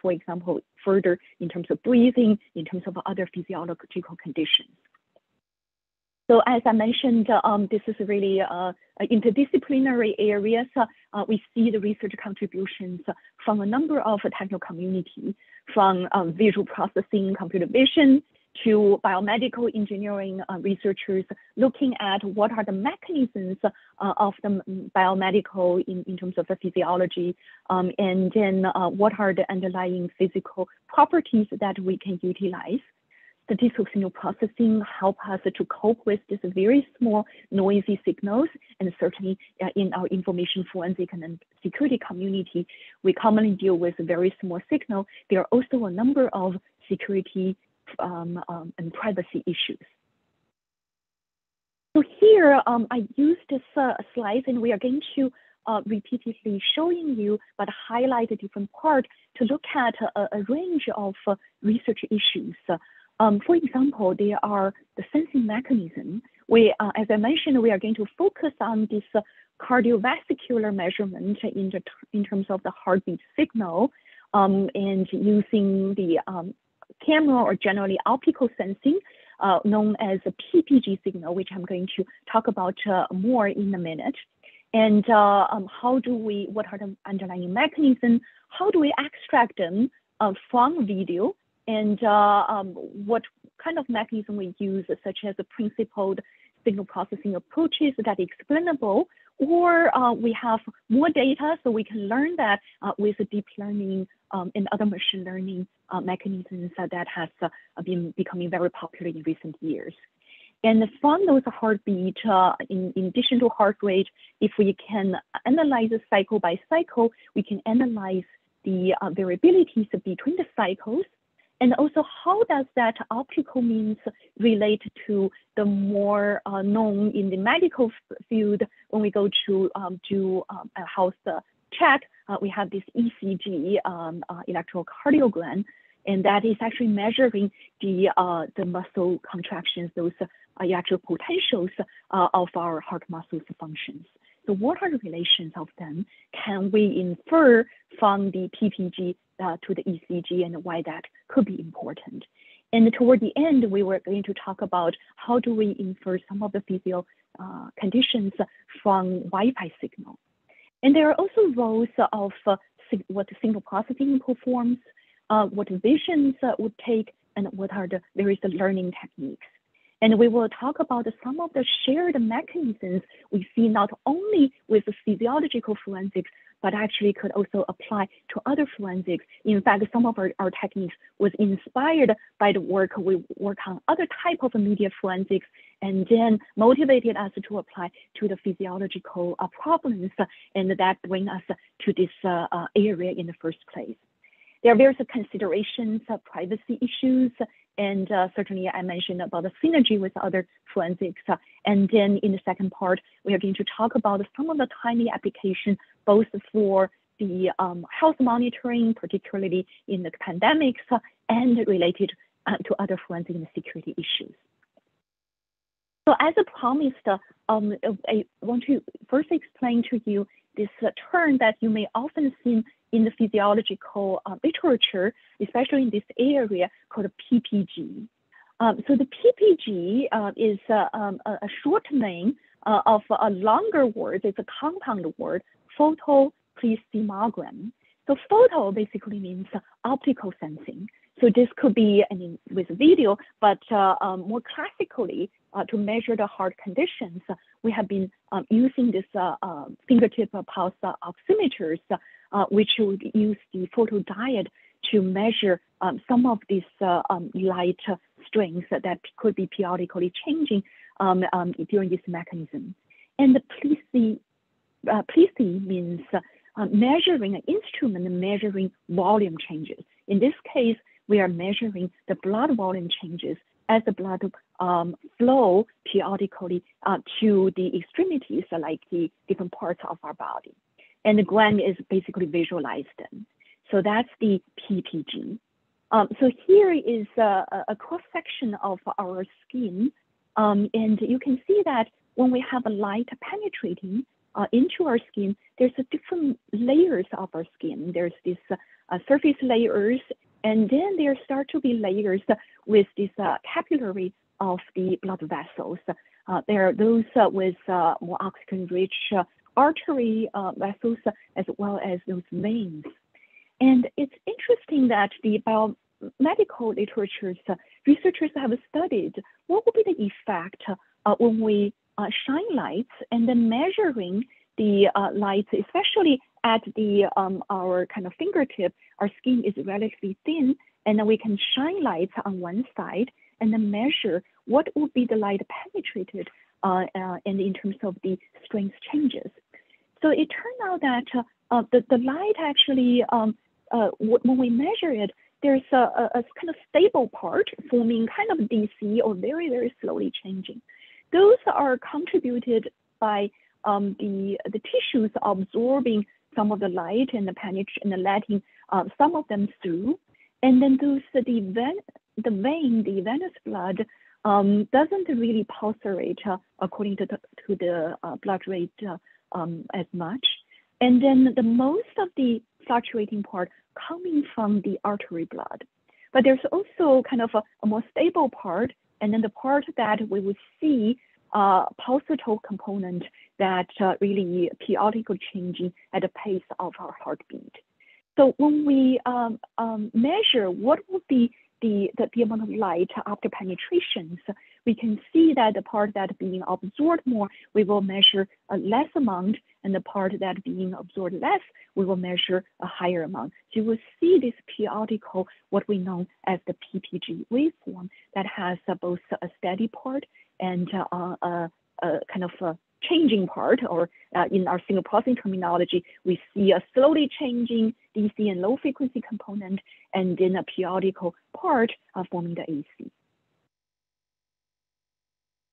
for example, further in terms of breathing, in terms of other physiological conditions. So as I mentioned, um, this is really uh, interdisciplinary areas. Uh, we see the research contributions from a number of technical community, from um, visual processing, computer vision, to biomedical engineering uh, researchers looking at what are the mechanisms uh, of the biomedical in, in terms of the physiology, um, and then uh, what are the underlying physical properties that we can utilize statistical signal processing help us to cope with these very small noisy signals. And certainly uh, in our information forensic and security community, we commonly deal with very small signal. There are also a number of security um, um, and privacy issues. So here um, I used this uh, slide and we are going to uh, repeatedly showing you, but highlight a different part to look at a, a range of uh, research issues um, for example, there are the sensing mechanism. We, uh, as I mentioned, we are going to focus on this uh, cardiovascular measurement in, the, in terms of the heartbeat signal um, and using the um, camera or generally optical sensing uh, known as a PPG signal, which I'm going to talk about uh, more in a minute. And uh, um, how do we, what are the underlying mechanisms? How do we extract them uh, from video and uh, um, what kind of mechanism we use, such as the principled signal processing approaches that are explainable, or uh, we have more data so we can learn that uh, with deep learning um, and other machine learning uh, mechanisms that has uh, been becoming very popular in recent years. And from those heartbeat, uh, in, in, addition to heart rate, if we can analyze cycle by cycle, we can analyze the variabilities between the cycles and also, how does that optical means relate to the more uh, known in the medical field when we go to um, do um, a health check? Uh, we have this ECG, um, uh, electrocardiogram, and that is actually measuring the uh, the muscle contractions, those uh, action potentials uh, of our heart muscles functions. So what are the relations of them? Can we infer from the PPG uh, to the ECG and why that could be important? And toward the end, we were going to talk about how do we infer some of the physio uh, conditions from Wi-Fi signal. And there are also roles of uh, what signal processing performs, uh, what visions uh, would take, and what are the various learning techniques. And we will talk about some of the shared mechanisms we see not only with physiological forensics, but actually could also apply to other forensics. In fact, some of our, our techniques was inspired by the work we work on other type of media forensics and then motivated us to apply to the physiological uh, problems and that bring us to this uh, uh, area in the first place. There are various considerations, uh, privacy issues, and uh, certainly I mentioned about the synergy with other forensics. Uh, and then in the second part, we are going to talk about some of the tiny applications, both for the um, health monitoring, particularly in the pandemics, uh, and related uh, to other forensic and security issues. So as I promised, um, I want to first explain to you this uh, term that you may often see in the physiological uh, literature, especially in this area called PPG. Um, so the PPG uh, is uh, um, a, short name uh, of a longer word. It's a compound word, photoplethysmogram. So photo basically means optical sensing. So this could be I mean, with video, but uh, um, more classically, uh, to measure the heart conditions, we have been um, using this uh, fingertip pulse oximeters uh, which would use the photodiode to measure um, some of these uh, um, light strings that could be periodically changing um, um during this mechanism. And the uh, means uh, measuring an instrument measuring volume changes. In this case, we are measuring the blood volume changes as the blood um, flow periodically uh, to the extremities, like the different parts of our body and the gram is basically visualized in. So that's the PPG. Um, so here is a, a cross section of our skin, um, and you can see that when we have a light penetrating uh, into our skin, there's a different layers of our skin. There's this uh, surface layers, and then there start to be layers with this uh, capillary of the blood vessels. Uh, there are those uh, with uh, more oxygen-rich artery vessels as well as those veins. And it's interesting that the biomedical literatures, researchers have studied what would be the effect when we shine lights and then measuring the uh, lights, especially at the um, our kind of fingertip, our skin is relatively thin, and then we can shine lights on one side and then measure what would be the light penetrated uh, uh, and in terms of the strength changes. So it turned out that uh, the, the light actually, um, uh, when we measure it, there's a, a, a, kind of stable part forming kind of DC or very, very slowly changing. Those are contributed by um, the, the tissues absorbing some of the light and the penetrating and the letting uh, some of them through. And then those, the, ven the vein, the venous blood, um, doesn't really pulsate uh, according to the, to the uh, blood rate uh, um, as much. And then the most of the fluctuating part coming from the artery blood. But there's also kind of a, a more stable part, and then the part that we would see uh, pulsatile component that uh, really periodically changing at the pace of our heartbeat. So when we um, um, measure what would be the, the, the, amount of light after penetrations, we can see that the part that being absorbed more, we will measure a less amount, and the part that being absorbed less, we will measure a higher amount. So you will see this periodical, what we know as the PPG waveform that has uh, both a steady part and uh, a, kind of changing part, or uh, in our signal processing terminology, we see a slowly changing DC and low frequency component, and then a periodical part uh, forming the AC.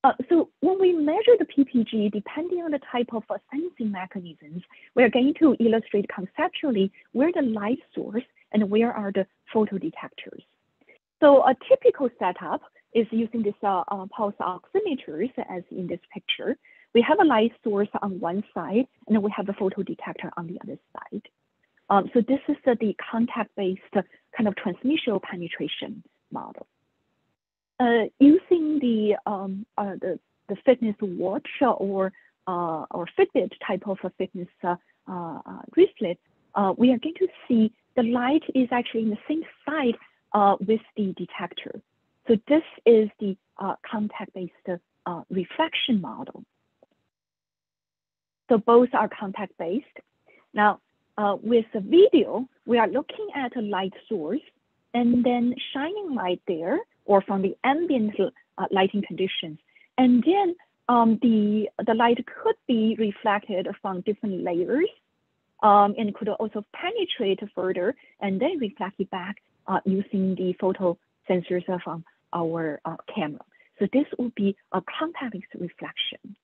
Uh, so when we measure the PPG, depending on the type of uh, sensing mechanisms, we are going to illustrate conceptually where the light source and where are the photodetectors. So a typical setup is using this uh, uh, pulse oximeters as in this picture. We have a light source on one side, and we have a photodetector on the other side. Um, so this is uh, the contact-based kind of transmission penetration model. Uh, using the, um, uh, the, the fitness watch or uh, or Fitbit type of a fitness uh, uh, wristlet, we are going to see the light is actually in the same side with the detector. So this is the contact-based reflection model. So both are contact-based. Now, uh, with the video, we are looking at a light source and then shining light there or from the ambient uh, lighting conditions. And then um, the, the light could be reflected from different layers um, and could also penetrate further and then reflect it back uh, using the photo sensors from our uh, camera. So this would be a contact reflection.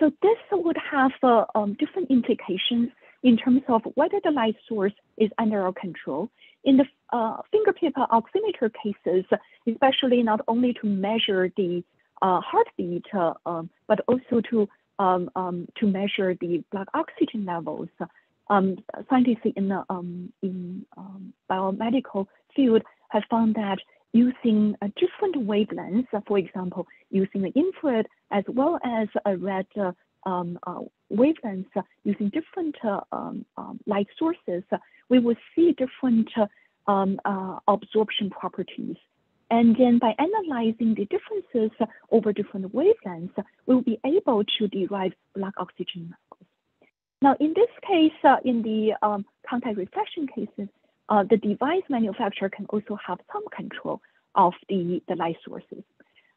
So this would have uh, um, different implications in terms of whether the light source is under our control. In the uh, fingertip oximeter cases, especially not only to measure the uh, heartbeat, uh, um, but also to um, um, to measure the blood oxygen levels. Um, scientists in the um, in biomedical field have found that using different wavelengths, for example, using the infrared as well as a red uh, um, uh, wavelengths using different uh, um, um, light sources, we will see different um, absorption properties. And then by analyzing the differences over different wavelengths, we will be able to derive black oxygen levels. Now, in this case, uh, in the um, contact reflection cases, uh, the device manufacturer can also have some control of the, the light sources.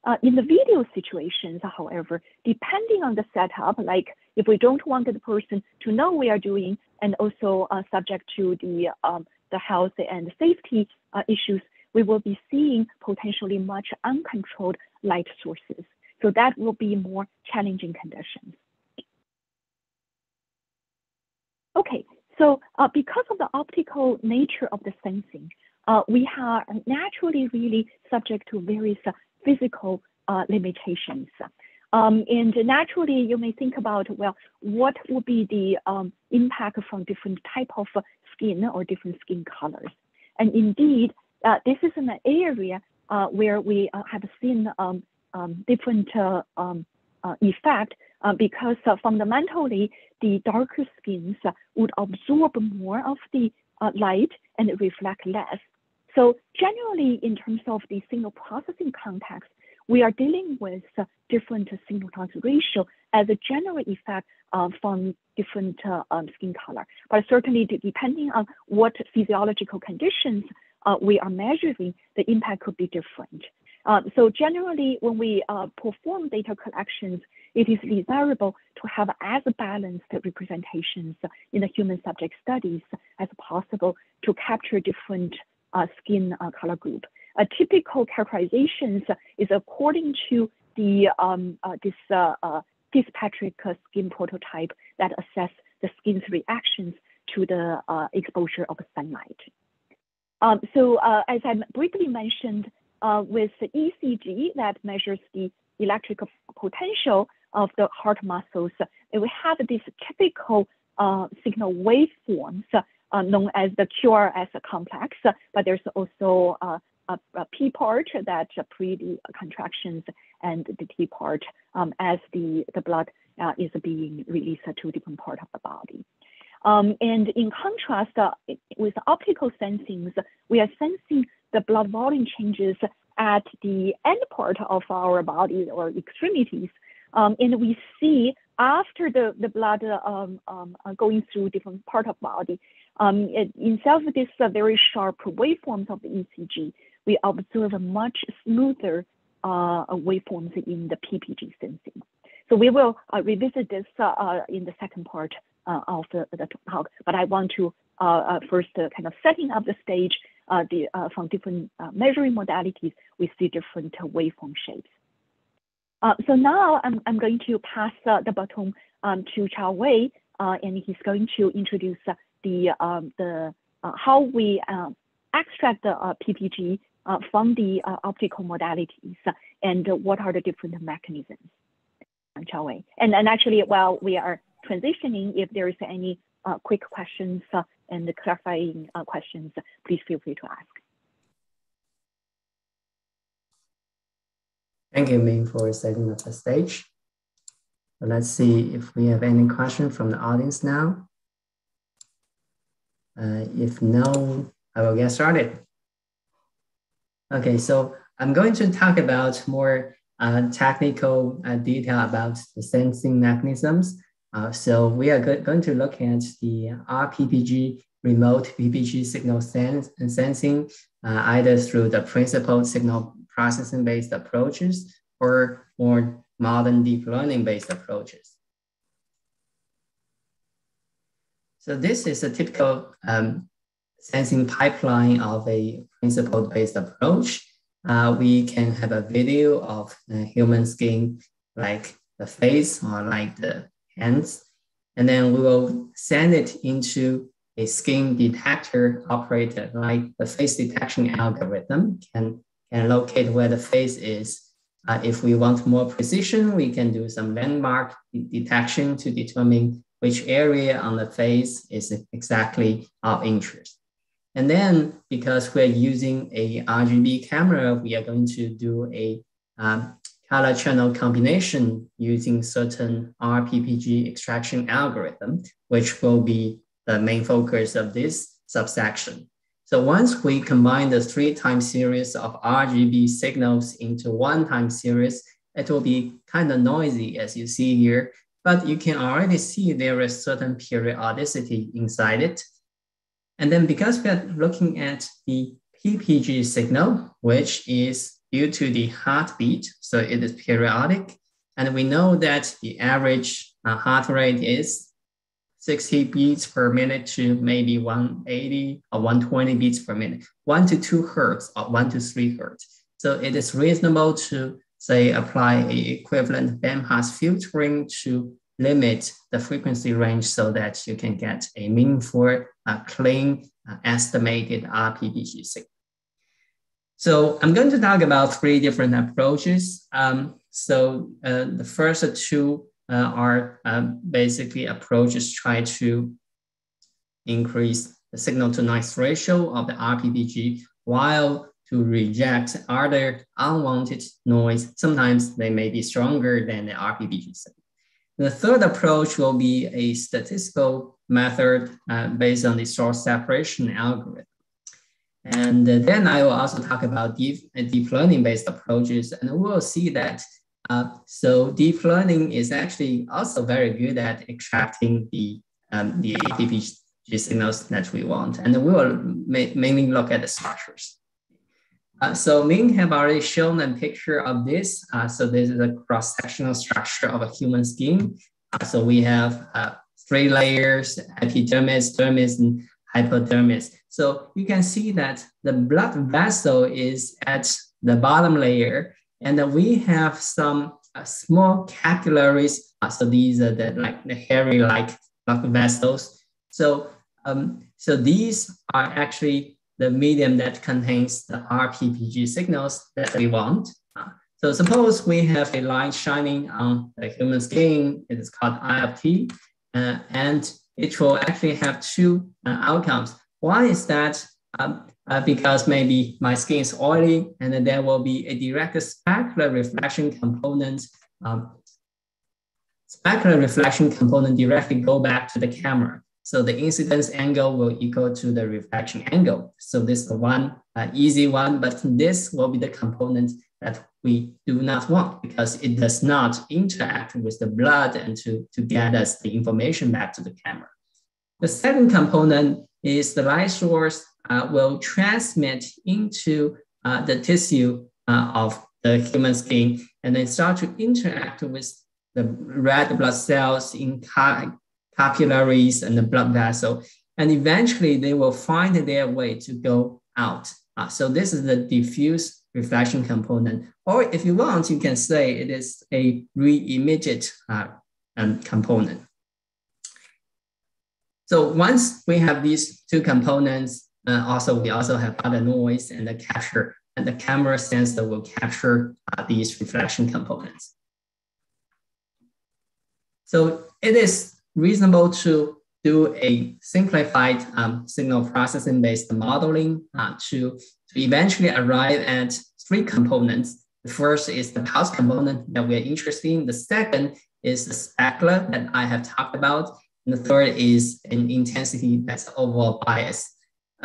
Uh, in the video situations, however, depending on the setup, like if we don't want the person to know we are doing and also uh, subject to the, um, the health and safety uh, issues, we will be seeing potentially much uncontrolled light sources. So that will be more challenging conditions. Okay, so uh, because of the optical nature of the sensing, uh, we are naturally really subject to various uh, physical uh, limitations. Um, and naturally, you may think about, well, what would be the um, impact from different type of skin or different skin colors? And indeed, uh, this is an area uh, where we have seen um, um different um, uh, effect uh, because fundamentally, the darker skins would absorb more of the light and reflect less. So generally, in terms of the signal processing context, we are dealing with uh, different signal to noise ratio as a general effect uh, from different uh, um, skin color. But certainly, depending on what physiological conditions uh, we are measuring, the impact could be different. Uh, so generally, when we uh, perform data collections, it is desirable to have as balanced representations in the human subject studies as possible to capture different skin color group. A typical characterizations is according to the um, uh, this uh, uh, Fitzpatrick skin phototype that assess the skin's reactions to the uh, exposure of sunlight. Um, so uh, as I briefly mentioned, uh, with the ECG that measures the electrical potential of the heart muscles, we have this typical signal waveforms known as the QRS complex, but there's also a, a P part that pre the contractions and the T part um, as the, the blood uh, is being released to different part of the body. Um, and in contrast, uh, with optical sensings, we are sensing the blood volume changes at the end part of our body or extremities. Um, and we see after the, the blood um, um, going through different part of body, um, it, instead of this uh, very sharp waveforms of the ECG, we observe a much smoother uh, waveforms in the PPG sensing. So we will uh, revisit this uh, uh in the second part uh, of the, the, talk, but I want to first kind of setting up the stage the, from different measuring modalities, we see different waveform shapes. So now I'm, I'm going to pass uh, the baton um, to Chau-Wai, and he's going to introduce the, um, the how we extract the PPG uh, from the uh, optical modalities and what are the different mechanisms. Chau-Wai. And, and actually, while we are transitioning, if there is any uh, quick questions and clarifying questions, please feel free to ask. Thank you, Min, for setting up the stage. let's see if we have any questions from the audience now. Uh, if no, I will get started. Okay, so I'm going to talk about more uh, technical uh, detail about the sensing mechanisms. Uh, so we are go going to look at the RPPG remote PPG signal sensing, uh, either through the principal signal processing based approaches or more modern deep learning based approaches. So this is a typical um, sensing pipeline of a principle-based approach, uh, we can have a video of human skin, like the face or like the hands, and then we will send it into a skin detector operator, like the face detection algorithm can, can locate where the face is. Uh, if we want more precision, we can do some landmark detection to determine which area on the face is exactly of interest. And then because we're using a RGB camera, we are going to do a um, color channel combination using certain RPPG extraction algorithm, which will be the main focus of this subsection. So once we combine the three time series of RGB signals into one time series, it will be kind of noisy as you see here, but you can already see there is certain periodicity inside it. And then because we are looking at the PPG signal, which is due to the heartbeat, so it is periodic, and we know that the average uh, heart rate is 60 beats per minute to maybe 180 or 120 beats per minute, one to two hertz or one to three hertz. So it is reasonable to say apply a equivalent bandpass filtering to limit the frequency range so that you can get a meaningful, uh, clean, uh, estimated RPPG signal. So I'm going to talk about three different approaches. Um, So uh, the first two uh, are um, basically approaches try to increase the signal to noise ratio of the RPPG while to reject other unwanted noise. Sometimes they may be stronger than the RPPG signal. The third approach will be a statistical method uh, based on the source separation algorithm. And then I will also talk about deep, deep learning based approaches, and we'll see that. Uh, so deep learning is actually also very good at extracting the, um, the RPPG signals that we want, and we will ma mainly look at the structures. Uh, so Min have already shown a picture of this. Uh, so this is a cross-sectional structure of a human skin. Uh, so we have uh, three layers, epidermis, dermis, and hypodermis. So you can see that the blood vessel is at the bottom layer, and then we have some uh, small capillaries. Uh, so these are the like the hairy-like vessels. So um, so these are actually the medium that contains the RPPG signals that we want. Uh, so suppose we have a light shining on the human skin, it is called IFT, uh, and it will actually have two outcomes. One is that um, uh, because maybe my skin is oily and then there will be a direct specular reflection component. Um, specular reflection component directly go back to the camera. So the incidence angle will equal to the reflection angle. So this is the one uh, easy one, but this will be the component that we do not want because it does not interact with the blood and to, to get us the information back to the camera. The second component is the light source uh, will transmit into uh, the tissue uh, of the human skin and then start to interact with the red blood cells in capillaries and the blood vessel. And eventually they will find their way to go out. Uh, so this is the diffuse reflection component. Or if you want, you can say it is a re-emitted uh, um, component. So once we have these two components, uh, also we also have other noise and the capture, and the camera sensor will capture uh, these reflection components. So it is reasonable to do a simplified um, signal processing based modeling uh, to, to eventually arrive at three components. The first is the pulse component that we're interested in. The second is the specular that I have talked about. And the third is an intensity that's overall bias.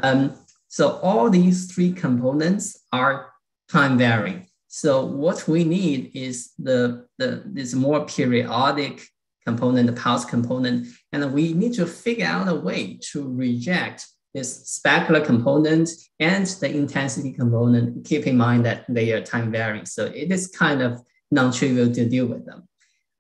Um, so all these three components are time varying. So what we need is the, the this more periodic component, the pulse component, and we need to figure out a way to reject this specular component and the intensity component, keep in mind that they are time varying. So it is kind of non-trivial to deal with them.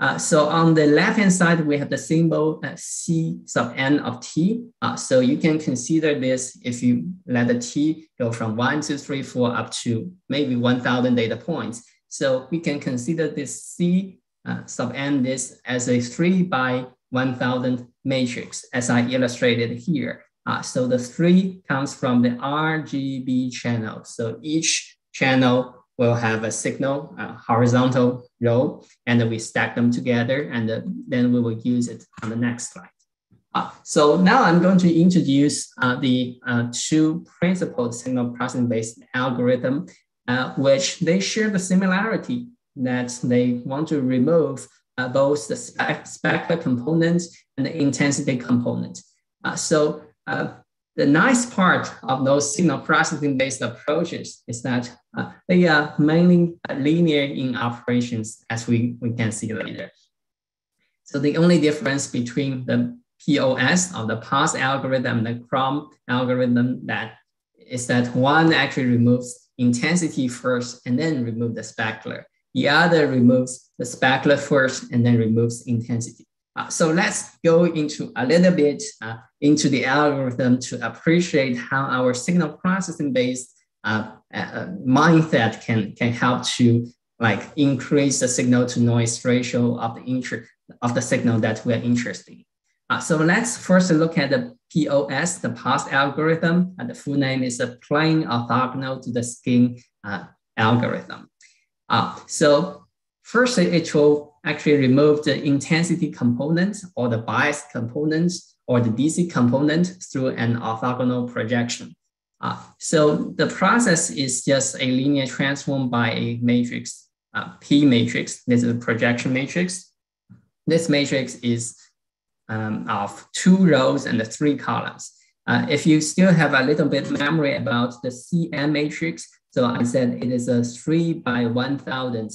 Uh, so on the left-hand side, we have the symbol uh, C sub n of t. Uh, so you can consider this if you let the t go from one, two, three, four, up to maybe 1,000 data points. So we can consider this C uh, sub n this as a three by 1000 matrix as I illustrated here. Uh, so the three comes from the RGB channel. So each channel will have a signal, a horizontal row, and we stack them together, and uh, then we will use it on the next slide. Uh, so now I'm going to introduce uh, the uh, two principled signal processing based algorithm, uh, which they share the similarity that they want to remove uh, both the spec specular component and the intensity component. Uh, so the nice part of those signal processing based approaches is that uh, they are mainly linear in operations as we, we can see later. So the only difference between the POS of the pulse algorithm the CHROM algorithm that is that one actually removes intensity first and then remove the specular. The other removes the specular first and then removes intensity. Uh, so let's go into a little bit uh, into the algorithm to appreciate how our signal processing based uh, uh mindset can, can help to like increase the signal to noise ratio of the interest of the signal that we're interested in. Uh, so let's first look at the POS, the pulse algorithm. And the full name is a plane orthogonal to the skin uh, algorithm. Uh, so first, it will actually remove the intensity component or the bias component or the DC component through an orthogonal projection. Uh, so the process is just a linear transform by a matrix, uh, P matrix. This is a projection matrix. This matrix is um, of two rows and three columns. Uh, if you still have a little bit memory about the CM matrix, so I said it is a three by 1000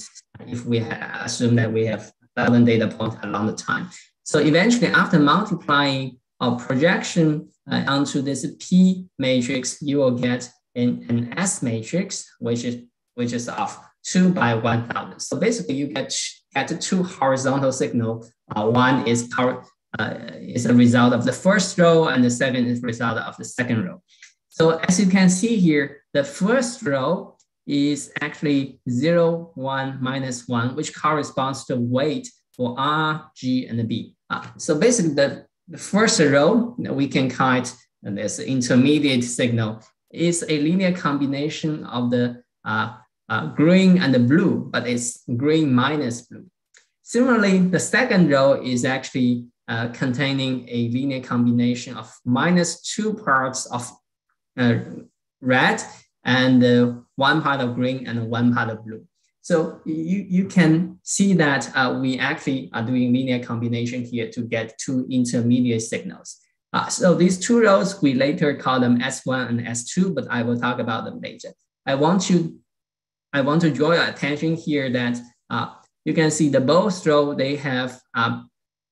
if we assume that we have 1000 data points along the time. So eventually after multiplying our projection uh, onto this P matrix, you will get an, an S matrix, which is, which is of two by 1000. So basically you get, get two horizontal signal. Uh, one is power, uh, is a result of the first row and the second is result of the second row. So as you can see here, the first row is actually 0, 1, minus 1, which corresponds to weight for R, G, and B. Uh, so basically the, the first row that we can kite this intermediate signal is a linear combination of the uh, uh, green and the blue, but it's green minus blue. Similarly, the second row is actually uh, containing a linear combination of minus two parts of red and uh, one part of green and one part of blue. So you, you can see that uh, we actually are doing linear combination here to get two intermediate signals. Uh, so these two rows, we later call them S1 and S2, but I will talk about them later. I want you, I want to draw your attention here that uh, you can see the both row, they have uh,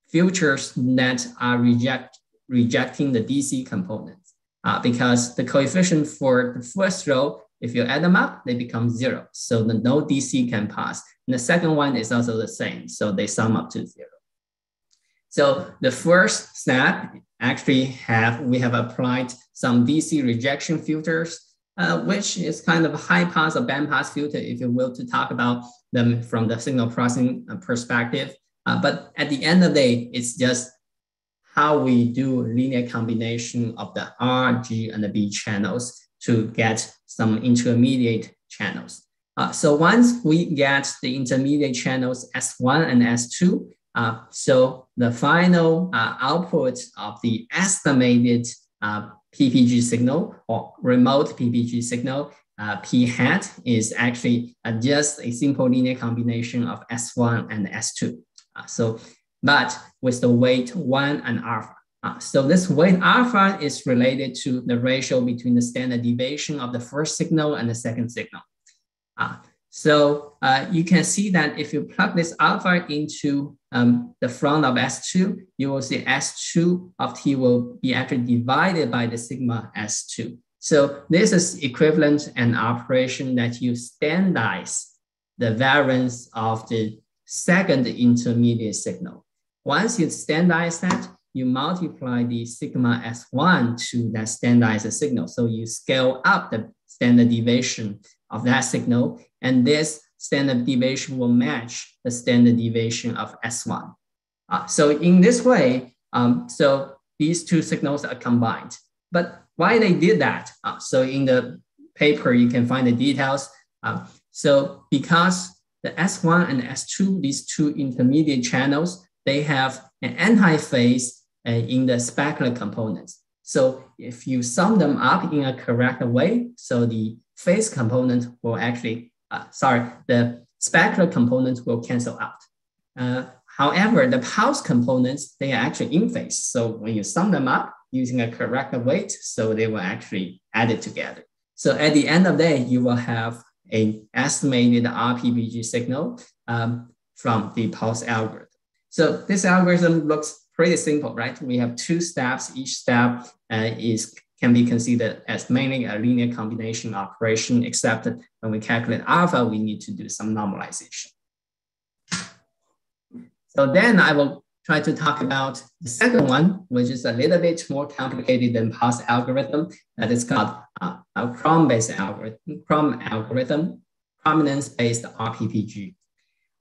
filters that are reject, rejecting the DC components uh, because the coefficient for the first row, if you add them up, they become zero. So the no DC can pass. And the second one is also the same. So they sum up to zero. So the first step actually have, we have applied some DC rejection filters, uh, which is kind of a high pass or band pass filter, if you will, to talk about them from the signal processing uh, perspective. Uh, but at the end of the day, it's just how we do linear combination of the R, G, and the B channels to get some intermediate channels. Uh, so once we get the intermediate channels S1 and S2, uh, so the final uh, output of the estimated uh, PPG signal or remote PPG signal, uh, P hat, is actually uh, just a simple linear combination of S1 and S2. Uh, so, but with the weight one and alpha. Uh, so this weight alpha is related to the ratio between the standard deviation of the first signal and the second signal. Uh, so uh, you can see that if you plug this alpha into um, the front of S2, you will see S2 of T will be actually divided by the sigma S2. So this is equivalent an operation that you standardize the variance of the second intermediate signal. Once you standardize that, you multiply the sigma S1 to that standardized signal. So you scale up the standard deviation of that signal, and this standard deviation will match the standard deviation of S1. Uh, so in this way, um, so these two signals are combined. But why they did that? Uh, so in the paper, you can find the details. Uh, so because the S1 and S2, these two intermediate channels, they have an antiphase uh, in the specular components. So if you sum them up in a correct way, so the phase component will actually, uh, sorry, the specular components will cancel out. Uh, however, the pulse components, they are actually in phase. So when you sum them up using a correct weight, so they will actually add it together. So at the end of the day, you will have an estimated RPPG signal um, from the pulse algorithm. So this algorithm looks pretty simple, right? We have two steps. Each step uh, is can be considered as mainly a linear combination operation, except when we calculate alpha, we need to do some normalization. So then I will try to talk about the second one, which is a little bit more complicated than past algorithm. That is called uh, a CHROM-based algorithm, Crom algorithm, chrominance-based RPPG.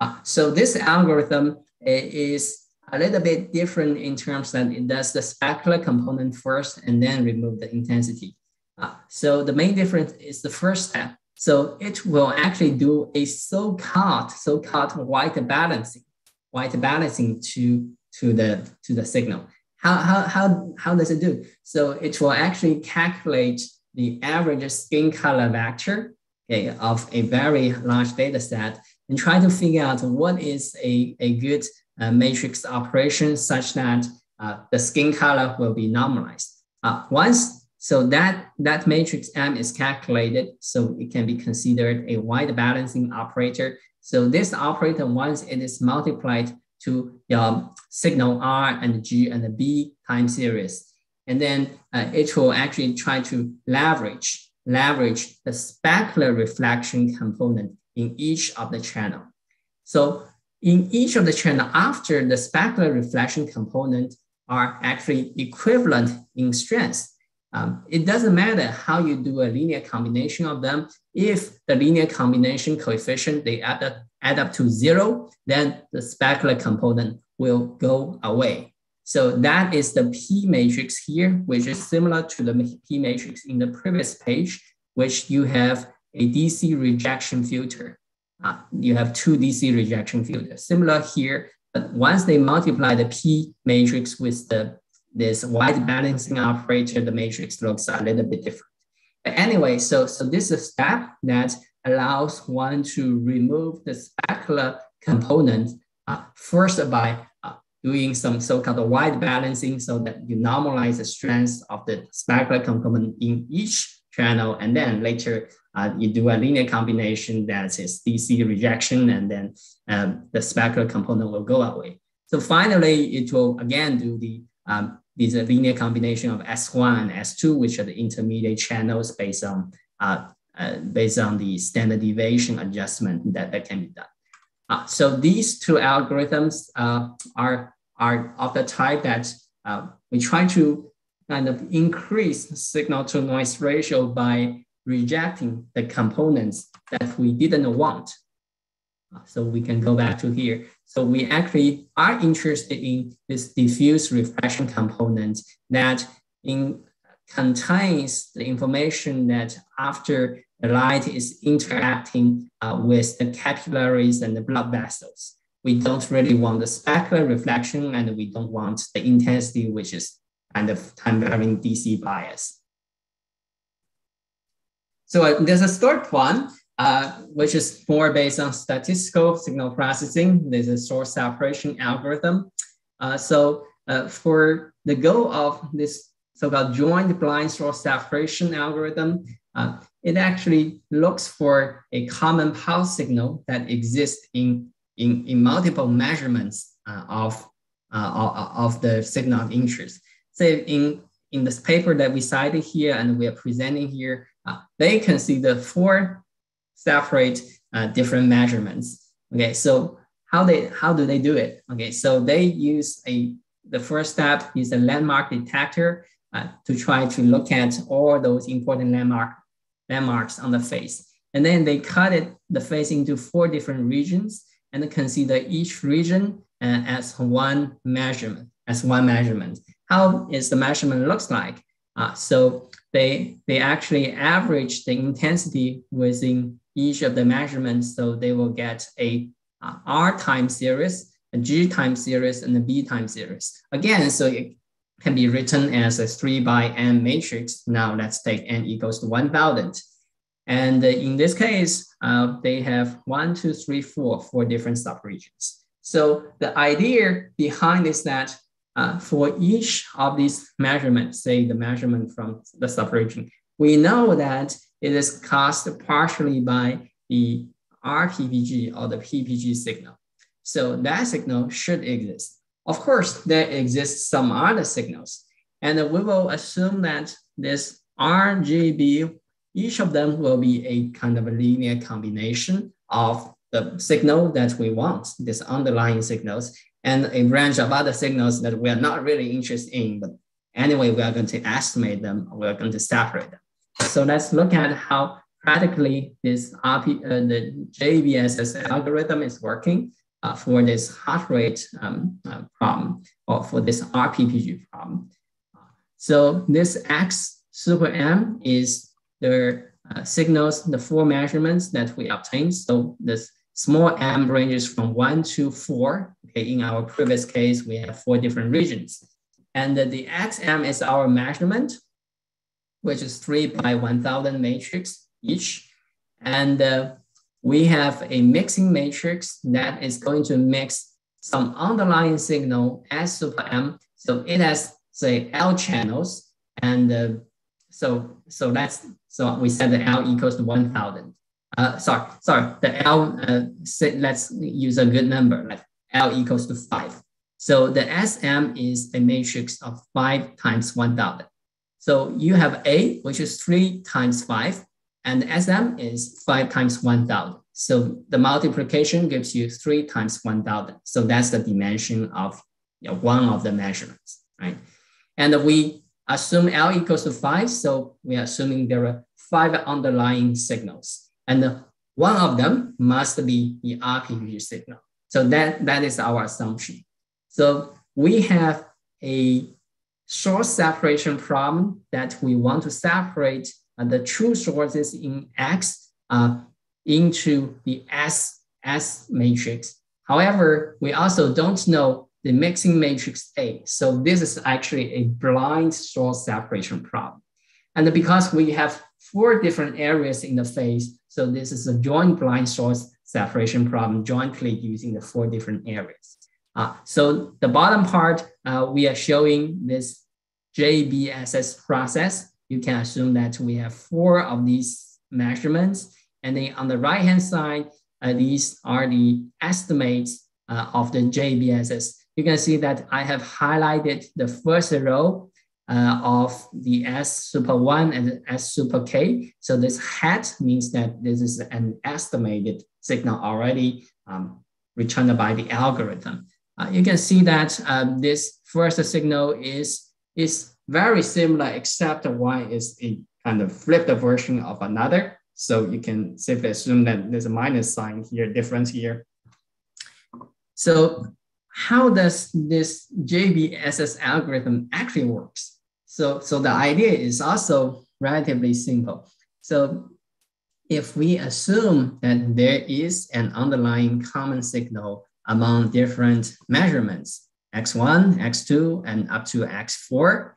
Uh, so this algorithm is a little bit different in terms that it does the specular component first and then remove the intensity. Uh, so the main difference is the first step. So it will actually do a so-called so-called white balancing, white balancing to to the to the signal. How how how how does it do? So it will actually calculate the average skin color vector okay, of a very large data set and try to figure out what is a, a good uh, matrix operation such that uh, the skin color will be normalized. Uh, once, so that, that matrix M is calculated, so it can be considered a white balancing operator. So this operator, once it is multiplied to your signal R and G and the B time series, and then uh, it will actually try to leverage, leverage the specular reflection component in each of the channel. So in each of the channel after the specular reflection component are actually equivalent in strength. Um, it doesn't matter how you do a linear combination of them. If the linear combination coefficient, they add up, add up to zero, then the specular component will go away. So that is the P matrix here, which is similar to the P matrix in the previous page, which you have a DC rejection filter. Uh, you have two DC rejection filters. Similar here, but once they multiply the P matrix with the this white balancing operator, the matrix looks a little bit different. But anyway, so, so this is a step that allows one to remove the specular component uh, first by uh, doing some so-called white balancing so that you normalize the strength of the specular component in each channel. And then later uh, you do a linear combination that is DC rejection, and then um, the specular component will go away. So finally, it will again do the um, these linear combination of S1 and S2, which are the intermediate channels based on uh, uh, based on the standard deviation adjustment that, that can be done. Uh, so these two algorithms uh, are, are of the type that uh, we try to kind of increase signal to noise ratio by rejecting the components that we didn't want. So we can go back to here. So we actually are interested in this diffuse reflection component that in, contains the information that after the light is interacting uh, with the capillaries and the blood vessels. We don't really want the specular reflection and we don't want the intensity, which is kind of time varying DC bias. So uh, there's a third one, uh, which is more based on statistical signal processing. There's a source separation algorithm. Uh, so uh, for the goal of this so-called joint blind source separation algorithm, uh, it actually looks for a common pulse signal that exists in, in, in multiple measurements uh, of, of the signal of interest. So in, in this paper that we cited here and we are presenting here, uh, they consider four separate uh, different measurements. Okay, so how they how do they do it? Okay, so they use a the first step is a landmark detector uh, to try to look at all those important landmark landmarks on the face, and then they cut it the face into four different regions and consider each region uh, as one measurement as one measurement. How is the measurement looks like? Uh, so they, they actually average the intensity within each of the measurements. So they will get a uh, R time series, a G time series, and a B time series. Again, so it can be written as a three by N matrix. Now let's take N equals to 1000. And in this case, uh, they have one, two, three, four, four different subregions. So the idea behind is that uh, for each of these measurements, say the measurement from the subregion, we know that it is caused partially by the RPPG or the PPG signal. So that signal should exist. Of course, there exists some other signals, and we will assume that this RGB, each of them will be a kind of a linear combination of the signal that we want, these underlying signals, and a range of other signals that we are not really interested in, but anyway, we are going to estimate them, we are going to separate them. So let's look at how practically this RP, uh, the JBSS algorithm is working uh, for this heart rate um, uh, problem or for this RPPG problem. So this X super M is the uh, signals, the four measurements that we obtained. So this small m ranges from one to four. Okay, in our previous case, we have four different regions. And the xm is our measurement, which is three by 1000 matrix each. And uh, we have a mixing matrix that is going to mix some underlying signal S super M. So it has say L channels. And uh, so, so that's, so we said the L equals to 1000. Uh, sorry, sorry, the L, uh, say, let's use a good number, like L equals to five. So the SM is a matrix of five times 1000. So you have A, which is three times five, and the SM is five times 1000. So the multiplication gives you three times 1000. So that's the dimension of you know, one of the measurements, right? And we assume L equals to five. So we are assuming there are five underlying signals. And one of them must be the RPPG signal. So that, that is our assumption. So we have a source separation problem that we want to separate the true sources in X uh, into the S, S matrix. However, we also don't know the mixing matrix A. So this is actually a blind source separation problem. And because we have four different areas in the face. so this is a joint blind source separation problem jointly using the four different areas. Uh, so the bottom part, uh, we are showing this JBSS process. You can assume that we have four of these measurements. And then on the right-hand side, uh, these are the estimates uh, of the JBSS you can see that I have highlighted the first row uh, of the S super one and S super K. So this hat means that this is an estimated signal already um, returned by the algorithm. Uh, you can see that um, this first signal is, is very similar, except one is a kind of flipped version of another. So you can safely assume that there's a minus sign here, difference here. So how does this JBSS algorithm actually works? So, so the idea is also relatively simple. So if we assume that there is an underlying common signal among different measurements, x1, x2, and up to x4,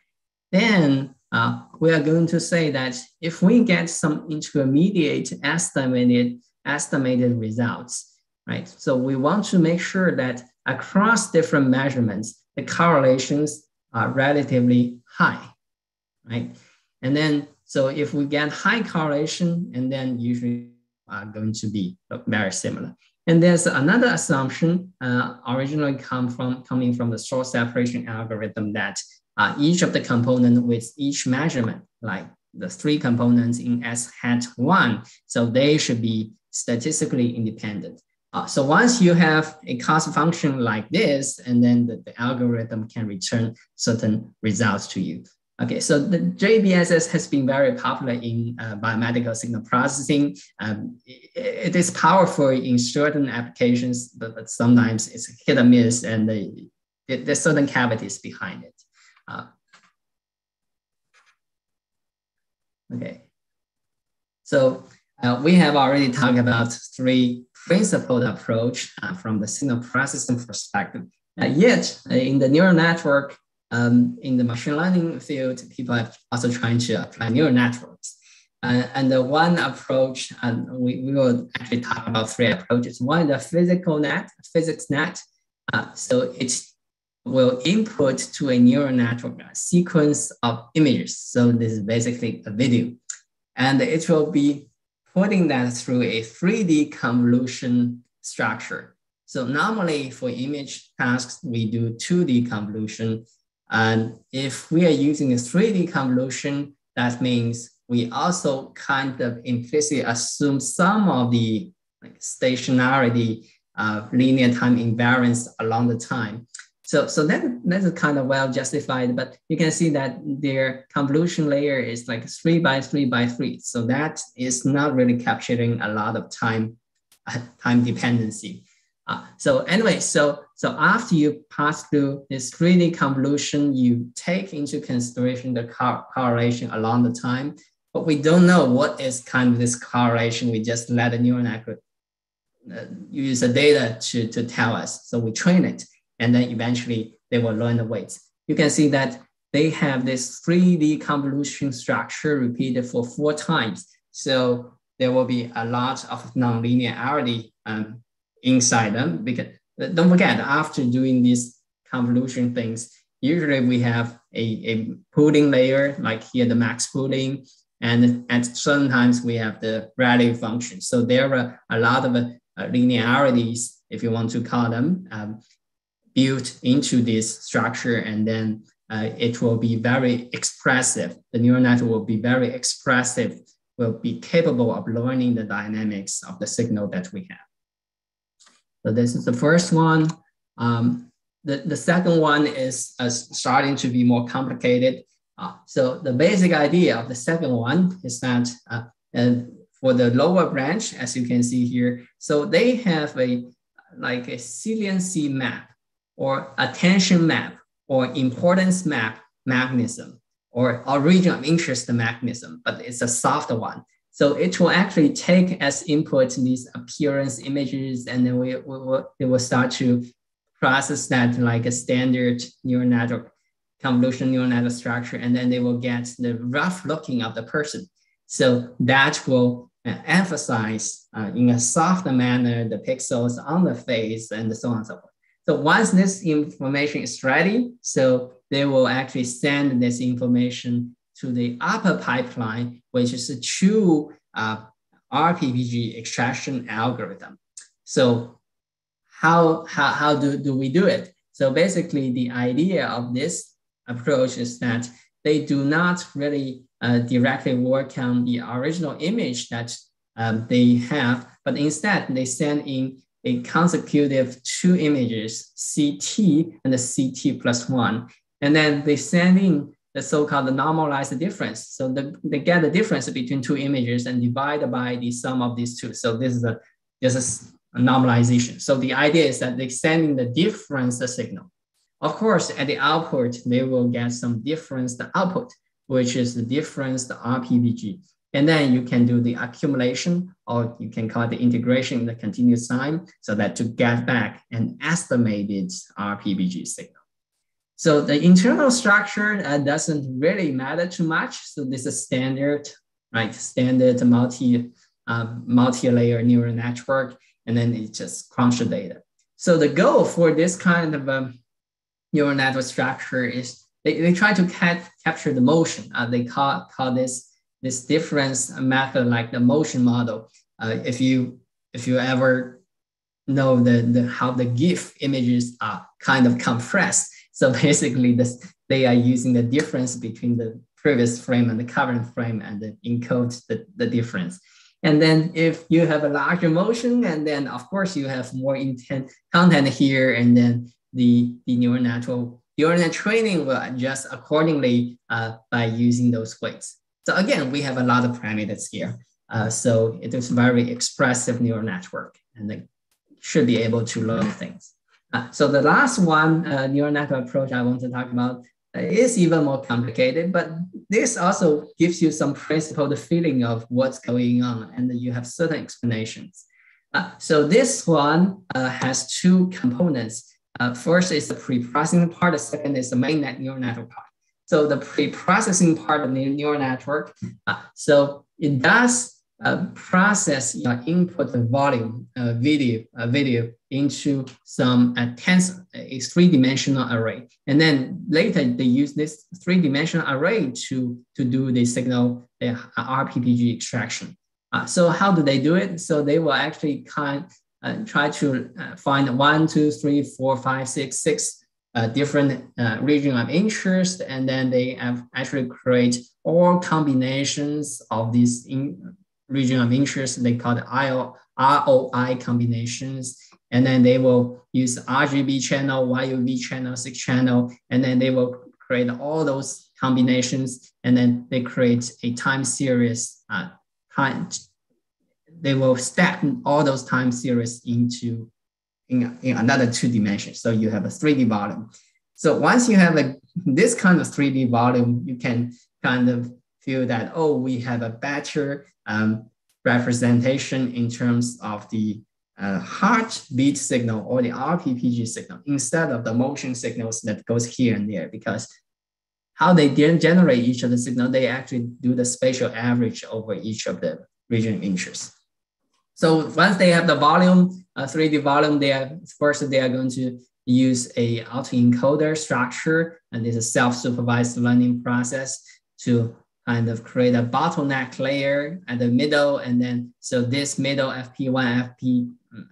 then uh, we are going to say that if we get some intermediate estimated, estimated results, right? So we want to make sure that across different measurements, the correlations are relatively high, right? And then, so if we get high correlation, and then usually are going to be very similar. And there's another assumption uh, originally come from coming from the source separation algorithm that uh, each of the component with each measurement, like the three components in S hat one, so they should be statistically independent. Uh, so once you have a cost function like this, and then the, the, algorithm can return certain results to you. Okay, so the JBSS has been very popular in uh, biomedical signal processing. Um, it, it is powerful in certain applications, but, but sometimes it's hit or miss, and the, it, there's certain cavities behind it. Uh, okay, so uh, we have already talked about three principled approach uh, from the signal processing perspective. Uh, yet, uh, in the neural network, um, in the machine learning field, people are also trying to apply neural networks. Uh, and the one approach, and we, we will actually talk about three approaches. One is the physical net, physics net. Uh, so it will input to a neural network a sequence of images. So this is basically a video. And it will be putting that through a 3D convolution structure. So normally for image tasks, we do 2D convolution. And if we are using a 3D convolution, that means we also kind of implicitly assume some of the like stationarity of linear time invariance along the time. So, so that, that's kind of well justified, but you can see that their convolution layer is like three by three by three. So that is not really capturing a lot of time, uh, time dependency. Uh, so anyway, so, so after you pass through this 3D convolution, you take into consideration the co correlation along the time. but we don't know what is kind of this correlation. We just let the neural network uh, use the data to, to tell us. So we train it, and then eventually they will learn the weights. You can see that they have this 3D convolution structure repeated for four times. So there will be a lot of nonlinearity um, inside them. Because uh, don't forget, after doing these convolution things, usually we have a, a pooling layer, like here the max pooling, and at certain times we have the ReLU function. So there are a lot of uh, linearities, if you want to call them, um, built into this structure, and then uh, it will be very expressive. The neural network will be very expressive, will be capable of learning the dynamics of the signal that we have. So this is the first one. Um, the, the second one is uh, starting to be more complicated. Uh, so the basic idea of the second one is that uh, for the lower branch, as you can see here, so they have a like a saliency map or attention map or importance map mechanism or, or region of interest mechanism, but it's a soft one. So it will actually take as input these appearance images, and then we, we will, it will start to process that like a standard neural network, convolutional neural network structure, and then they will get the rough looking of the person. So that will uh, emphasize uh, in a soft manner the pixels on the face and so on and so forth. So once this information is ready, so they will actually send this information to the upper pipeline, which is a true uh, RPPG extraction algorithm. So how, how, how do, do we do it? So basically the idea of this approach is that they do not really uh, directly work on the original image that um, they have, but instead they send in a consecutive two images, CT and the CT plus one. And then they send in the so-called normalized difference. So the, they get the difference between two images and divide by the sum of these two. So this is a, this is a normalization. So the idea is that they send in the difference the signal. Of course, at the output, they will get some difference the output, which is the difference the RPPG. And then you can do the accumulation or you can call it the integration in the continuous time so that to get back an estimated RPPG signal. So the internal structure uh, doesn't really matter too much. So this is standard, right? Standard multi, um, multi-layer neural network, and then it just crunch the data. So the goal for this kind of um, neural network structure is they, they try to capture the motion. Uh, they call, call this this difference method like the motion model. Uh, if you if you ever know the, the how the GIF images are kind of compressed. So basically this they are using the difference between the previous frame and the current frame and then encode the, the difference. And then if you have a larger motion, and then of course you have more intent content here, and then the, the neural network neural net training will adjust accordingly uh, by using those weights. So again, we have a lot of parameters here. Uh, so it is very expressive neural network and they should be able to learn things. Uh, so the last one uh, neural network approach I want to talk about uh, is even more complicated, but this also gives you some principled feeling of what's going on and you have certain explanations. Uh, so this one uh, has two components. first is the pre-processing part, the second is the main neural network part. So the pre-processing part of the neural network, uh, so it does uh, process your input volume uh, video uh, video into some uh, tensor, a three-dimensional array, and then later they use this three-dimensional array to to do the signal the RPPG extraction. Uh, so how do they do it? So they will actually kind uh, try to find one, two, three, four, five, six, six uh, different uh, region of interest, and then they have actually create all combinations of these in region of interest. They call IO, ROI combinations. And then they will use RGB channel, YUV channel, six channel, and then they will create all those combinations, and then they create a time series. Uh, time, they will stack all those time series into in, in another two dimensions. So you have a 3D volume. So once you have a, this kind of 3D volume, you can kind of feel that, oh, we have a better um, representation in terms of the uh, heartbeat signal or the RPPG signal instead of the motion signals that goes here and there because how they didn't generate each of the signal, they actually do the spatial average over each of the region of interest. So once they have the volume, uh, 3D volume, they are first they are going to use a autoencoder structure, and this is self-supervised learning process to kind of create a bottleneck layer at the middle, and then so this middle FP1, FP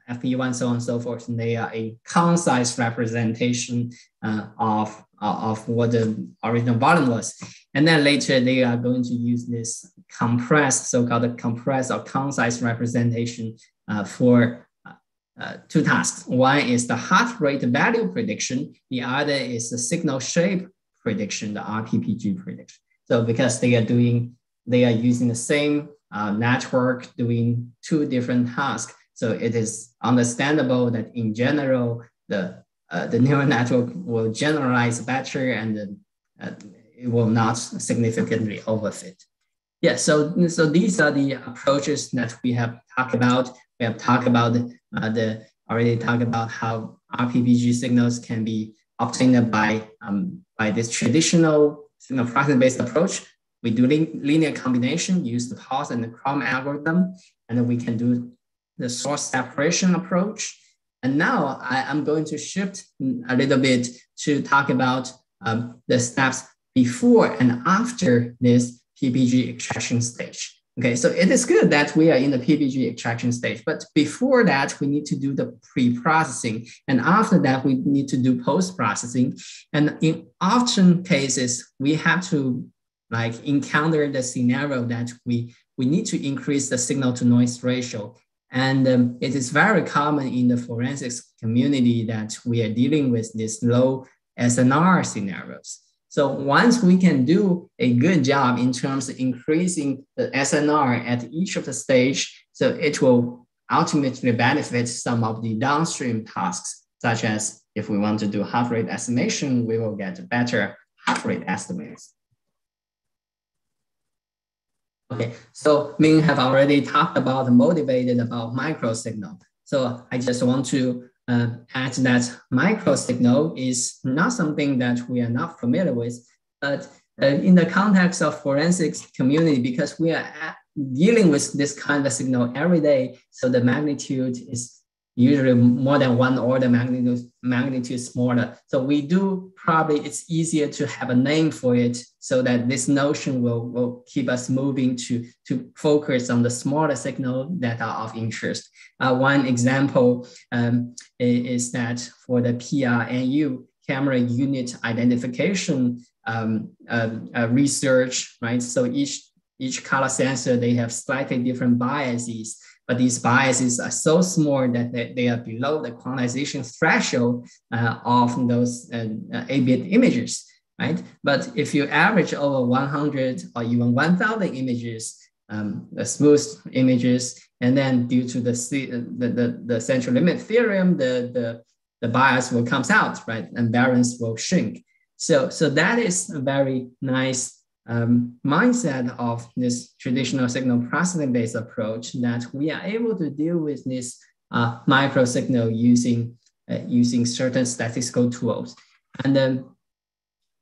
FP1, so on and so forth, and they are a concise representation uh, of of what the original volume was. And then later they are going to use this compressed, so-called compressed or concise representation uh, for uh, two tasks. One is the heart rate value prediction. The other is the signal shape prediction, the RPPG prediction. So because they are doing, they are using the same uh, network doing two different tasks. So it is understandable that in general, the uh, the neural network will generalize better and uh, it will not significantly overfit. Yeah, so, so these are the approaches that we have talked about. We have talked about uh, already talked about how RPPG signals can be obtained by, um, by this traditional signal processing-based approach. We do linear combination, use the Haas and the CHROM algorithm, and then we can do the source separation approach. And now I, am going to shift a little bit to talk about um, the steps before and after this PPG extraction stage. Okay, so it is good that we are in the PPG extraction stage, but before that, we need to do the pre-processing. And after that, we need to do post-processing. And in often cases, we have to like encounter the scenario that we, we need to increase the signal to noise ratio and um, it is very common in the forensics community that we are dealing with these low SNR scenarios. So once we can do a good job in terms of increasing the SNR at each of the stage, so it will ultimately benefit some of the downstream tasks, such as if we want to do heart rate estimation, we will get better heart rate estimates. Okay, so Min have already talked about motivated about micro signal. So I just want to uh, add that micro signal is not something that we are not familiar with, but uh, in the context of forensics community, because we are dealing with this kind of signal every day, so the magnitude is usually more than one order magnitude, magnitude smaller. So we do probably, it's easier to have a name for it so that this notion will, will keep us moving to, to focus on the smaller signal that are of interest. Uh, one example um, is that for the PRNU, camera unit identification um, uh, uh, research, right? So each, each color sensor, they have slightly different biases but these biases are so small that they, they are below the quantization threshold uh, of those uh, 8-bit images, right? But if you average over 100 or even 1,000 images, um, the smooth images, and then due to the, the, the, the central limit theorem, the, the, the bias will comes out, right? And variance will shrink. So, so that is a very nice um, mindset of this traditional signal processing based approach that we are able to deal with this uh, micro signal using, uh, using certain statistical tools. And then,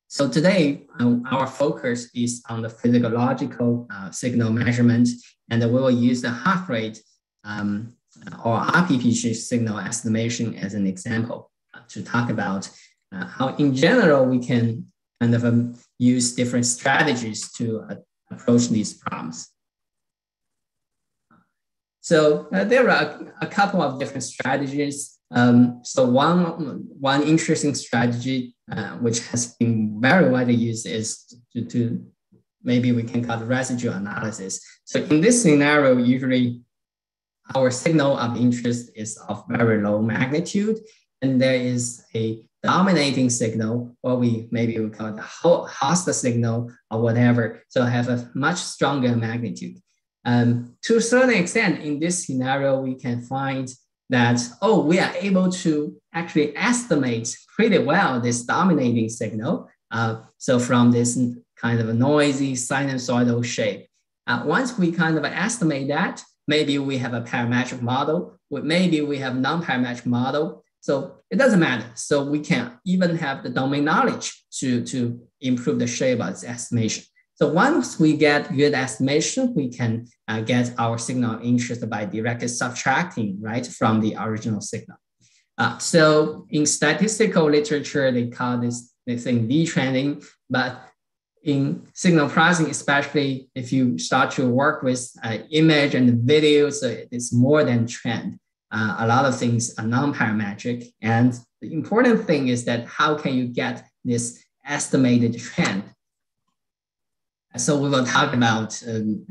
so today, um, our focus is on the physiological uh, signal measurement, and we will use the heart rate um, or RPPG signal estimation as an example to talk about uh, how in general we can kind of um, use different strategies to uh, approach these problems. So uh, there are a, a, couple of different strategies. Um, so one, one interesting strategy, uh, which has been very widely used is to, to maybe we can call it residue analysis. So in this scenario, usually our signal of interest is of very low magnitude, and there is a dominating signal, or we maybe we call it host signal or whatever, so have a much stronger magnitude. Um, to a certain extent, in this scenario, we can find that, oh, we are able to actually estimate pretty well this dominating signal. Uh, so from this kind of a noisy sinusoidal shape. Uh, once we kind of estimate that, maybe we have a parametric model, maybe we have non-parametric model. So it doesn't matter. So we can even have the domain knowledge to, to improve the shape of estimation. So once we get good estimation, we can uh, get our signal interest by directly subtracting right from the original signal. Uh, so in statistical literature, they call this, they think detrending, but in signal processing, especially if you start to work with uh, image and video, so it's more than trend. Uh, a lot of things are non-parametric. And the important thing is that how can you get this estimated trend? So we will talk about um,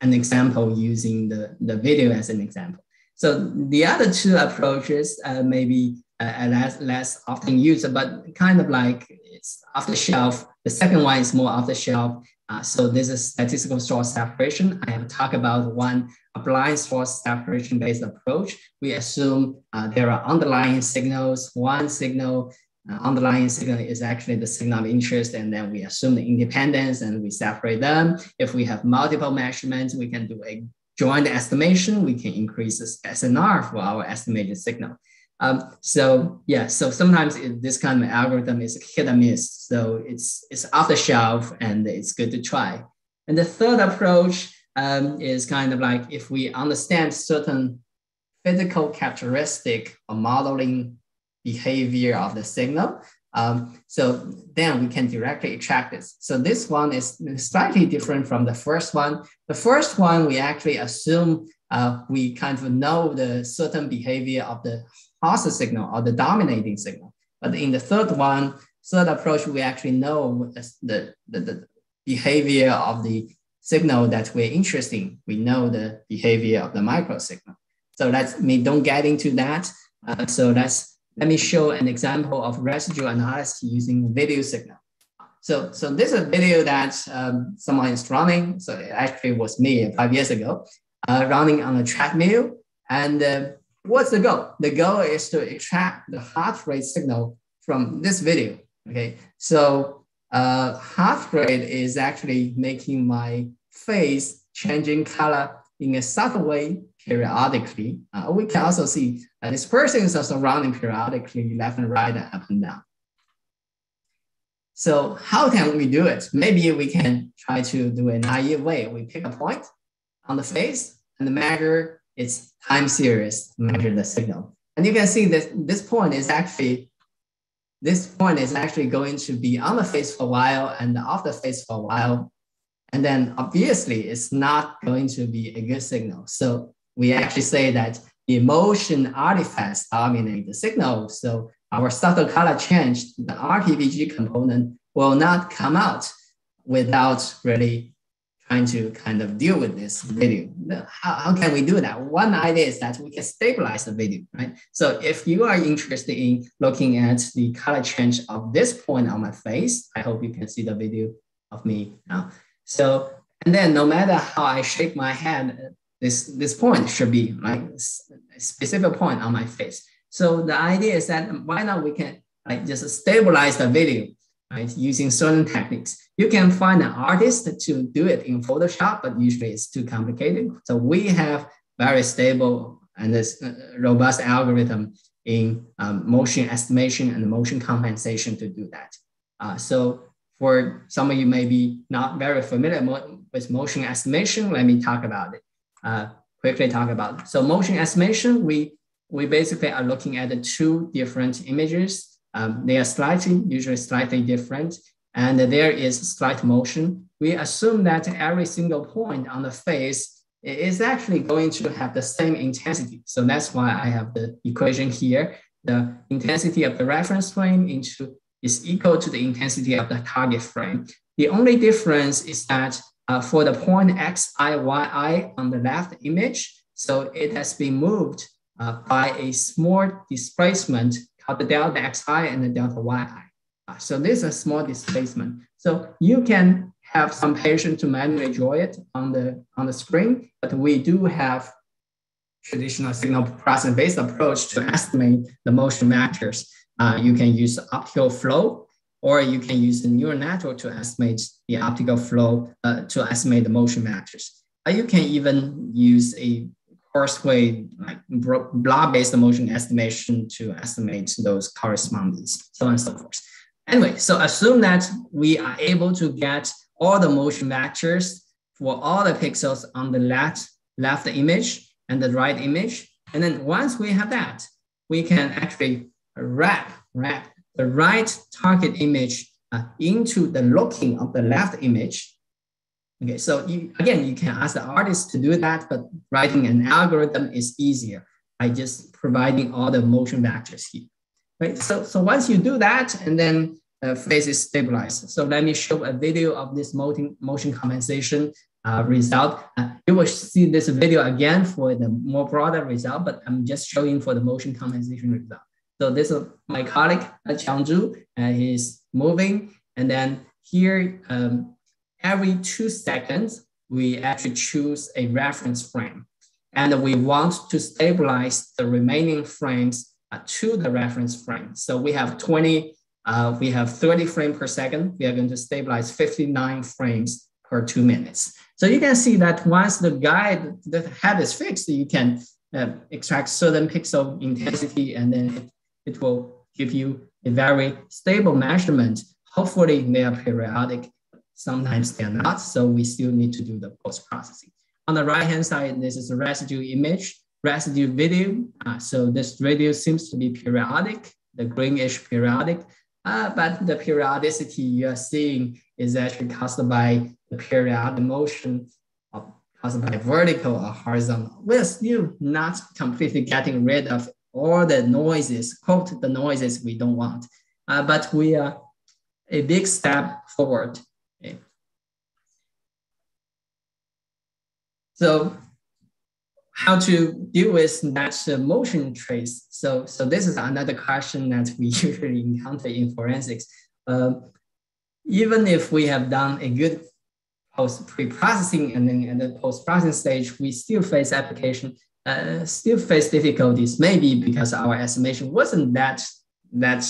an example using the, the video as an example. So the other two approaches uh, maybe uh, less, less often used, but kind of like it's off the shelf. The second one is more off the shelf. Uh, so this is statistical source separation. I have talked about one blind source separation based approach. We assume uh, there are underlying signals. One signal, uh, underlying signal is actually the signal of interest, and then we assume the independence and we separate them. If we have multiple measurements, we can do a joint estimation. We can increase the SNR for our estimated signal. Um, so yeah, so sometimes it, this kind of algorithm is hit or miss. So it's it's off the shelf and it's good to try. And the third approach um, is kind of like if we understand certain physical characteristic of modeling behavior of the signal, um, so then we can directly extract this. So this one is slightly different from the first one. The first one, we actually assume uh, we kind of know the certain behavior of the host signal or the dominating signal. But in the third one, third approach, we actually know the, the, the behavior of the signal that we're interested in. We know the behavior of the micro signal. So let's me don't get into that. Uh, so let's let me show an example of residual analysis using video signal. So, so this is a video that um, someone is running. So it actually was me five years ago, uh, running on a treadmill. And uh, what's the goal? The goal is to extract the heart rate signal from this video. Okay, so uh, heart rate is actually making my face changing color in a subtle way periodically. Uh, we can also see uh, this person is also running periodically left and right and up and down. So how can we do it? Maybe we can try to do a naive way. We pick a point on the face and measure its time series, measure the signal. And you can see that this point is actually, this point is actually going to be on the face for a while and off the face for a while. And then obviously it's not going to be a good signal. So we actually say that the emotion artifacts dominate the signal. So our subtle color change, the RPPG component will not come out without really trying to kind of deal with this video. How, how can we do that? One idea is that we can stabilize the video, right? So if you are interested in looking at the color change of this point on my face, I hope you can see the video of me now. So, and then no matter how I shake my head, this, this point should be like a specific point on my face. So the idea is that why not we can like just stabilize the video, right? Using certain techniques. You can find an artist to do it in Photoshop, but usually it's too complicated. So we have very stable and this uh, robust algorithm in um, motion estimation and motion compensation to do that. Uh, so for some of you maybe not very familiar with motion estimation, let me talk about it uh, quickly talk about. So motion estimation, we, we basically are looking at the two different images. Um, they are slightly, usually slightly different, and there is slight motion. We assume that every single point on the face is actually going to have the same intensity. So that's why I have the equation here. The intensity of the reference frame into is equal to the intensity of the target frame. The only difference is that uh, for the point x, i, y, i on the left image, so it has been moved uh, by a small displacement the delta xi and the delta yi. Uh, so this is a small displacement. So you can have some patience to manually draw it on the, on the screen, but we do have traditional signal processing based approach to estimate the motion vectors. Uh, you can use optical flow, or you can use the neural network to estimate the optical flow uh, to estimate the motion vectors. Uh, you can even use a way like block-based motion estimation to estimate those correspondence, so on and so forth. Anyway, so assume that we are able to get all the motion vectors for all the pixels on the left, left image and the right image. And then once we have that, we can actually wrap, wrap the right target image uh, into the looking of the left image. Okay, so you, again, you can ask the artist to do that, but writing an algorithm is easier by just providing all the motion vectors here. Right, so, so once you do that, and then uh, phase is stabilized. So let me show a video of this motion, motion compensation uh, result. Uh, you will see this video again for the more broader result, but I'm just showing for the motion compensation result. So this is my colleague, uh, Zhu, and he's moving. And then here, um, every two seconds, we actually choose a reference frame. And we want to stabilize the remaining frames uh, to the reference frame. So we have 20, uh, we have 30 frames per second. We are going to stabilize 59 frames per two minutes. So you can see that once the guide, the head is fixed, you can uh, extract certain pixel intensity and then it it will give you a very stable measurement. Hopefully they are periodic. Sometimes they're not, so we still need to do the post-processing. On the right-hand side, this is a residue image, residue video. Uh, so this video seems to be periodic, the greenish periodic, uh, but the periodicity you're seeing is actually caused by the periodic motion of, caused by vertical or horizontal. We're still not completely getting rid of all the noises, quote the noises we don't want. Uh, but we are a big step forward. Okay. So how to deal with that motion trace. So, so this is another question that we usually encounter in forensics. Um, even if we have done a good post pre-processing and then and the post-processing stage, we still face application uh, still face difficulties, maybe because our estimation wasn't that that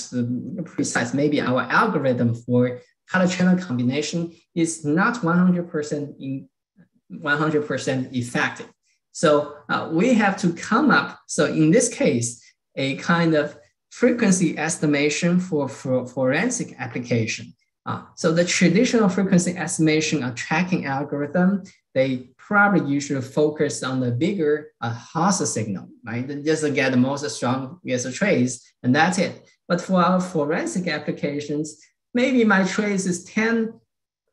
precise. Maybe our algorithm for color channel combination is not 100% in 100% effective. So uh, we have to come up. So in this case, a kind of frequency estimation for, for forensic application. Uh, so the traditional frequency estimation or tracking algorithm, they probably usually focus on the bigger uh, Hasse signal, right? Just to get the most strongest trace, and that's it. But for our forensic applications, maybe my trace is 10,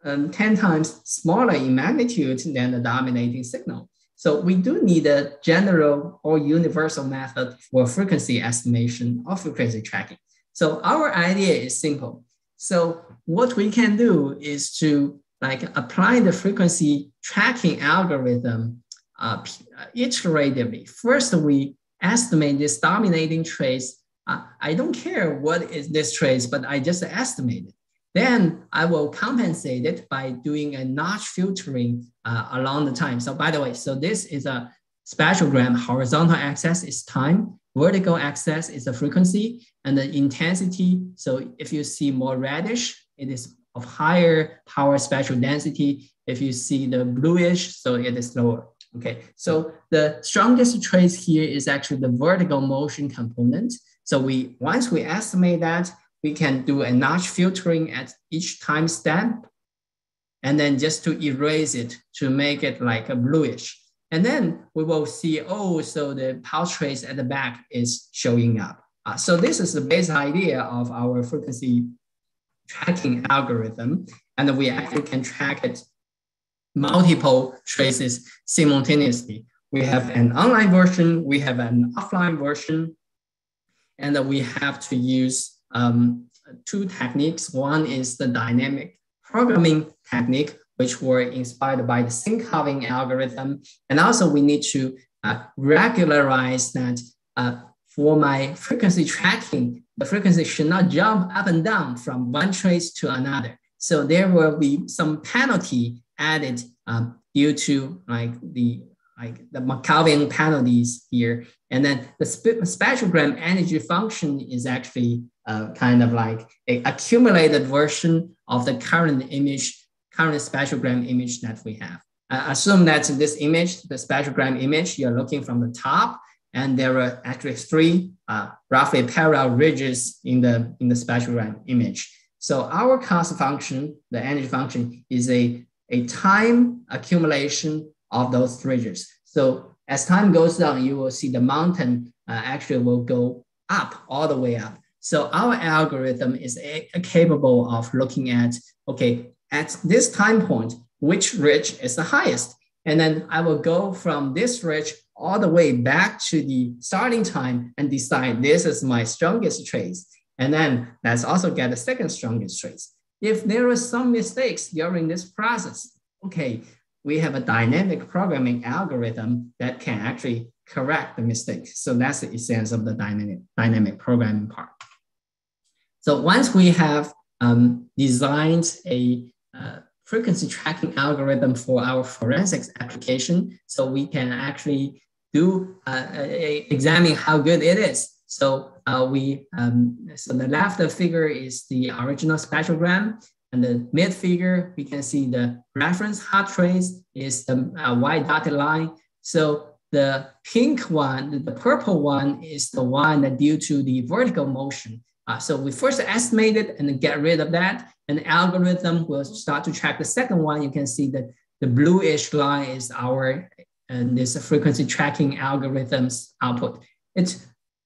um, 10 times smaller in magnitude than the dominating signal. So we do need a general or universal method for frequency estimation or frequency tracking. So our idea is simple. So what we can do is to like apply the frequency tracking algorithm uh, iteratively. First, we estimate this dominating trace. Uh, I don't care what is this trace, but I just estimate it. Then I will compensate it by doing a notch filtering uh, along the time. So by the way, so this is a spectrogram. Horizontal axis is time. Vertical axis is the frequency and the intensity. So if you see more reddish, it is of higher power spectral density. If you see the bluish, so it is lower. Okay, so the strongest trace here is actually the vertical motion component. So we once we estimate that, we can do a notch filtering at each time step, and then just to erase it to make it like a bluish. And then we will see, oh, so the pulse trace at the back is showing up. Uh, so this is the basic idea of our frequency tracking algorithm, and we actually can track it multiple traces simultaneously. We have an online version, we have an offline version, and we have to use um, two techniques. One is the dynamic programming technique, which were inspired by the seam carving algorithm. And also we need to uh, regularize that uh, for my frequency tracking, the frequency should not jump up and down from one trace to another. So there will be some penalty added um, due to like the like the Markovian penalties here. And then the spe spectrogram energy function is actually uh, kind of like a accumulated version of the current image current spectrogram image that we have. Uh, assume that this image, the spectrogram image, you're looking from the top, and there are actually three uh, roughly parallel ridges in the, in the spectrogram image. So our cost function, the energy function, is a, a time accumulation of those ridges. So as time goes down, you will see the mountain uh, actually will go up all the way up. So our algorithm is a, capable of looking at, okay, at this time point, which ridge is the highest? And then I will go from this ridge all the way back to the starting time and decide this is my strongest trace. And then let's also get the second strongest trace. If there are some mistakes during this process, okay, we have a dynamic programming algorithm that can actually correct the mistake. So that's the essence of the dynamic, dynamic programming part. So once we have um, designed a uh, frequency tracking algorithm for our forensics application, so we can actually do uh, examine how good it is. So uh, we um, so the left figure is the original spectrogram, and the mid figure, we can see the reference hot trace is the uh, white dotted line. So the pink one, the purple one is the one that due to the vertical motion. Uh, so we first estimate it and get rid of that. And the algorithm will start to track the second one. You can see that the bluish line is our and this frequency tracking algorithms output. It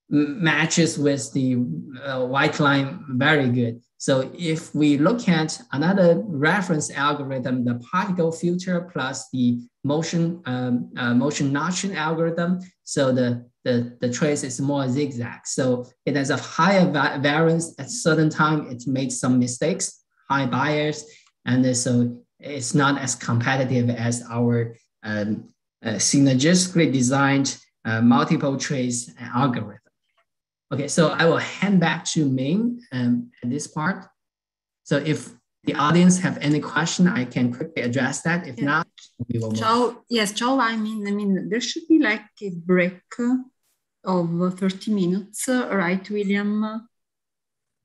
matches with the uh, white line very good. So if we look at another reference algorithm, the particle filter plus the motion um, uh, motion notching algorithm, so the, the, the trace is more zigzag. So it has a higher va variance at certain time. It makes some mistakes, high bias, and so it's not as competitive as our um, uh, synergistically designed uh, multiple trace algorithm. Okay, so I will hand back to Min um, at this part. So if the audience have any question, I can quickly address that. If yeah. not, we will move. yes, Joe, I mean, I mean, there should be like a break of 30 minutes, right, William?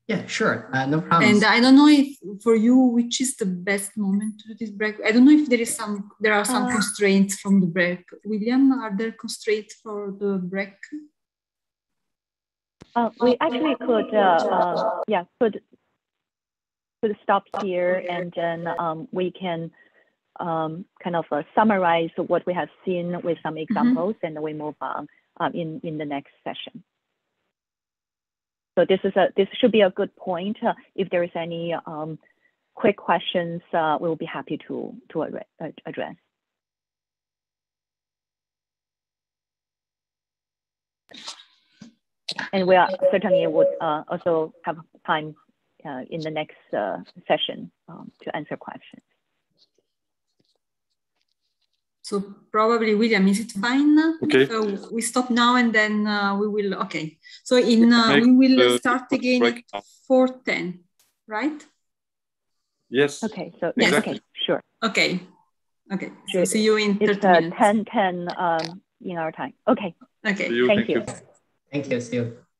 Yeah, sure, uh, no problem. And I don't know if for you, which is the best moment to do this break. I don't know if there is some, there are some uh, constraints from the break. William, are there constraints for the break? Uh, we actually could, uh, uh, yeah, could could stop here and then um, we can um, kind of uh, summarize what we have seen with some mm-hmm. examples mm -hmm. and we move on um, in in the next session. So this is a this should be a good point. Uh, if there is any um, quick questions, uh, we will be happy to to address. And we are certainly would uh, also have time uh, in the next uh, session um, to answer questions. So probably William, is it fine? Okay. So we stop now and then uh, we will, okay. So in uh, we will start again at 4.10, right? Yes. Okay, so yes. okay, sure. Okay, okay. Sure. So see you in 30 it's, uh, minutes. 10, 10 um, in our time. Okay. Okay. You, thank, thank you. you. Thank you, see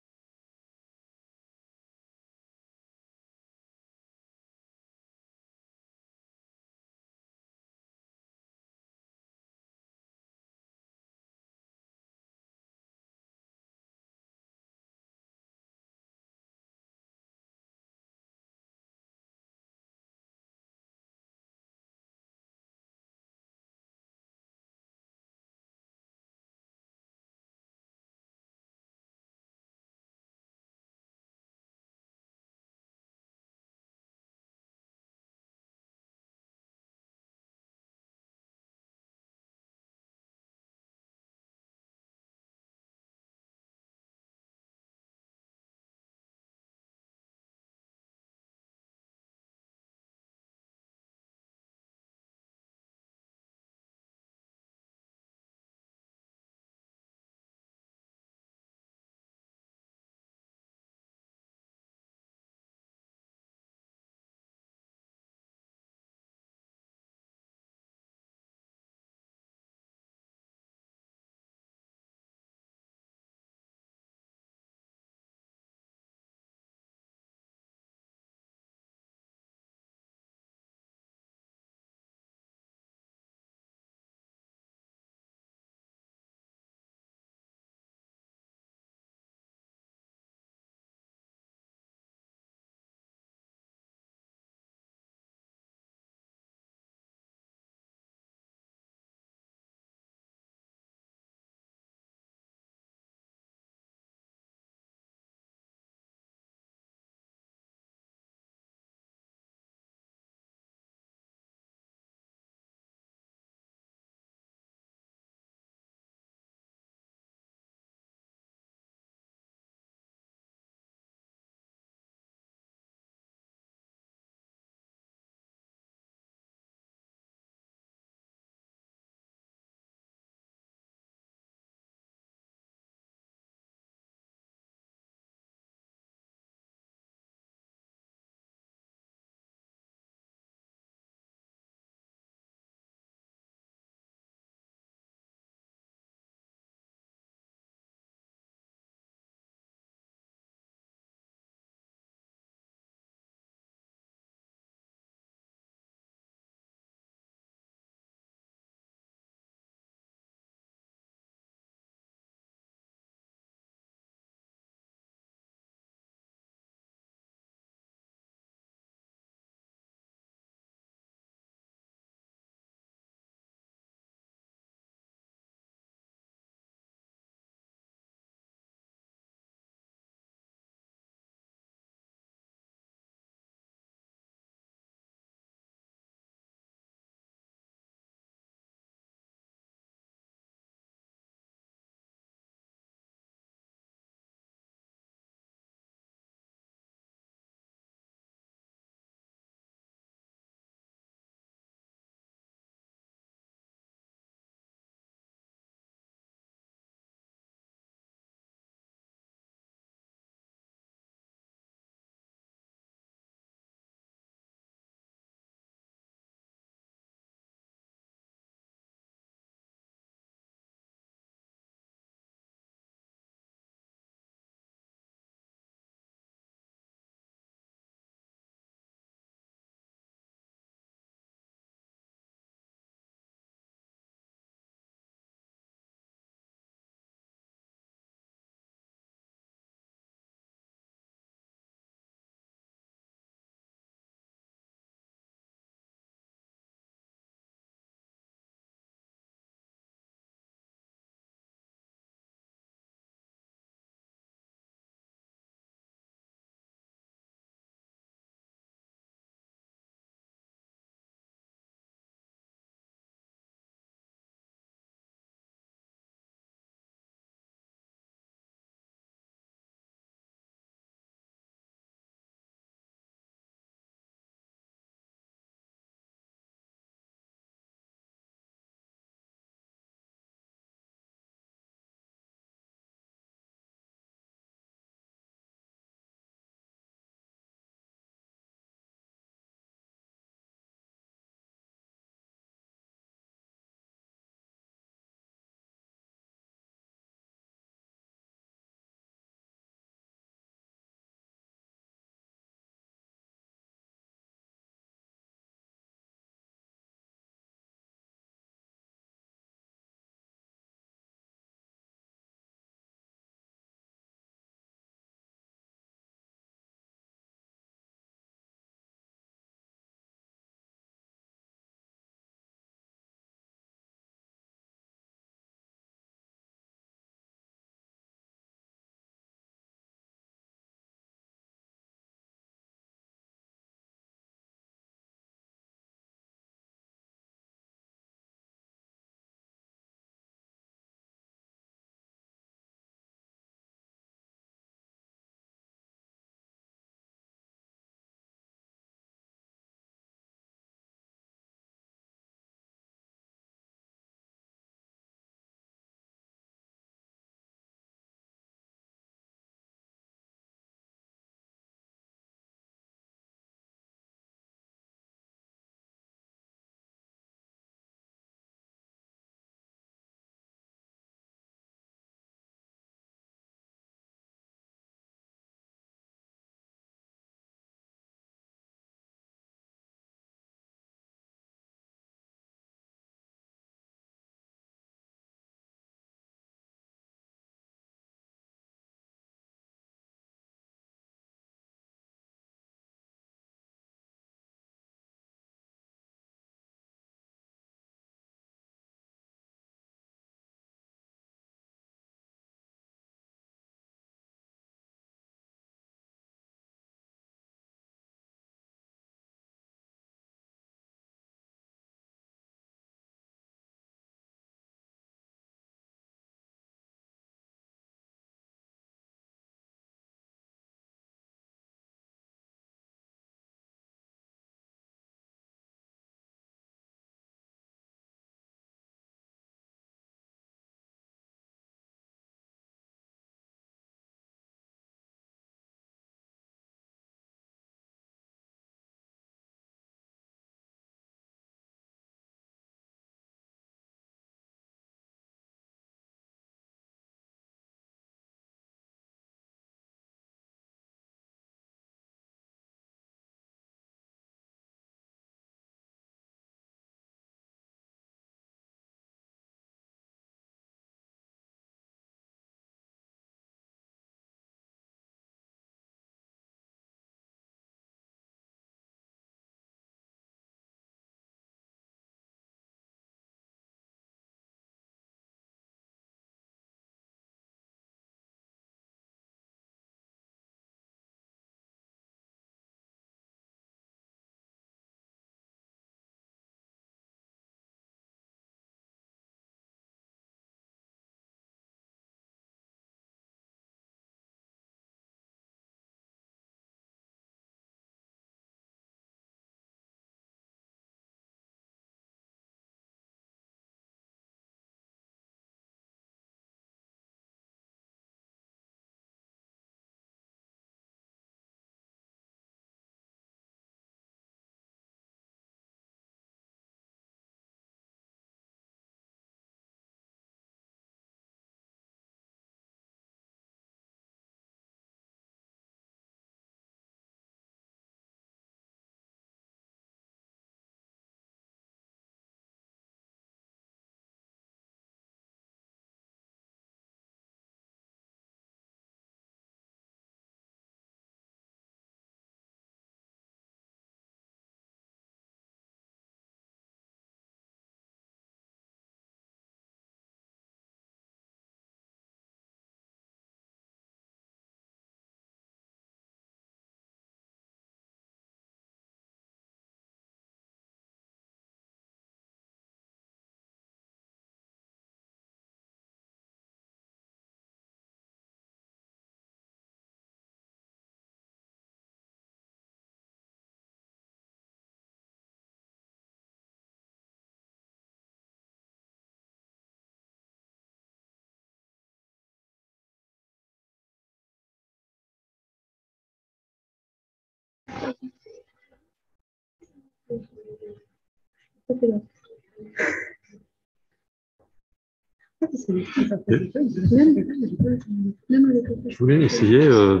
Je voulais essayer. Euh,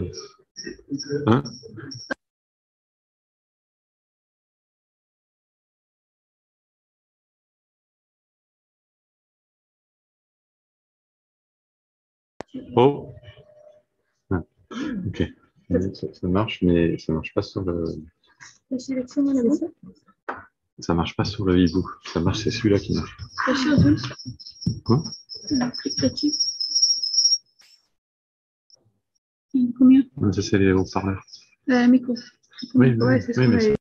hein Oh. Ah, ok. Ça, ça marche, mais ça marche pas sur le. Ça marche pas sur le hibou. Ça marche, c'est celui-là qui marche. Quoi? Combien? Ça, c'est les haut-parleurs. euh, Micro. Oui, oui, oui, mais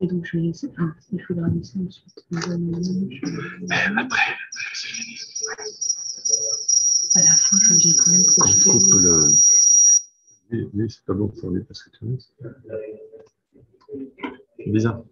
Et donc, je vais laisser. Ah, il faudra laisser ensuite. Après, À la fin, je viens quand même on projeter. coupe le. Oui, oui, c'est pas bon pour lui parce que tu vois. C'est bizarre.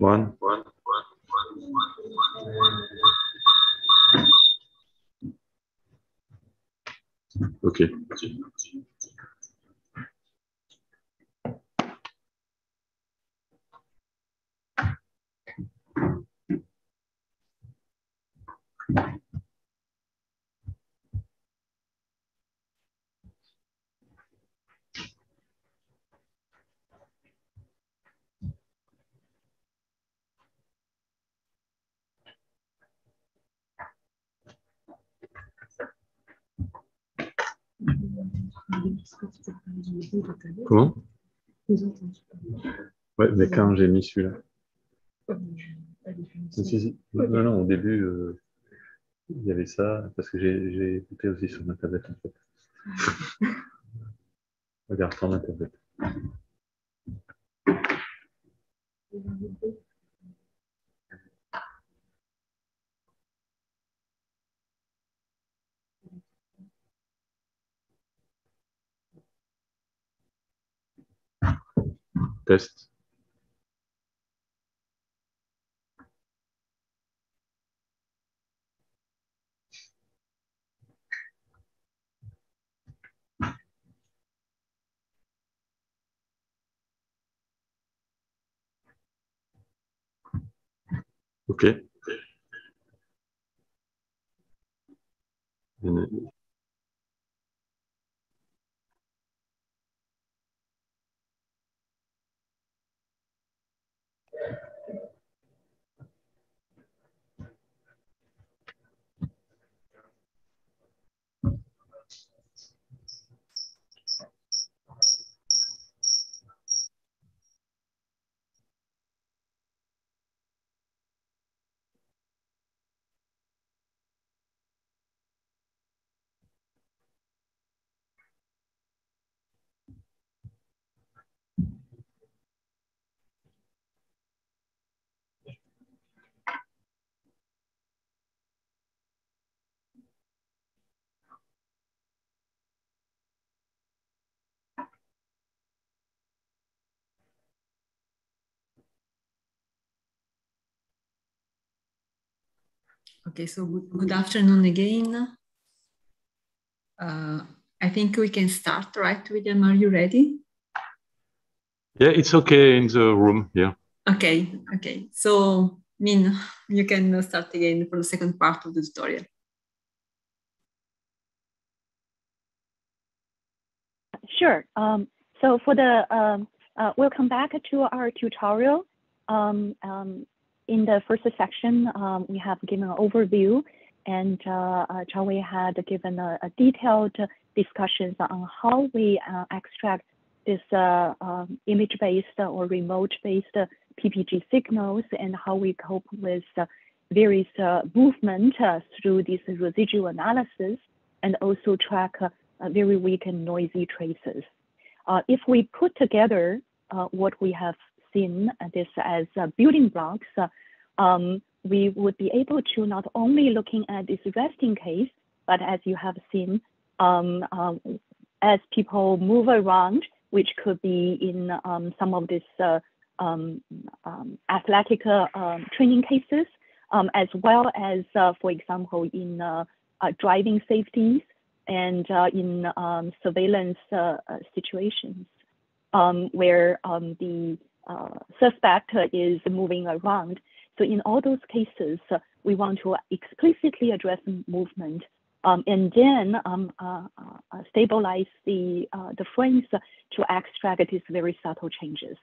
One. Ok. Comment? Ouais, mais quand j'ai mis celui-là. Si, si, si. Non, non, au début, euh, il y avait ça, parce que j'ai j'ai écouté aussi sur ma tablette, en fait. Regarde, prends ma tablette. test OK. Okay, so good, good afternoon again. Uh, I think we can start, right, William? Are you ready? Yeah, it's okay in the room. Yeah. Okay, okay. So, Min, you can start again for the second part of the tutorial. Sure. Um, so for the, um, uh, we'll come back to our tutorial. Um, um in the first section, um, we have given an overview and uh, uh, Wei had given a, a, detailed discussions on how we uh, extract this uh, um, image-based or remote-based PPG signals and how we cope with uh, various uh, movement through this residual analysis and also track very weak and noisy traces. if we put together what we have seen this as building blocks, um, we would be able to not only looking at this resting case, but as you have seen, um, um, as people move around, which could be in um, some of these uh, um, athletic uh, training cases, as well as, uh, for example, in uh, uh, driving safeties and uh, in surveillance situations where the suspect is moving around. So in all those cases, uh, we want to explicitly address movement um, and then um, uh, uh, stabilize the, uh, the frames to extract these very subtle changes.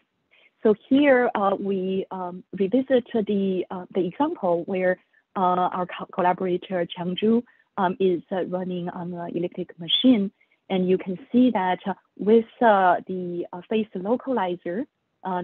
So here uh, we um, revisit the, uh, the example where our co collaborator Qiang Zhu um, is running on an elliptic machine. And you can see that with the face localizer, uh,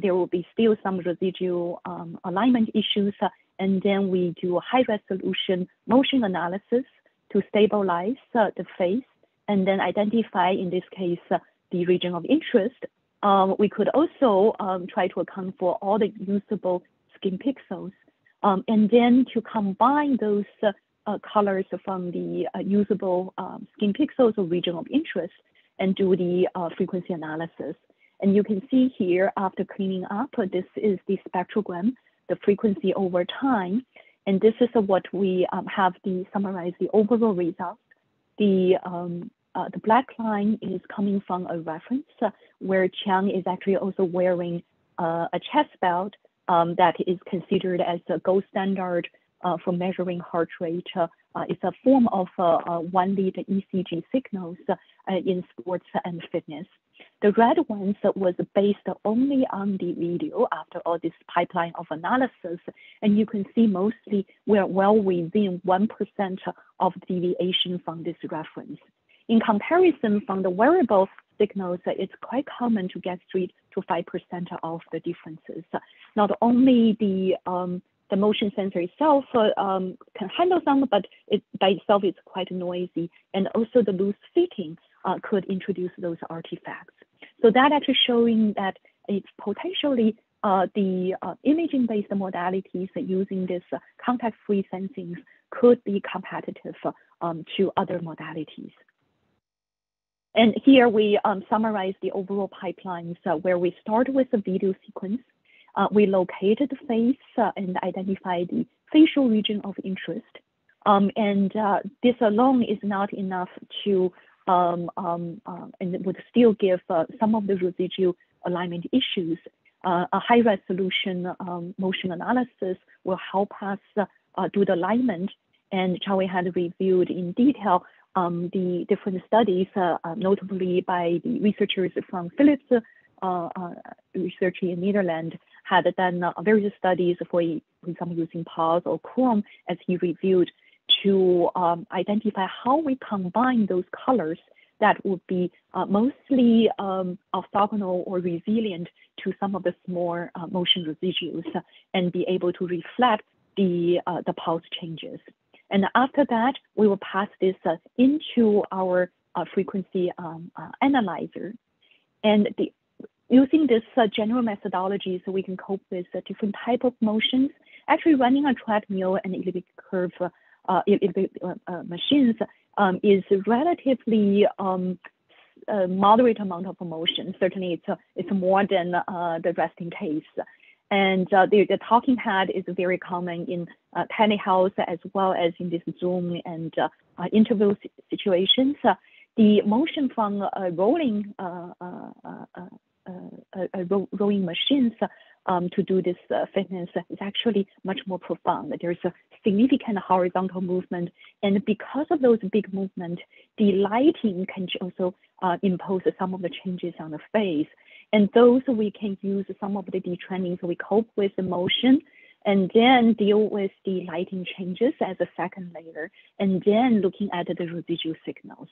there will be still some residual um, alignment issues. Uh, and then we do a high resolution motion analysis to stabilize uh, the face and then identify, in this case, uh, the region of interest. Um, we could also um, try to account for all the usable skin pixels. Um, and then to combine those uh, colors from the usable um, skin pixels or region of interest and do the frequency analysis. And you can see here, after cleaning up, this is the spectrogram, the frequency over time. And this is what we um, have the summarize the overall results. The, um, uh, the black line is coming from a reference uh, where Qiang is actually also wearing uh, a chest belt um, that is considered as a gold standard uh, for measuring heart rate. Uh, it's a form of one lead ECG signals in sports and fitness. The red ones was based only on the video after all this pipeline of analysis. And you can see mostly we're well within 1% of deviation from this reference. In comparison from the wearable signals, it's quite common to get 3 to 5% of the differences. Not only the um, the motion sensor itself um, can handle some, but it by itself is quite noisy. And also the loose fitting uh, could introduce those artifacts. So that actually showing that it's potentially uh, the uh, imaging-based modalities using this uh, contact-free sensing could be competitive um, to other modalities. And here we um, summarize the overall pipelines uh, where we start with the video sequence. Uh, we located the face uh, and identify the facial region of interest. Um, and this alone is not enough to um, um, uh, and would still give uh, some of the residual alignment issues. uh, a high resolution um, motion analysis will help us uh, do the alignment. And Chau-Wai had reviewed in detail um, the different studies, uh, uh, notably by the researchers from Philips research in Netherlands, had done various studies for, for example, using PAS or CHROM, as he reviewed, to um, identify how we combine those colors that would be uh, mostly um, orthogonal or resilient to some of the small uh, motion residues and be able to reflect the, uh, the pulse changes. And after that, we will pass this uh, into our uh, frequency um, uh, analyzer. And the, using this general methodology, so we can cope with different type of motions, actually running a treadmill and elliptic curve uh, uh, machines um, is relatively um, a moderate amount of motion. Certainly, it's, it's more than uh, the resting case. And uh, the, the, talking head is very common in uh, telehealth as well as in this Zoom and uh, interview situations. the motion from rolling rolling machines um, to do this uh, fitness is actually much more profound. There's a significant horizontal movement, and because of those big movement, the lighting can also uh, impose some of the changes on the face. And those we can use some of the detrending so we cope with the motion and then deal with the lighting changes as a second layer, and then looking at the residual signals.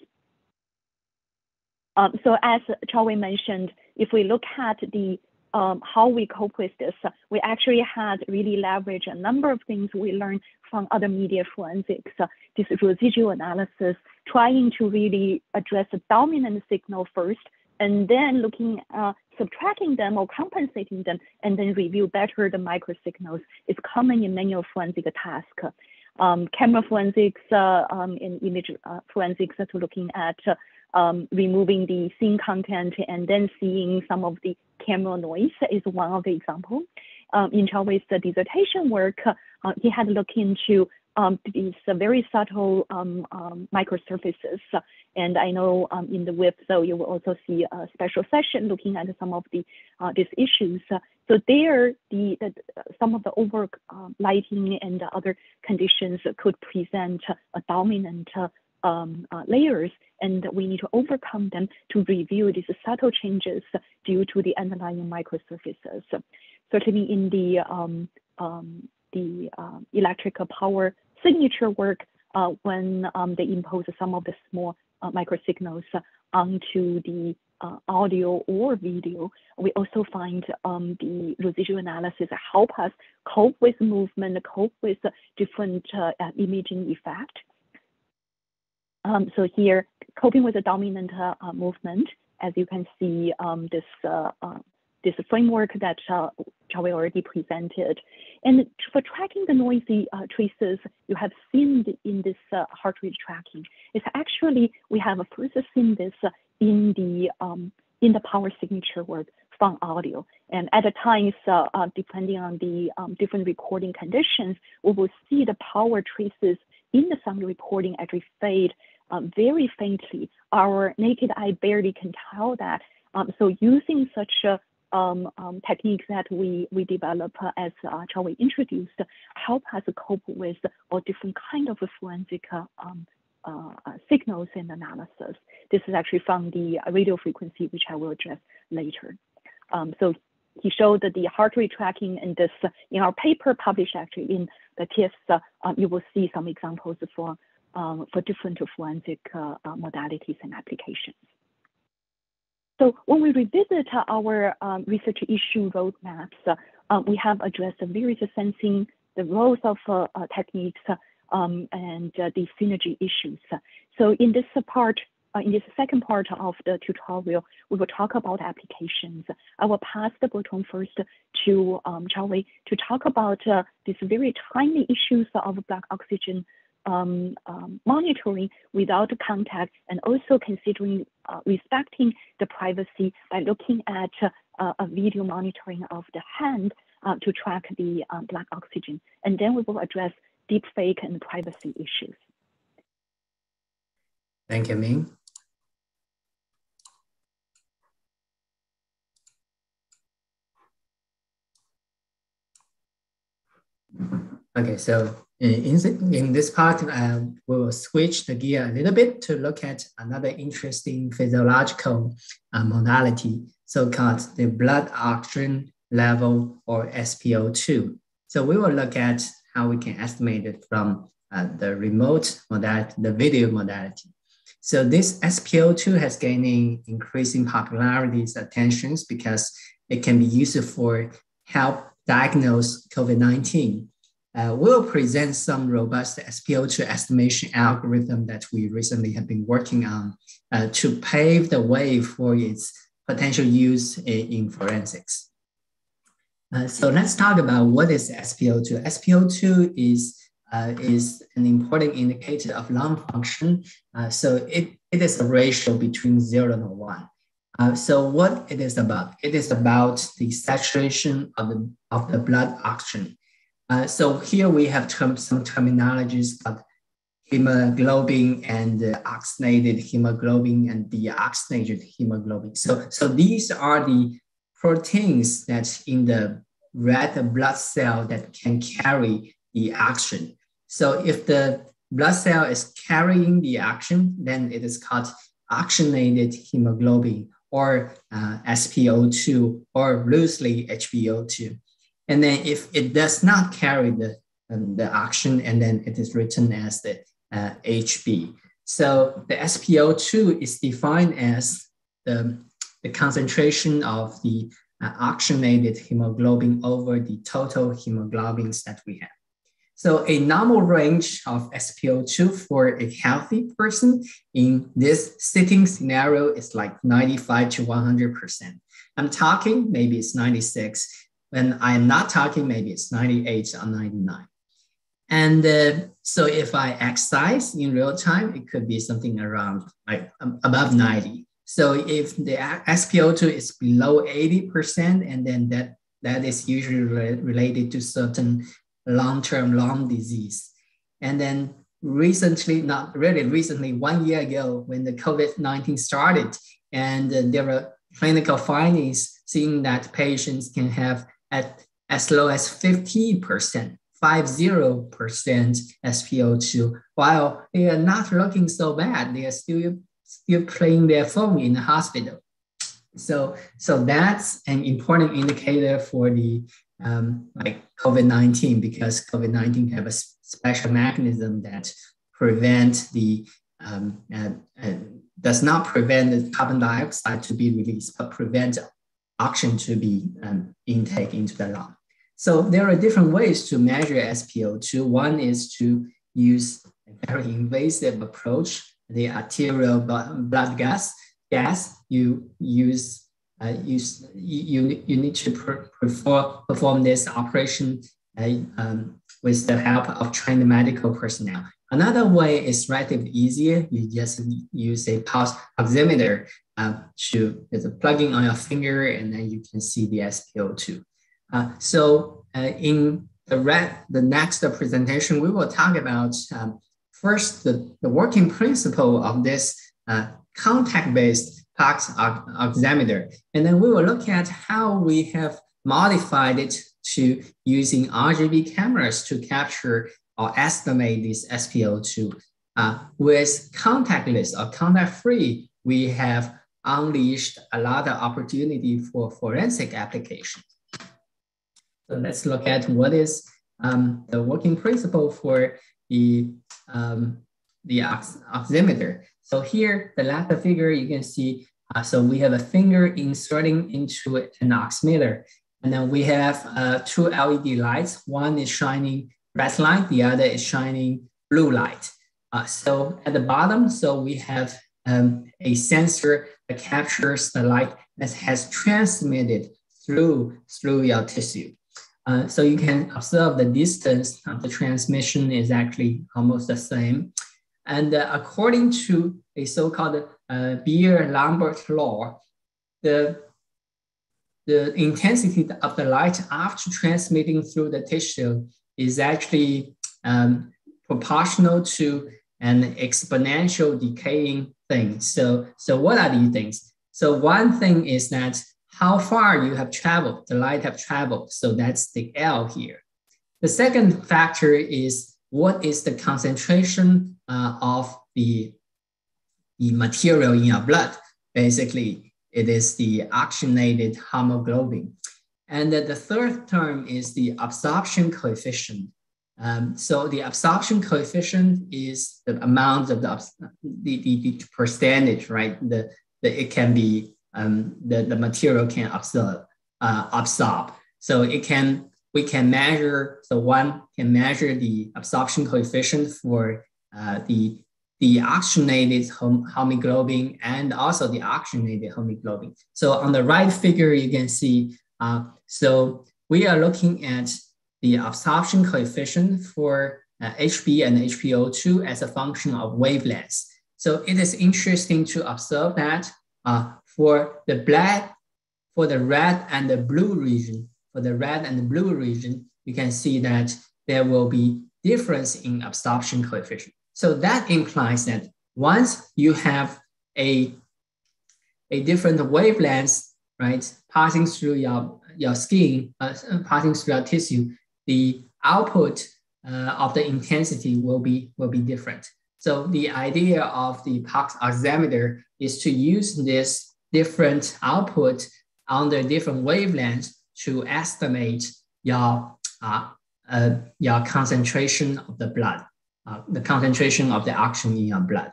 Um, so as Chau-Wai mentioned, if we look at the um, how we cope with this. We actually had really leveraged a number of things we learned from other media forensics, uh, this residual analysis, trying to really address the dominant signal first, and then looking uh, subtracting them or compensating them, and then review better the micro signals is common in many of forensic tasks. Um, camera forensics uh, um, in image uh, forensics to looking at um, removing the scene content and then seeing some of the camera noise is one of the examples. Um, in Chau-Wai's dissertation work, uh, he had looked into um, these uh, very subtle um, um, microsurfaces. And I know um, in the WIP, so you will also see a special session looking at some of the uh, these issues. So there, the, the some of the over uh, lighting and other conditions could present a dominant um, uh, layers, and we need to overcome them to review these subtle changes due to the underlying microsurfaces. Certainly in the um, um, the uh, electrical power signature work, uh, when um, they impose some of the small uh, microsignals onto the uh, audio or video, we also find um, the residual analysis help us cope with movement, cope with different imaging effect. Um, so here, coping with the dominant uh, movement, as you can see, um, this uh, uh, this framework that uh, Chau-Wai already presented. And for tracking the noisy uh, traces you have seen in this uh, heart rate tracking, it's actually, we have first seen this in the, um, in the power signature work from audio. And at the times, uh, uh, depending on the um, different recording conditions, we will see the power traces in the sound recording actually fade um, very faintly. Our naked eye barely can tell that. Um, so using such a um, um, techniques that we, we develop uh, as uh, Chau-Wai introduced help us cope with all different kind of forensic uh, um, uh, signals and analysis. This is actually from the radio frequency, which I will address later. Um, so he showed that the heart rate tracking and this in our paper published actually in the TIFS, uh, you will see some examples for um, for different forensic uh, modalities and applications. So when we revisit our um, research issue roadmaps, uh, we have addressed the various sensing, the roles of techniques, um, and the synergy issues. So in this part, uh, in this second part of the tutorial, we will talk about applications. I will pass the baton first to um, Chau-Wai to talk about uh, these very tiny issues of blood oxygen um, um, monitoring without contact and also considering uh, uh, respecting the privacy by looking at uh, a video monitoring of the hand uh, to track the blood oxygen. And then we will address deep fake and privacy issues. Thank you, Min. Okay, so in, in this part, uh, we will switch the gear a little bit to look at another interesting physiological uh, modality, so-called the blood oxygen level or SpO2. So we will look at how we can estimate it from uh, the remote modality, the video modality. So this SpO2 has gaining increasing popularities, attentions because it can be used for help diagnose COVID-19 uh, we'll present some robust SpO2 estimation algorithm that we recently have been working on uh, to pave the way for its potential use in, in forensics. Uh, so let's talk about what is SpO2. SpO2 is, uh, is an important indicator of lung function. Uh, so it, it is a ratio between zero and one. Uh, so what it is about? It is about the saturation of the, of the blood oxygen. Uh, so here we have term, some terminologies called hemoglobin and uh, oxygenated hemoglobin and deoxygenated hemoglobin. So, so these are the proteins that's in the red blood cell that can carry the oxygen. So if the blood cell is carrying the oxygen, then it is called oxygenated hemoglobin or uh, SpO2 or loosely HbO2. And then if it does not carry the, um, the oxygen, and then it is written as the uh, HB. So the SpO2 is defined as the, the concentration of the uh, oxygenated hemoglobin over the total hemoglobins that we have. So a normal range of SpO2 for a healthy person in this sitting scenario is like 95 to 100%. I'm talking, maybe it's 96. When I'm not talking, maybe it's 98 or 99. And uh, so if I exercise in real time, it could be something around like um, above 90. So if the SpO2 is below 80%, and then that, that is usually re related to certain long-term lung disease. And then recently, not really recently, one year ago, when the COVID-19 started, and uh, there were clinical findings seeing that patients can have at as low as 50%, 50% SpO2, while they are not looking so bad. They are still, still playing their phone in the hospital. So, so that's an important indicator for the um, like COVID-19 because COVID-19 have a special mechanism that prevent the um, uh, uh, does not prevent the carbon dioxide to be released, but prevent oxygen to be um, intake into the lung. So there are different ways to measure SpO2. One is to use a very invasive approach, the arterial blood gas. Gas you use uh, you, you need to perform, perform this operation uh, um, with the help of trained medical personnel. Another way is relatively easier. You just use a pulse oximeter uh, to there's a plugin on your finger, and then you can see the SpO2. Uh, so uh, in the red, the next presentation, we will talk about um, first the, the working principle of this uh, contact-based pulse oximeter, and then we will look at how we have modified it to using RGB cameras to capture or estimate this SpO2. Uh, with contactless or contact-free, we have unleashed a lot of opportunity for forensic application. So let's look at what is um, the working principle for the, um, the ox oximeter. So here, the left figure, you can see, uh, so we have a finger inserting into an oximeter. And then we have uh, two LED lights. One is shining red light, the other is shining blue light. Uh, so at the bottom, so we have um, a sensor that captures the light that has transmitted through, through your tissue. Uh, so you can observe the distance of the transmission is actually almost the same. And uh, according to a so-called uh, Beer-Lambert law, the, the intensity of the light after transmitting through the tissue is actually um, proportional to an exponential decaying thing. So, so what are these things? So one thing is that how far you have traveled, the light have traveled. So that's the L here. The second factor is what is the concentration uh, of the, the material in your blood. Basically, it is the oxygenated hemoglobin. And then the third term is the absorption coefficient. Um, so the absorption coefficient is the amount of the, the, the, percentage, right? The, the, it can be, um, the, the material can absorb, uh, absorb. So it can, we can measure, so one can measure the absorption coefficient for uh, the, the oxygenated hemoglobin and also the oxygenated hemoglobin. So on the right figure, you can see, uh, so we are looking at the absorption coefficient for uh, HB and HbO2 as a function of wavelengths. So it is interesting to observe that uh, for the black, for the red and the blue region, for the red and the blue region, you can see that there will be difference in absorption coefficient. So that implies that once you have a, a different wavelength, right, passing through your, your skin, uh, passing through your tissue, the output uh, of the intensity will be, will be different. So the idea of the pulse oximeter is to use this different output under different wavelengths to estimate your, uh, uh, your concentration of the blood, uh, the concentration of the oxygen in your blood.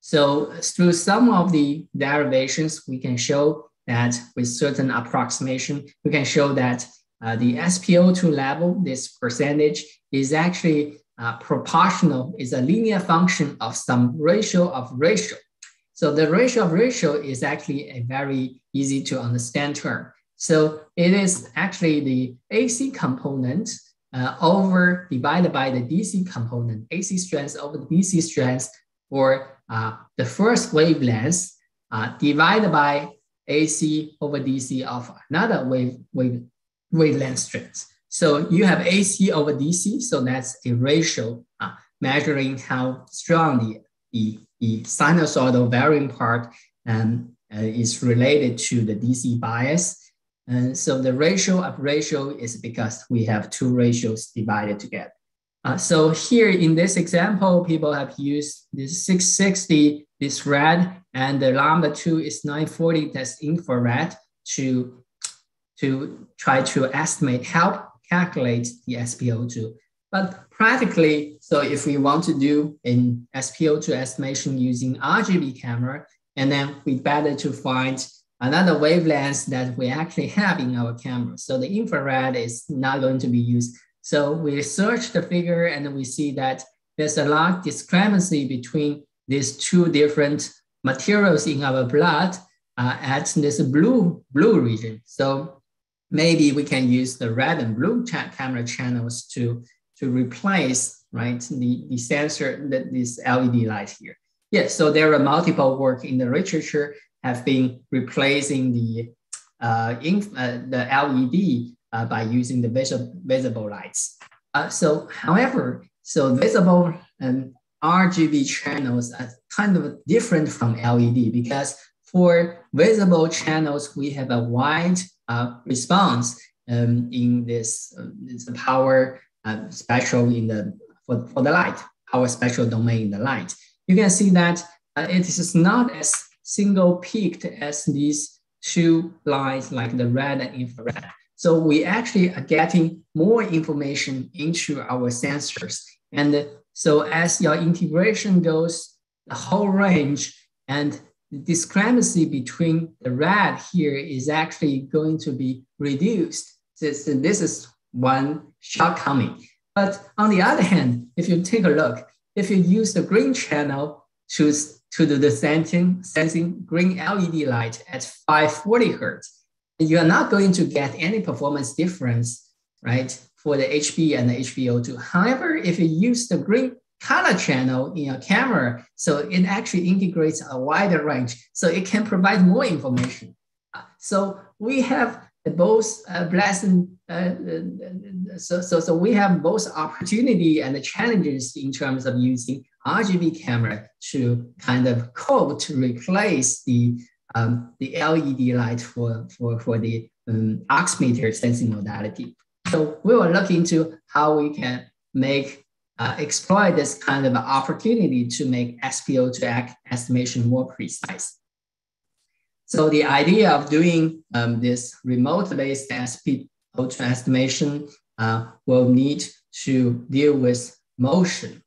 So through some of the derivations, we can show that with certain approximation, we can show that uh, the SPO2 level, this percentage, is actually uh, proportional, is a linear function of some ratio of ratio. So the ratio of ratio is actually a very easy to understand term. So it is actually the AC component uh, over divided by the DC component, AC strength over the DC strength for uh, the first wavelength uh, divided by AC over DC of another wave, wave wavelength strength. So you have AC over DC, so that's a ratio uh, measuring how strong the, the, the sinusoidal varying part um, uh, is related to the DC bias. And so the ratio of ratio is because we have two ratios divided together. Uh, so here in this example, people have used this 660, this red, and the lambda 2 is 940, that's infrared, to to try to estimate, help calculate the SPO2. But practically, so if we want to do an SPO2 estimation using RGB camera, and then we better to find another wavelength that we actually have in our camera. So the infrared is not going to be used. So we search the figure and we see that there's a lot discrepancy between these two different materials in our blood uh, at this blue, blue region. So maybe we can use the red and blue camera channels to, to replace right, the, the sensor, the, this LED light here. Yes, so there are multiple work in the literature have been replacing the, uh, uh, the LED uh, by using the visible, visible lights. Uh, so however, so visible and RGB channels are kind of different from LED because for visible channels, we have a wide uh, response um, in this, uh, this power uh, in the for, for the light, power spectral domain in the light. You can see that uh, it is not as single peaked as these two lines like the red and infrared. So we actually are getting more information into our sensors. And so as your integration goes the whole range and the discrepancy between the red here is actually going to be reduced. So this is one shortcoming. But on the other hand, if you take a look, if you use the green channel to, to do the sensing, sensing green LED light at 540 hertz, you're not going to get any performance difference, right, for the HB and the HbO2. However, if you use the green color channel in your camera. So it actually integrates a wider range. So it can provide more information. So we have both uh, blessing, uh, uh, so, so, so we have both opportunity and the challenges in terms of using RGB camera to kind of cope to replace the, um, the LED light for, for, for the um, oximeter sensing modality. So we will look into how we can make uh, exploit this kind of opportunity to make SPO2 estimation more precise. So the idea of doing um, this remote-based SPO2 estimation uh, will need to deal with motion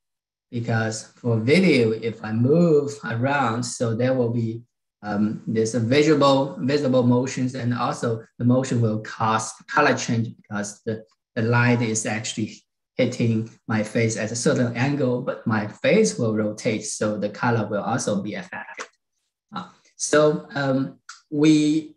because for video, if I move around, so there will be um, this visible visible motions and also the motion will cause color change because the, the light is actually hitting my face at a certain angle, but my face will rotate, so the color will also be affected. Uh, so um, we,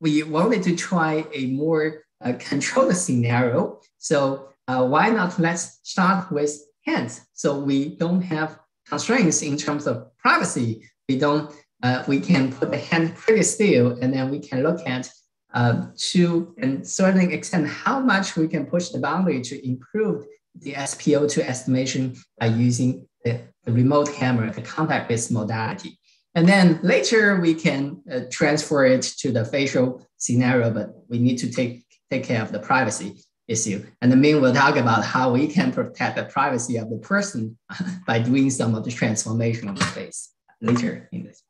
we wanted to try a more uh, controlled scenario. So uh, why not let's start with hands. So we don't have constraints in terms of privacy. We don't, uh, we can put the hand pretty still and then we can look at uh, to a certain extent how much we can push the boundary to improve the SPO2 estimation by using the, the remote camera, the contact-based modality. And then later we can uh, transfer it to the facial scenario, but we need to take, take care of the privacy issue. And the Min will talk about how we can protect the privacy of the person by doing some of the transformation of the face later in this.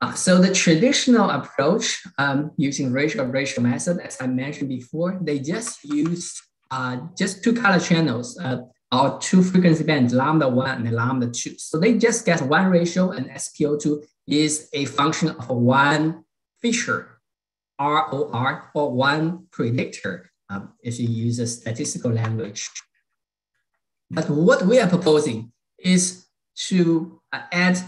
Uh, so the traditional approach um, using ratio of ratio method, as I mentioned before, they just use uh, just two color channels uh, or two frequency bands, lambda one and lambda two. So they just get one ratio and SPO2 is a function of one feature, ROR, or one predictor um, if you use a statistical language. But what we are proposing is to uh, add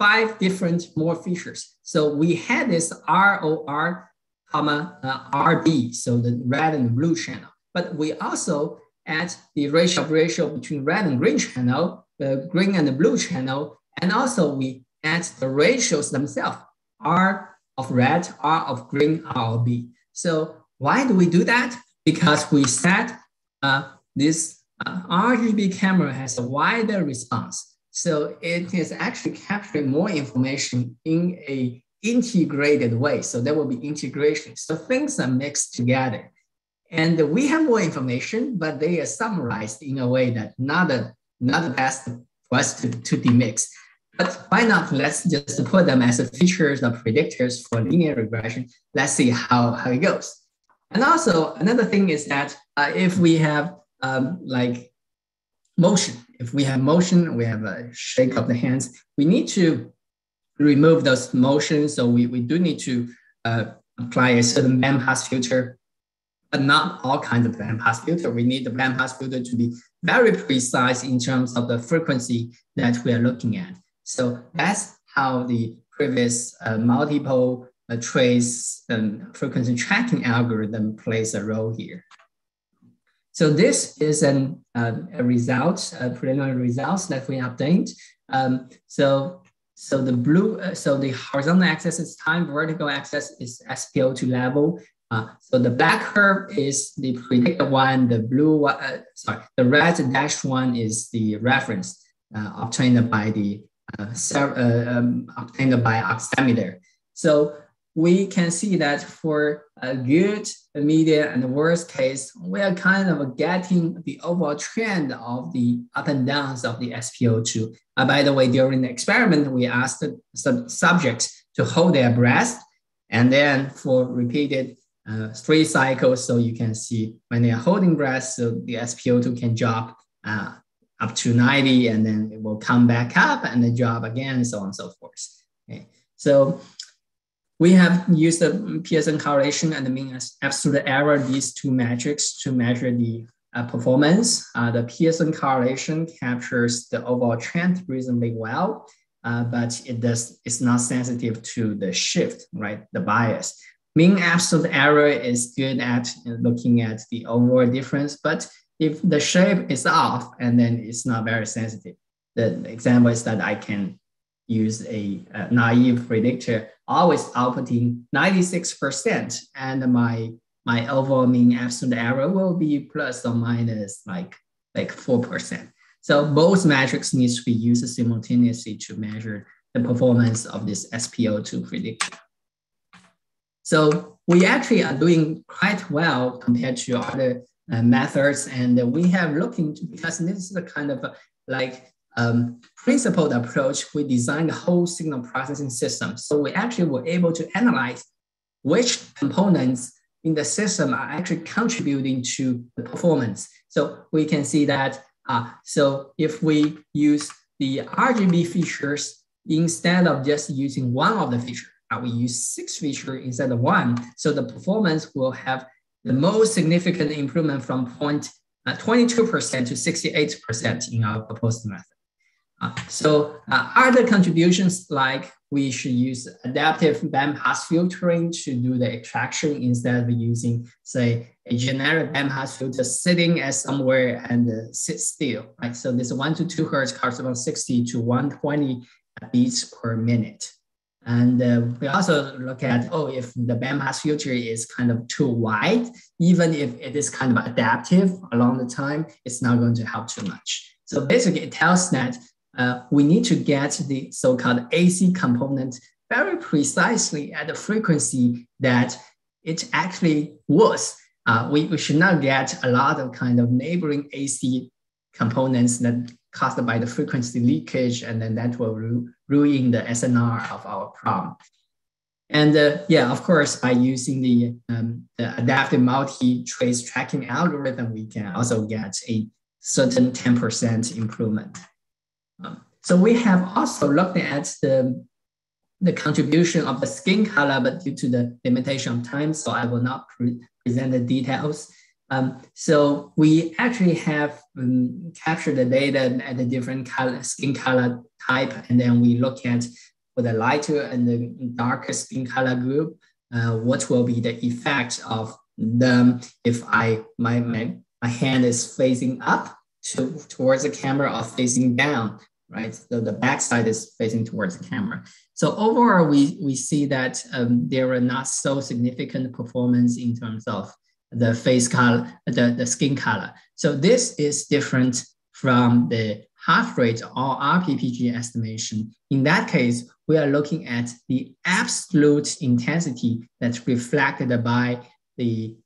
five different more features. So we had this ROR, comma uh, RB, so the red and blue channel. But we also add the ratio of ratio between red and green channel, the green and the blue channel, and also we add the ratios themselves, R of red, R of green, R of B. So why do we do that? Because we said uh, this uh, RGB camera has a wider response. So it is actually capturing more information in a integrated way. So there will be integration. So things are mixed together. And we have more information, but they are summarized in a way that not the, not the best for us to, to demix. But why not? Let's just put them as features or predictors for linear regression. Let's see how, how it goes. And also another thing is that uh, if we have um, like motion, if we have motion, we have a shake of the hands, we need to remove those motions. So we, we do need to uh, apply a certain bandpass filter but not all kinds of bandpass filter. We need the bandpass filter to be very precise in terms of the frequency that we are looking at. So that's how the previous uh, multiple uh, trace um, frequency tracking algorithm plays a role here. So this is an, uh, a result, a preliminary results that we obtained. Um, so, so the blue, uh, so the horizontal axis is time, vertical axis is SPO2 level, uh, so the black curve is the predicted one, the blue, uh, sorry, the red dashed one is the reference uh, obtained by the uh, uh, um, obtained by oximeter. So we can see that for a good, medium, and the worst case, we are kind of getting the overall trend of the up and downs of the SPO2. Uh, by the way, during the experiment, we asked the subjects to hold their breath, and then for repeated uh, three cycles. So you can see when they are holding breath, so the SPO2 can drop uh, up to 90 and then it will come back up and then drop again, so on and so forth. Okay. So we have used the Pearson correlation and the mean absolute error, these two metrics to measure the uh, performance. Uh, the Pearson correlation captures the overall trend reasonably well, uh, but it does, it's not sensitive to the shift, right? The bias. Mean absolute error is good at looking at the overall difference, but if the shape is off and then it's not very sensitive, the example is that I can use a, a naive predictor always outputting 96% and my my overall mean absolute error will be plus or minus like like 4%. So both metrics needs to be used simultaneously to measure the performance of this SPO2 predictor. So we actually are doing quite well compared to other uh, methods. And we have looking because this is a kind of a, like um, principled approach. We designed the whole signal processing system. So we actually were able to analyze which components in the system are actually contributing to the performance. So we can see that, uh, so if we use the RGB features instead of just using one of the features, uh, we use six features instead of one. So the performance will have the most significant improvement from point, uh, 22% to 68% in our proposed method. Uh, so uh, other contributions like we should use adaptive bandpass filtering to do the extraction instead of using, say, a generic bandpass filter sitting at somewhere and uh, sit still, right? So this one to two hertz corresponds 60 to 120 beats per minute. And uh, we also look at, oh, if the bandpass filter is kind of too wide, even if it is kind of adaptive along the time, it's not going to help too much. So basically it tells that uh, we need to get the so-called AC component very precisely at the frequency that it actually was. Uh, we, we should not get a lot of kind of neighboring AC components that caused by the frequency leakage, and then that will ru ruin the SNR of our problem. And uh, yeah, of course, by using the, um, the adaptive multi-trace tracking algorithm, we can also get a certain 10% improvement. So we have also looked at the, the contribution of the skin color, but due to the limitation of time, so I will not pre present the details. Um, so we actually have um, captured the data at the different color, skin color type, and then we look at for the lighter and the darker skin color group, uh, what will be the effect of them if I my, my, my hand is facing up to, towards the camera or facing down right? So the backside is facing towards the camera. So overall, we, we see that um, there are not so significant performance in terms of the face color, the, the skin color. So this is different from the heart rate or RPPG estimation. In that case, we are looking at the absolute intensity that's reflected by the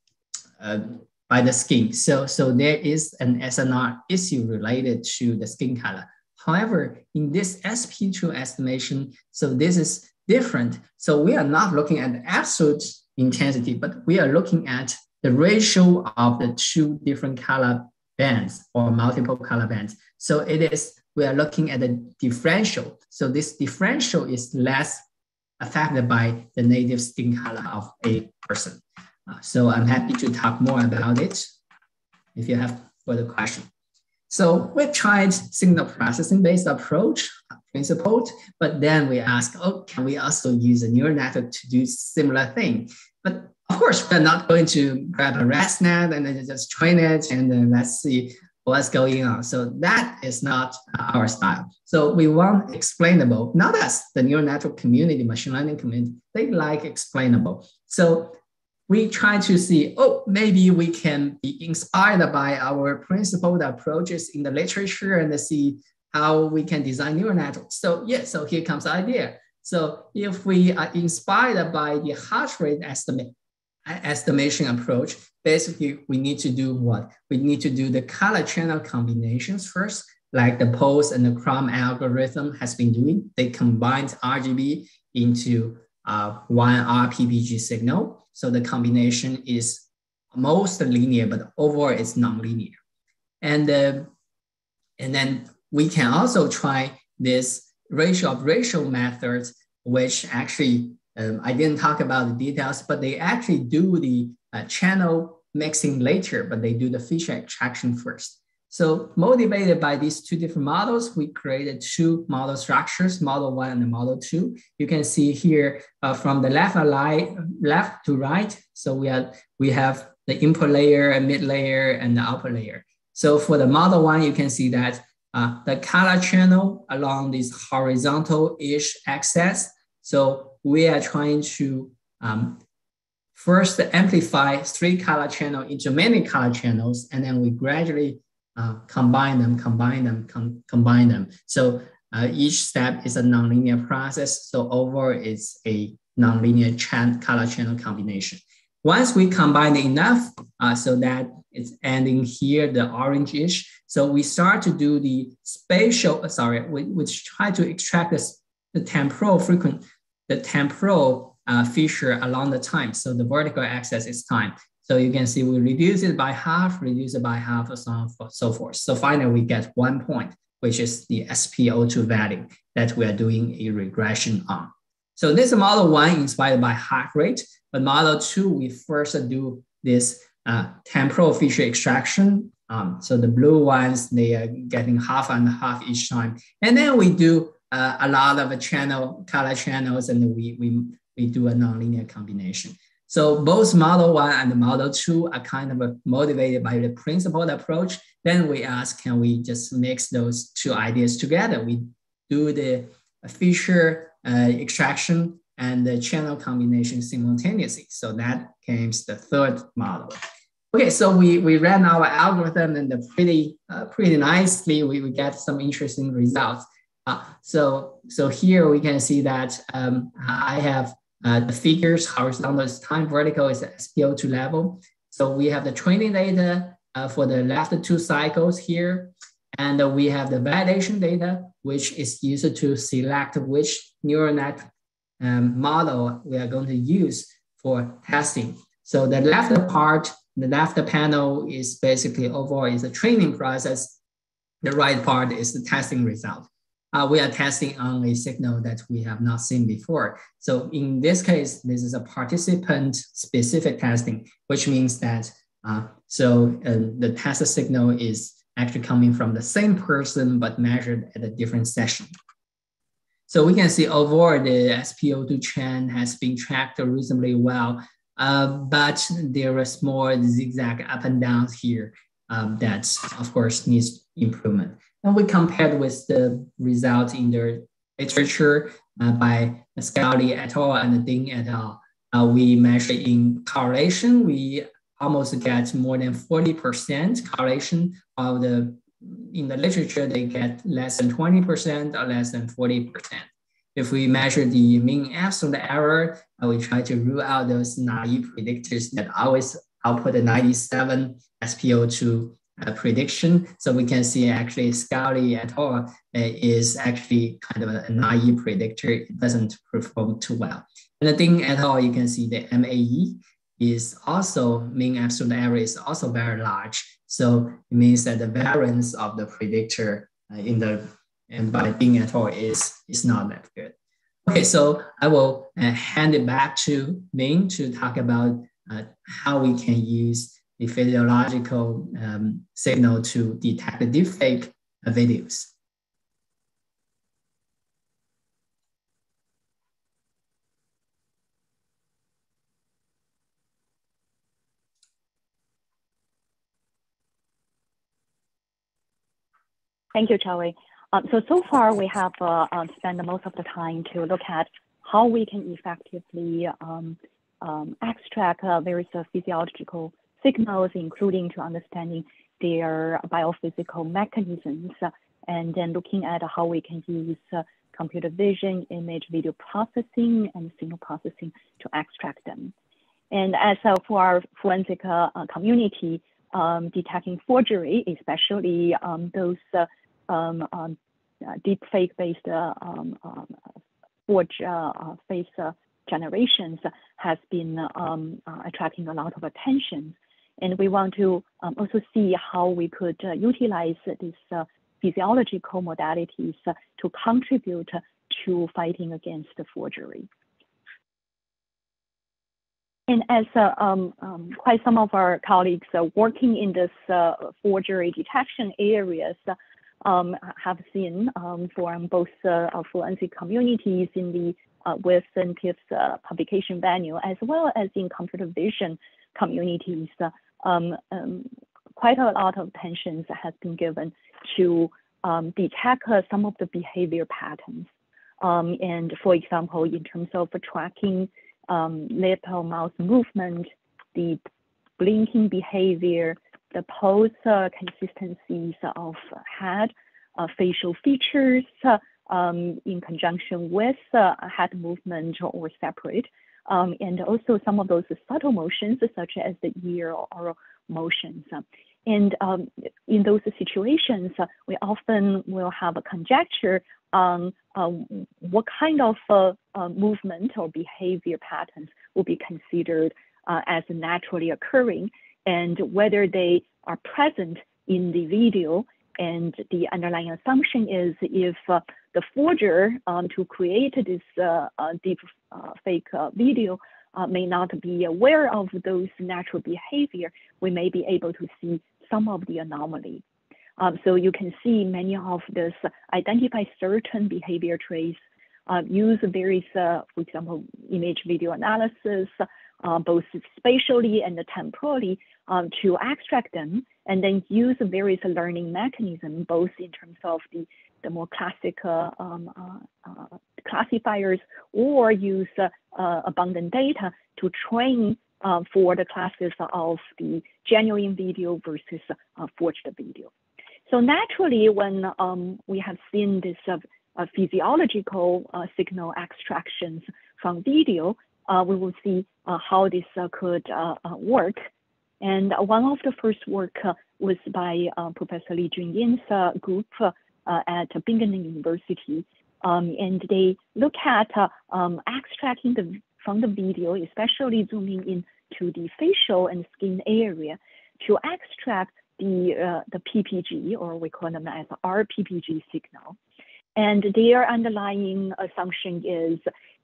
uh, by the skin. So, so there is an SNR issue related to the skin color. However, in this SP2 estimation, so this is different. So we are not looking at the absolute intensity, but we are looking at the ratio of the two different color bands or multiple color bands. So it is, we are looking at the differential. So this differential is less affected by the native skin color of a person. Uh, so I'm happy to talk more about it if you have further questions. So we tried signal processing based approach principled, but then we asked, oh, can we also use a neural network to do similar thing? But of course, we're not going to grab a ResNet and then just train it and then let's see what's going on. So that is not our style. So we want explainable, not as the neural network community, machine learning community, they like explainable. So we try to see, oh, maybe we can be inspired by our principled approaches in the literature and see how we can design neural networks. So yeah, so here comes the idea. So if we are inspired by the heart rate estimate, estimation approach, basically we need to do what? We need to do the color channel combinations first, like the POS and the CHROM algorithm has been doing. They combined RGB into uh, one RPPG signal. So the combination is most linear, but overall it's nonlinear. And, uh, and then we can also try this ratio of ratio methods, which actually, um, I didn't talk about the details, but they actually do the uh, channel mixing later, but they do the feature extraction first. So motivated by these two different models, we created two model structures, model one and model two. You can see here uh, from the left left to right. So we have, we have the input layer, a mid layer, and the output layer. So for the model one, you can see that uh, the color channel along this horizontal-ish axis. So we are trying to um, first amplify three color channel into many color channels, and then we gradually uh, combine them, combine them, com combine them. So uh, each step is a nonlinear process. So overall, it's a nonlinear chan color channel combination. once we combine enough uh, so that it's ending here, the orange-ish, so we start to do the spatial, uh, sorry, we, we try to extract this, the temporal frequent, the temporal uh, feature along the time. So the vertical axis is time. So you can see we reduce it by half, reduce it by half, and so on so forth. So finally we get one point, which is the SpO2 value that we are doing a regression on. So this model one inspired by heart rate, but model two, we first do this uh, temporal feature extraction. Um, so the blue ones, they are getting half and half each time. And then we do uh, a lot of channel color channels and we, we, we do a nonlinear combination. So both model one and model two are kind of motivated by the principled approach. Then we ask, can we just mix those two ideas together? We do the feature uh, extraction and the channel combination simultaneously. So that came the third model. Okay, so we, we ran our algorithm and pretty, uh, pretty nicely, we, we get some interesting results. Uh, so, so here we can see that um, I have uh, the figures, horizontal is time, vertical is the SpO2 level. So we have the training data uh, for the last two cycles here. And we have the validation data, which is used to select which neural net um, model we are going to use for testing. So the left part, the left panel is basically overall is a training process. The right part is the testing result uh, we are testing on a signal that we have not seen before. So in this case, this is a participant specific testing, which means that uh, so uh, the test signal is actually coming from the same person, but measured at a different session. So we can see overall the SpO2 trend has been tracked reasonably well, uh, but there is more zigzag up and down here um, that of course needs improvement. And we compared with the results in the literature uh, by Scully et al. and Ding et al. Uh, we measure in correlation, we almost get more than 40% correlation of the, in the literature, they get less than 20% or less than 40%. If we measure the mean absolute error, uh, we try to rule out those naive predictors that always output a 97 SpO2 uh, prediction. So we can see actually Scully et al. Uh, is actually kind of a naive predictor. It doesn't perform too well. And the Ding et al., you can see the MAE is also, mean absolute error is also very large. So it means that the variance of the predictor uh, in the, and by Ding et al. is, is not that good. Okay, so I will uh, hand it back to Min to talk about uh, how we can use the physiological um, signal to detect deepfake videos. Thank you, Charlie. Um, so, so far we have uh, uh, spent most of the time to look at how we can effectively um, um, extract uh, various physiological signals, including to understanding their biophysical mechanisms, and then looking at how we can use uh, computer vision, image video processing, and signal processing to extract them. And as uh, for our forensic uh, community, um, detecting forgery, especially um, those uh, um, um deepfake-based uh, um, um, forge uh, face generations, has been attracting a lot of attention. And we want to um, also see how we could uh, utilize these uh, physiological modalities uh, to contribute to fighting against the forgery. And as uh, um, um, quite some of our colleagues uh, working in this uh, forgery detection areas um, have seen um, from both forensic communities in the with TIFS publication venue, as well as in computer vision communities, um, um, quite a lot of attention has been given to um, detect uh, some of the behavior patterns. Um, and for example, in terms of tracking lip or mouth movement, the blinking behavior, the pose uh, consistencies of head, uh, facial features uh, um, in conjunction with uh, head movement or separate, um, and also some of those subtle motions, such as the ear or motions. And um, in those situations, we often will have a conjecture on um, what kind of uh, uh, movement or behavior patterns will be considered uh, as naturally occurring and whether they are present in the video. And the underlying assumption is if uh, the forger um, to create this uh, uh, deep fake video may not be aware of those natural behavior, we may be able to see some of the anomaly. Um, so you can see many of this identify certain behavior traits, uh, use various, uh, for example, image video analysis, uh, both spatially and temporally um, to extract them, and then use various learning mechanisms, both in terms of the, the more classic uh, um, uh, uh, classifiers or use abundant data to train uh, for the classes of the genuine video versus uh, forged video. So naturally, when um, we have seen this uh, uh physiological uh, signal extractions from video, uh, we will see how this could work. And one of the first work was by Professor Lijun Yin's group at Binghamton University. Um, and they look at um, extracting the from the video, especially zooming in to the facial and skin area to extract the, uh, the PPG, or we call them as RPPG signal. And their underlying assumption is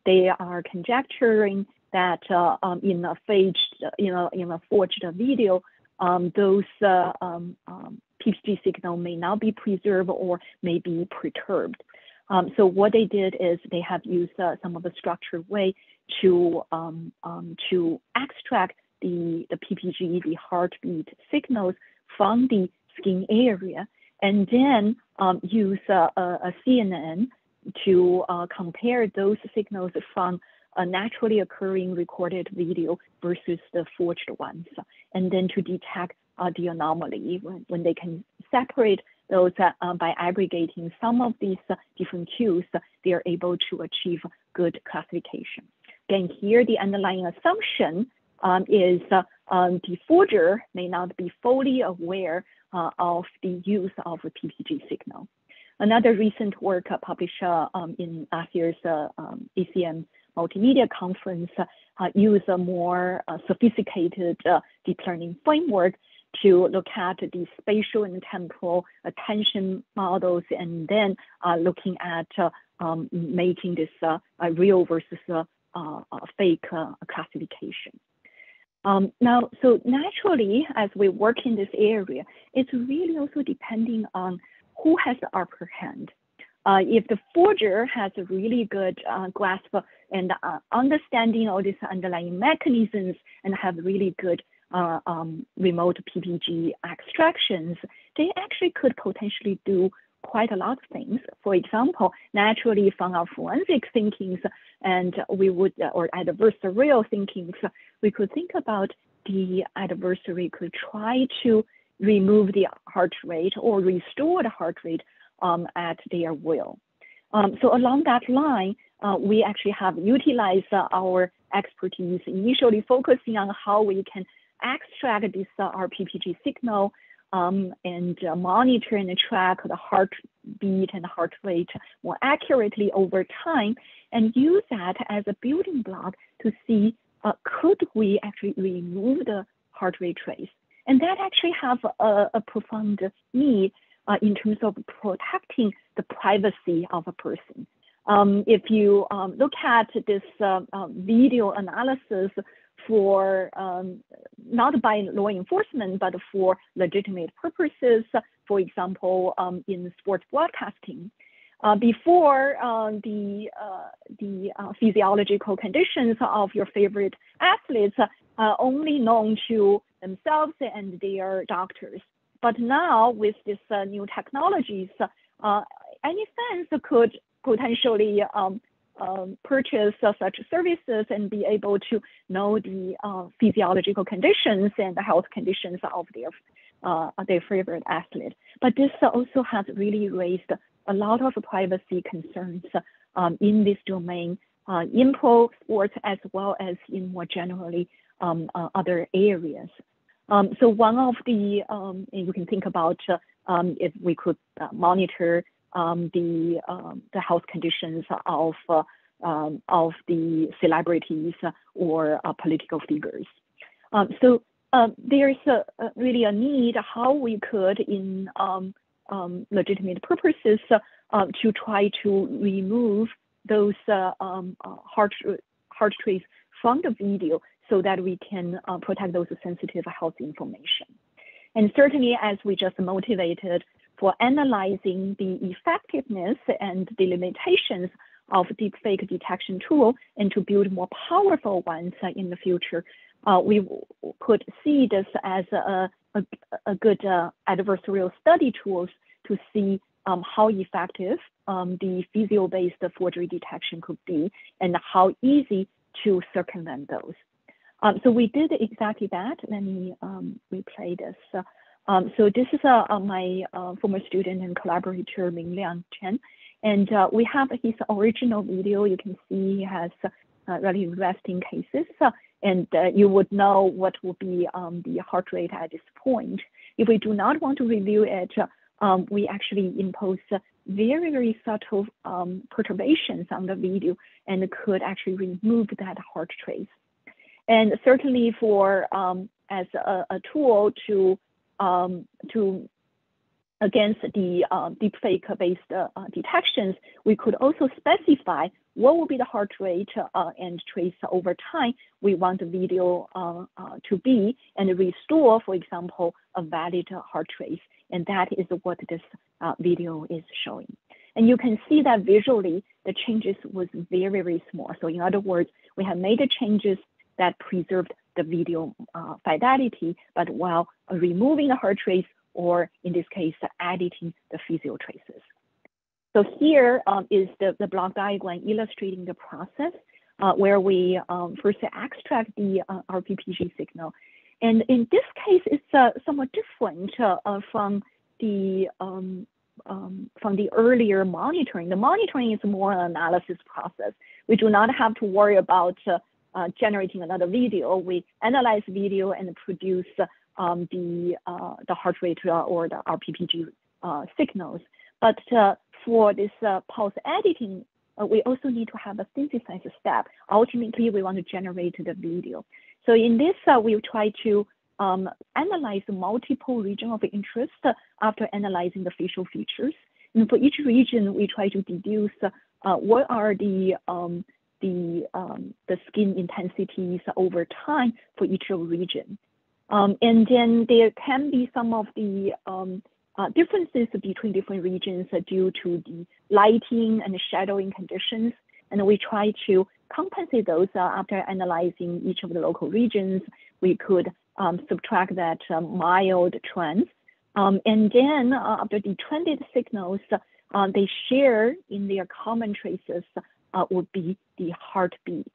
they are conjecturing that uh, um, in a forged, in a, in a forged video, um, those uh, um, um PPG signal may not be preserved or may be perturbed. Um, so what they did is they have used uh, some of the structured way to um, um, to extract the the PPG, the heartbeat signals from the skin area, and then use a, a, CNN to uh, compare those signals from a naturally occurring recorded video versus the forged ones, and then to detect uh, the anomaly when, when they can separate those uh, by aggregating some of these uh, different cues, they are able to achieve good classification. Again, here the underlying assumption um, is uh, um, the forger may not be fully aware uh, of the use of a PPG signal. Another recent work uh, published uh, um, in last year's uh, um, ACM Multimedia Conference uh, use a more sophisticated deep learning framework to look at the spatial and temporal attention models and then looking at um, making this real versus uh, uh, fake uh, classification. Um, now, so naturally, as we work in this area, it's really also depending on who has the upper hand. Uh, if the forger has a really good uh, grasp and uh, understanding all these underlying mechanisms and have really good um, remote PPG extractions, they actually could potentially do quite a lot of things. For example, naturally from our forensic thinkings and we would, or adversarial thinkings, we could think about the adversary could try to remove the heart rate or restore the heart rate um, at their will. Um, so along that line, uh, we actually have utilized uh, our expertise initially focusing on how we can extract this uh, RPPG signal um, and uh, monitor and track the heartbeat and heart rate more accurately over time and use that as a building block to see uh, could we actually remove the heart rate trace. And that actually have a, a profound need uh, in terms of protecting the privacy of a person. Um, if you um, look at this uh, uh, video analysis for um, not by law enforcement, but for legitimate purposes, for example, um, in sports broadcasting. Uh, before uh, the uh, the uh, physiological conditions of your favorite athletes are only known to themselves and their doctors. But now with these uh, new technologies, uh, any fans could potentially um, um, purchase uh, such services and be able to know the uh, physiological conditions and the health conditions of their uh, their favorite athlete. But this also has really raised a lot of privacy concerns um, in this domain uh, in pro sports as well as in more generally um, other areas. Um, so one of the, um, you can think about uh, um, if we could uh, monitor um, the, the health conditions of, of the celebrities or political figures. so there's a, a really a need how we could in legitimate purposes uh, to try to remove those uh, um, uh, heart trace from the video so that we can uh, protect those sensitive health information. And certainly, as we just motivated for analyzing the effectiveness and the limitations of deepfake detection tool and to build more powerful ones in the future, uh, we could see this as a, a, a good uh, adversarial study tools to see um, how effective um, the physio-based forgery detection could be and how easy to circumvent those. Um, so we did exactly that. Let me um, replay this. Um, so this is uh, uh, my uh, former student and collaborator Mingliang Chen. And uh, we have his original video. You can see he has uh, really interesting cases. and uh, you would know what would be um, the heart rate at this point. If we do not want to review it, um, we actually impose very, very subtle um, perturbations on the video and could actually remove that heart trace. And certainly for um, as a, a, tool to um, to against the uh, deepfake based uh, detections, we could also specify what will be the heart rate uh, and trace over time we want the video uh, uh, to be and restore, for example, a valid heart trace. And that is what this uh, video is showing. And you can see that visually, the changes was very, very small. So in other words, we have made the changes that preserved the video uh, fidelity, but while removing the heart trace, or in this case, editing the physio traces. So here um, is the, the block diagram illustrating the process uh, where we um, first extract the uh, RPPG signal and in this case, it's uh, somewhat different uh, uh, from the um, um, from the earlier monitoring. The monitoring is more an analysis process. We do not have to worry about uh, uh, generating another video. We analyze video and produce um, the uh, the heart rate or the RPPG signals. But for this pulse editing, we also need to have a synthesizer step. Ultimately, we want to generate the video. So in this, uh, we try to um, analyze multiple region of interest after analyzing the facial features. And for each region, we try to deduce uh, what are the um, the um, the skin intensities over time for each region. Um, and then there can be some of the um, uh, differences between different regions due to the lighting and shadowing conditions. And we try to compensate those uh, after analyzing each of the local regions. We could um, subtract that uh, mild trends. Um, and then uh, after the trended signals, uh, they share in their common traces would be the heartbeat.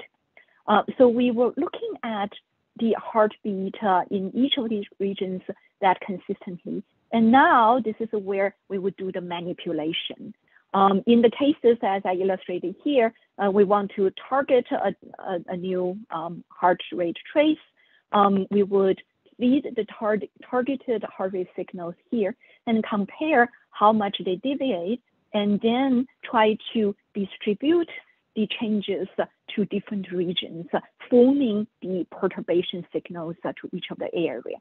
Uh, so we were looking at the heartbeat in each of these regions that consistently. And now this is where we would do the manipulation. Um, in the cases as I illustrated here, uh, we want to target a, a, a new um, heart rate trace. Um, we would feed the tar targeted heart rate signals here and compare how much they deviate and then try to distribute the changes to different regions, forming the perturbation signals to each of the area.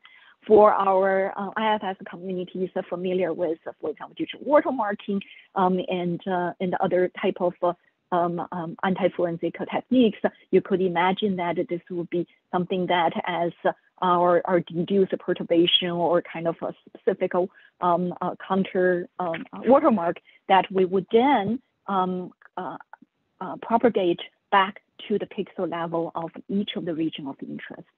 For our uh, IFS communities familiar with, for example, digital watermarking um, and uh, and other type of uh, um, um, anti-forensic techniques, you could imagine that this would be something that as our, our deduced perturbation or kind of a specific um, uh, counter um, watermark that we would then um, uh, uh, propagate back to the pixel level of each of the region of interest.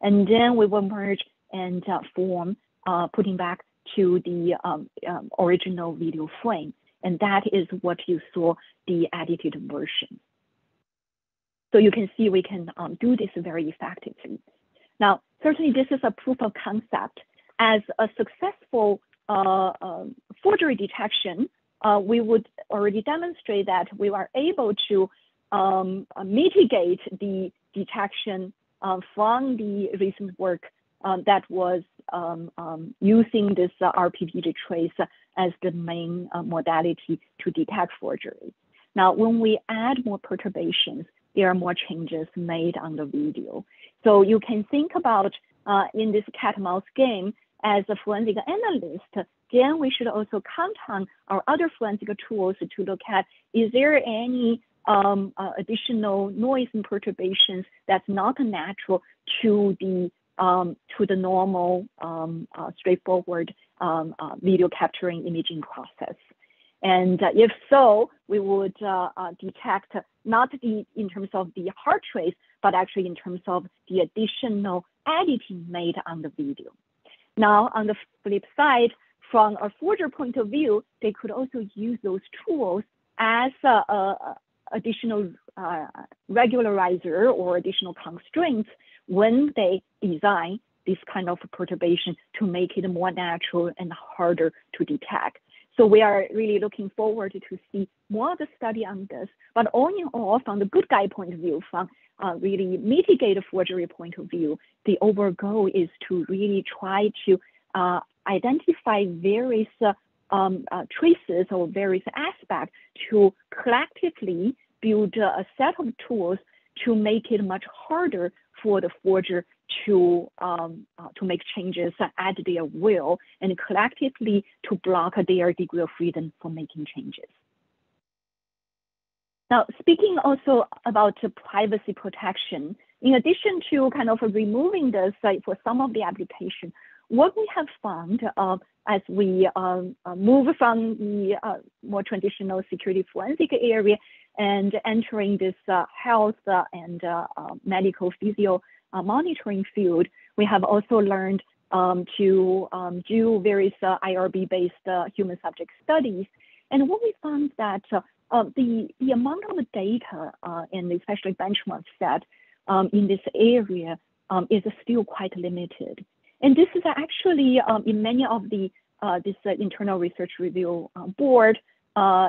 And then we will merge and uh, form, uh, putting back to the um, um, original video frame. And that is what you saw the edited version. So you can see we can um, do this very effectively. Now, certainly this is a proof of concept. As a successful uh, uh, forgery detection, uh, we would already demonstrate that we are able to um, mitigate the detection uh, from the recent work um, that was um, um, using this uh, RPPG trace as the main uh, modality to detect forgery. Now, when we add more perturbations, there are more changes made on the video. So you can think about uh, in this cat mouse game as a forensic analyst, then we should also count on our other forensic tools to look at is there any um, uh, additional noise and perturbations that's not natural to the um, to the normal um, uh, straightforward um, uh, video capturing imaging process. And uh, if so, we would uh, uh, detect not the in terms of the heart trace, but actually in terms of the additional editing made on the video. Now, on the flip side, from a forger point of view, they could also use those tools as a, a additional uh, regularizer or additional constraints when they design this kind of perturbation to make it more natural and harder to detect. So we are really looking forward to see more of the study on this. But all in all, from the good guy point of view, from uh, really mitigate forgery point of view, the overall goal is to really try to uh, identify various uh, um, uh, traces or various aspects to collectively build a set of tools to make it much harder for the forger to um, uh, to make changes at their will and collectively to block their degree of freedom for making changes. Now, speaking also about privacy protection, in addition to kind of removing the site for some of the application, what we have found uh, as we um, uh, move from the uh, more traditional security forensic area and entering this uh, health uh, and uh, medical physio monitoring field, we have also learned um, to um, do various IRB-based human subject studies. And what we found that the, the amount of data and especially benchmark set um, in this area um, is still quite limited. And this is actually um, in many of the uh, this uh, internal research review uh, board,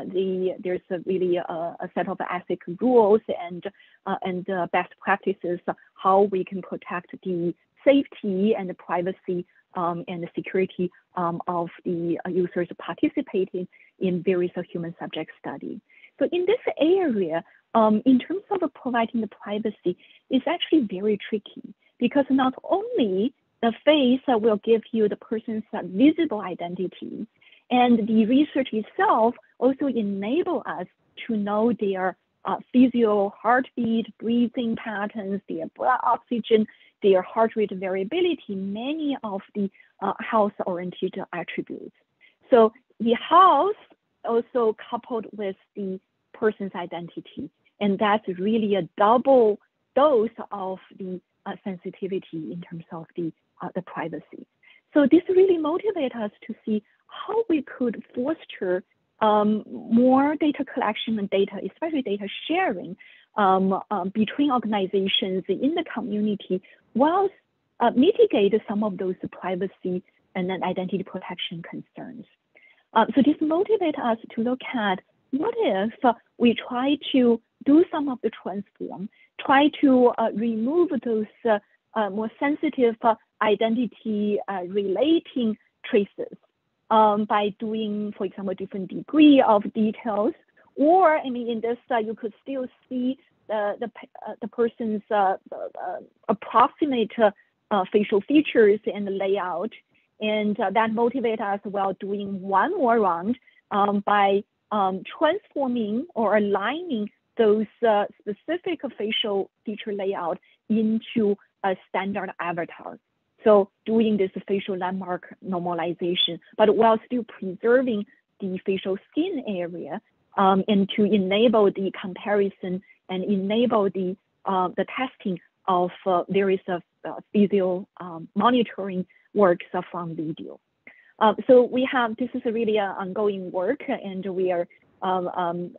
the there's a really a, a, set of ethic rules and uh, and uh, best practices how we can protect the safety and the privacy um, and the security um, of the users participating in various human subject study. So in this area, um, in terms of providing the privacy, it's actually very tricky because not only the face will give you the person's visible identity. And the research itself also enable us to know their uh, physio heartbeat, breathing patterns, their blood oxygen, their heart rate variability, many of the uh, health-oriented attributes. So the health also coupled with the person's identity, and that's really a double dose of the uh, sensitivity in terms of the uh, the privacy. So this really motivates us to see how we could foster um, more data collection and data, especially data sharing um, um, between organizations in the community, while uh, mitigate some of those privacy and then identity protection concerns. Uh, so this motivates us to look at what if uh, we try to do some of the transform, try to uh, remove those uh, uh, more sensitive identity uh, relating traces um, by doing, for example, different degree of details. Or, I mean, in this, uh, you could still see the, the, uh, the person's uh, uh, approximate uh, facial features and the layout. And that motivates us while doing one more round um, by um, transforming or aligning those specific facial feature layout into a standard avatar. So doing this facial landmark normalization, but while still preserving the facial skin area um, and to enable the comparison and enable the, uh, the testing of uh, various uh, physio um, monitoring works from video. Uh, so we have, this is really an ongoing work and we are um, um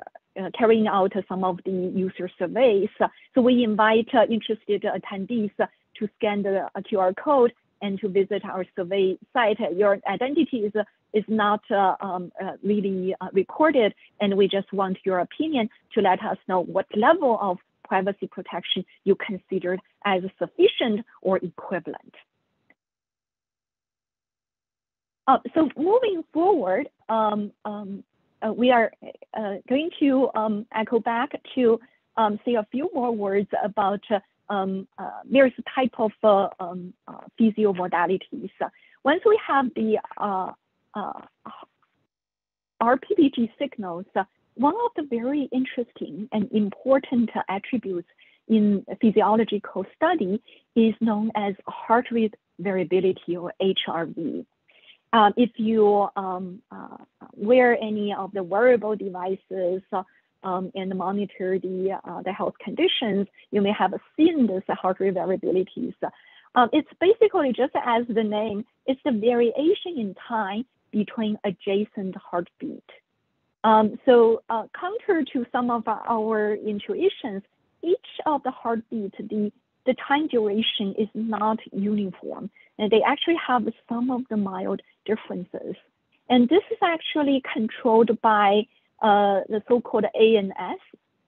carrying out some of the user surveys. So we invite uh, interested attendees to scan the QR code and to visit our survey site. Your identity is is not uh, um, uh, really uh, recorded, and we just want your opinion to let us know what level of privacy protection you considered as sufficient or equivalent. Uh, so moving forward, um, um, uh, we are uh, going to um, echo back to um, say a few more words about um, various type of um, physio modalities. Once we have the RPPG signals, one of the very interesting and important attributes in physiological study is known as heart rate variability or HRV. Um, if you um, uh, wear any of the wearable devices um, and monitor the, uh, the health conditions, you may have seen this heart rate variabilities. Um, it's basically just as the name, it's the variation in time between adjacent heartbeat. Um, so uh, counter to some of our intuitions, each of the heartbeat, the, the time duration is not uniform, and they actually have some of the mild differences. And this is actually controlled by uh, the so-called ANS,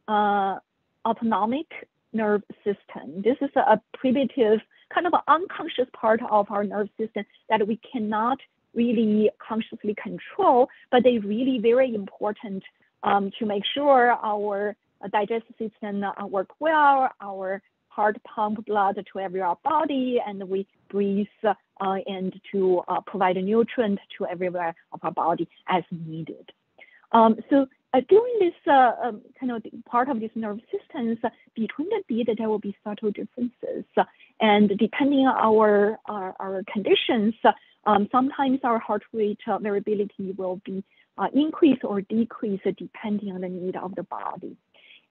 uh, autonomic nerve system. This is a primitive, kind of unconscious part of our nerve system that we cannot really consciously control, but they really very important um, to make sure our digestive system uh, work well, our heart pump blood to every body, and we breathe uh, and to uh, provide a nutrient to everywhere of our body as needed. Um, so uh, during this uh, um, kind of part of this nervous systems, uh, between the beat, there will be subtle differences. and depending on our, our, our conditions, um, sometimes our heart rate variability will be increase or decrease depending on the need of the body.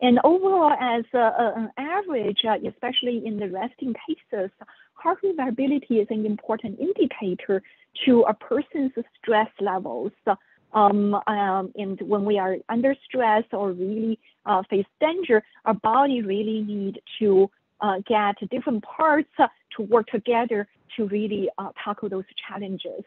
And overall, as an average, especially in the resting cases, heart rate variability is an important indicator to a person's stress levels. Um, um, and when we are under stress or really uh, face danger, our body really need to uh, get different parts to work together to really uh, tackle those challenges.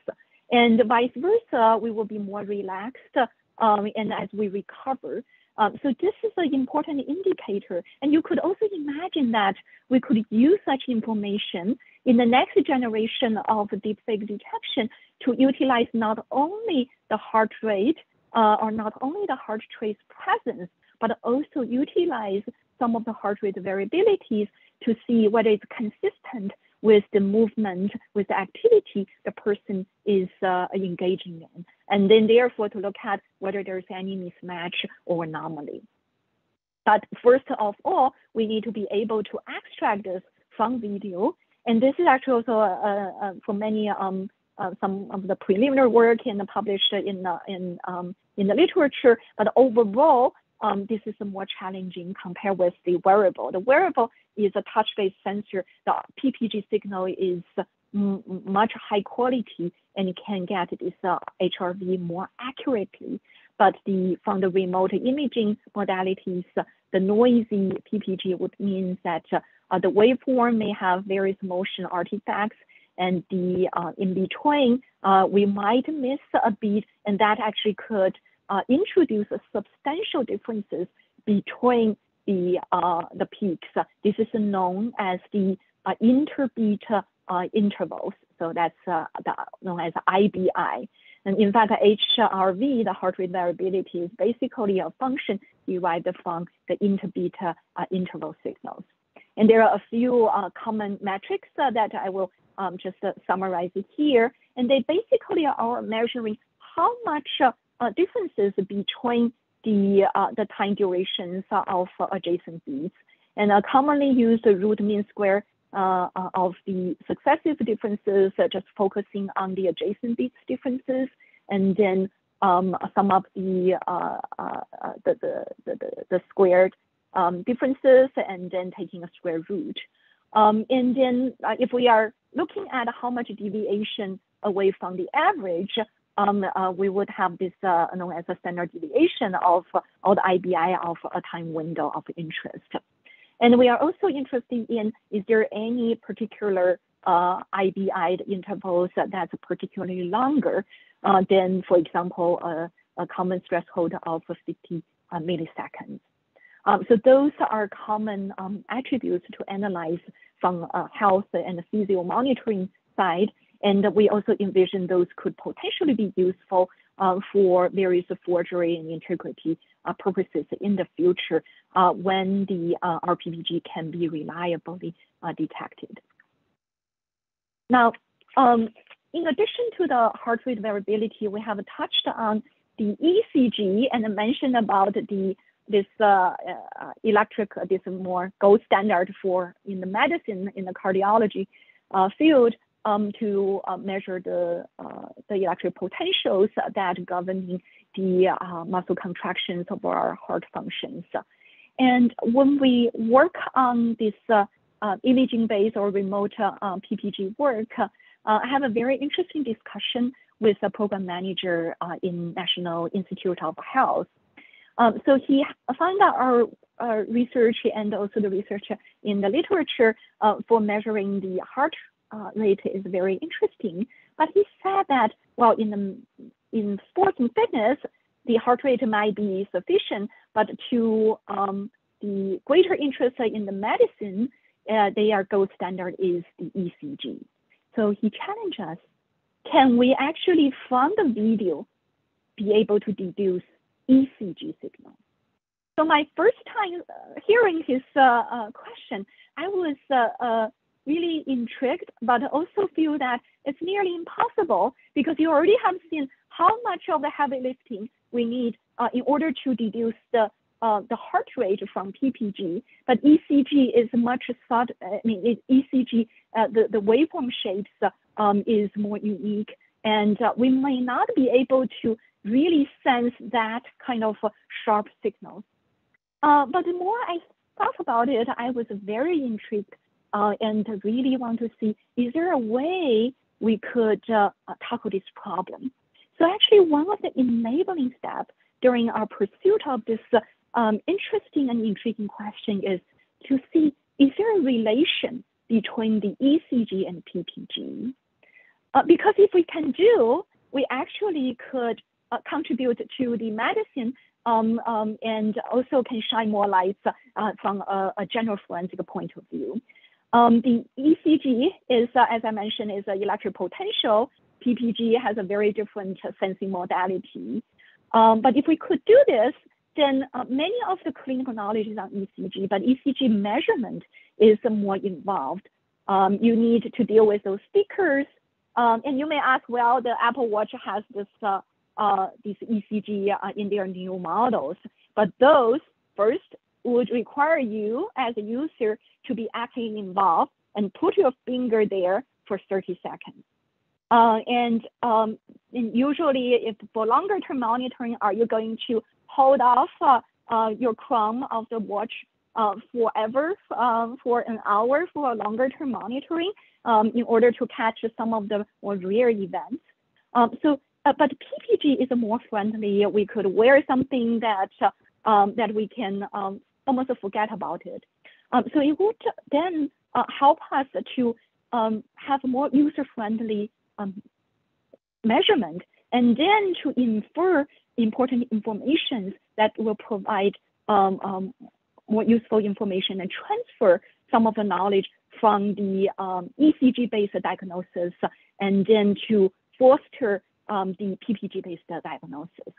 And vice versa, we will be more relaxed um, and as we recover. Um, so this is an important indicator. And you could also imagine that we could use such information in the next generation of deepfake detection to utilize not only the heart rate uh, or not only the heart trace presence, but also utilize some of the heart rate variabilities to see whether it's consistent with the movement, with the activity the person is uh, engaging in. And then therefore to look at whether there's any mismatch or anomaly. But first of all, we need to be able to extract this from video. And this is actually also uh, uh, for many um, uh, some of the preliminary work and published in the, in um, in the literature. But overall, um, this is more challenging compared with the wearable. The wearable is a touch-based sensor. The PPG signal is much high quality and you can get this uh, HRV more accurately. But the from the remote imaging modalities, the noisy PPG would mean that uh, the waveform may have various motion artifacts and the uh, in between, uh, we might miss a beat, and that actually could uh, introduce substantial differences between the uh, the peaks. This is known as the uh, interbeat uh, intervals. So that's the, known as IBI. And in fact, HRV, the heart rate variability, is basically a function derived from the interbeat interval signals. And there are a few common metrics that I will um, just uh, summarize it here. And they basically are measuring how much uh, differences between the, uh, the time durations of adjacent beats. And a commonly used root mean square uh, of the successive differences, uh, just focusing on the adjacent beats differences, and then um, some of the, uh, the, the, the, the, squared um, differences, and then taking a square root. Um, and then if we are looking at how much deviation away from the average, um, uh, we would have this uh, known as a standard deviation of or the IBI of a time window of interest. And we are also interested in is there any particular uh, IBI intervals that's particularly longer. uh, than, for example, a, common threshold of 50 uh, milliseconds. Um, so those are common um, attributes to analyze from health and physio monitoring side. And we also envision those could potentially be useful uh, for various forgery and integrity uh, purposes in the future uh, when the uh, RPPG can be reliably uh, detected. Now, um, in addition to the heart rate variability, we have touched on the ECG and mentioned about the this uh, electric, this more gold standard for in the medicine, in the cardiology field um, to uh, measure the, uh, the electric potentials that governing the uh, muscle contractions of our heart functions. And when we work on this imaging-based or remote PPG work, I have a very interesting discussion with a program manager in National Institute of Health. Um, so he found out our, our, research and also the research in the literature uh, for measuring the heart uh, rate is very interesting. But he said that, well, in the in sports and fitness, the heart rate might be sufficient, but to um, the greater interest in the medicine, uh, their gold standard is the ECG. So he challenged us, can we actually from the video be able to deduce ECG signal? So my first time uh, hearing his uh, uh, question, I was uh, uh, really intrigued, but also feel that it's nearly impossible because you already have seen how much of the heavy lifting we need uh, in order to deduce the uh, the heart rate from PPG, but ECG is much thought. I mean, it, ECG uh, the the waveform shapes um, is more unique, and uh, we may not be able to really sense that kind of sharp signals. Uh, but the more I thought about it, I was very intrigued uh, and really want to see, is there a way we could uh, tackle this problem? So actually one of the enabling steps during our pursuit of this um, interesting and intriguing question is to see, is there a relation between the ECG and PPG? Uh, because if we can do, we actually could uh, contribute to the medicine um, um, and also can shine more lights uh, from a, a, general forensic point of view. Um, the ECG is, uh, as I mentioned, is an electric potential. PPG has a very different sensing modality. Um, but if we could do this, then uh, many of the clinical knowledge is on ECG, but ECG measurement is more involved. Um, you need to deal with those speakers. Um, and you may ask, well, the Apple Watch has this uh, uh, these ECG uh, in their new models, but those first would require you as a user to be actively involved and put your finger there for 30 seconds. Uh, and, um, and, usually if for longer term monitoring, are you going to hold off uh, uh, your crown of the watch uh, forever um, for an hour for a longer term monitoring um, in order to catch some of the more rare events? Um, so, uh, but PPG is more friendly. We could wear something that um, that we can um, almost forget about it. Um, so it would then uh, help us to um, have more user-friendly um, measurement and then to infer important information that will provide um, um, more useful information and transfer some of the knowledge from the um, ECG-based diagnosis and then to foster the PPG-based diagnosis.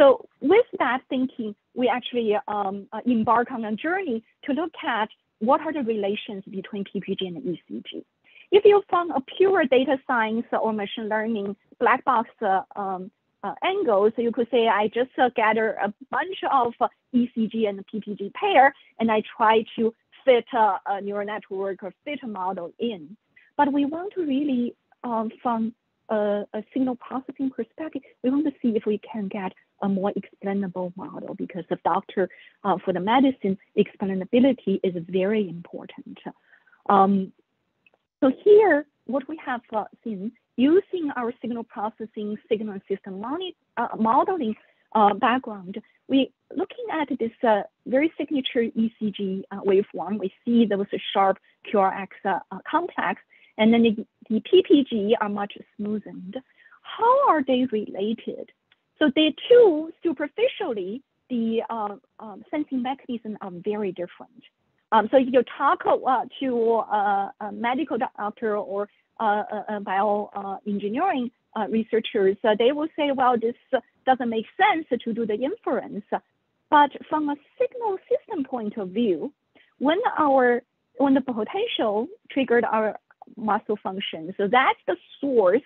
So with that thinking, we actually um, uh, embark on a journey to look at what are the relations between PPG and ECG. If you found a pure data science or machine learning black box uh, um, uh, angle, so you could say I just uh, gather a bunch of ECG and PPG pair, and I try to fit a neural network or fit a model in. But we want to really, um, from a, a signal processing perspective, we want to see if we can get a more explainable model because the doctor uh, for the medicine explainability is very important. Um, so here, what we have uh, seen using our signal processing signal system uh, modeling uh, background, we looking at this uh, very signature ECG uh, waveform. We see those sharp QRS complex, and then the, the PPG are much smoothened. how are they related? So they too, superficially, the uh, um, sensing mechanisms are very different. Um, so if you talk uh, to uh, a medical doctor or uh, bioengineering researchers, they will say, well, this doesn't make sense to do the inference. But from a signal system point of view, when our when the potential triggered our muscle function, so that's the source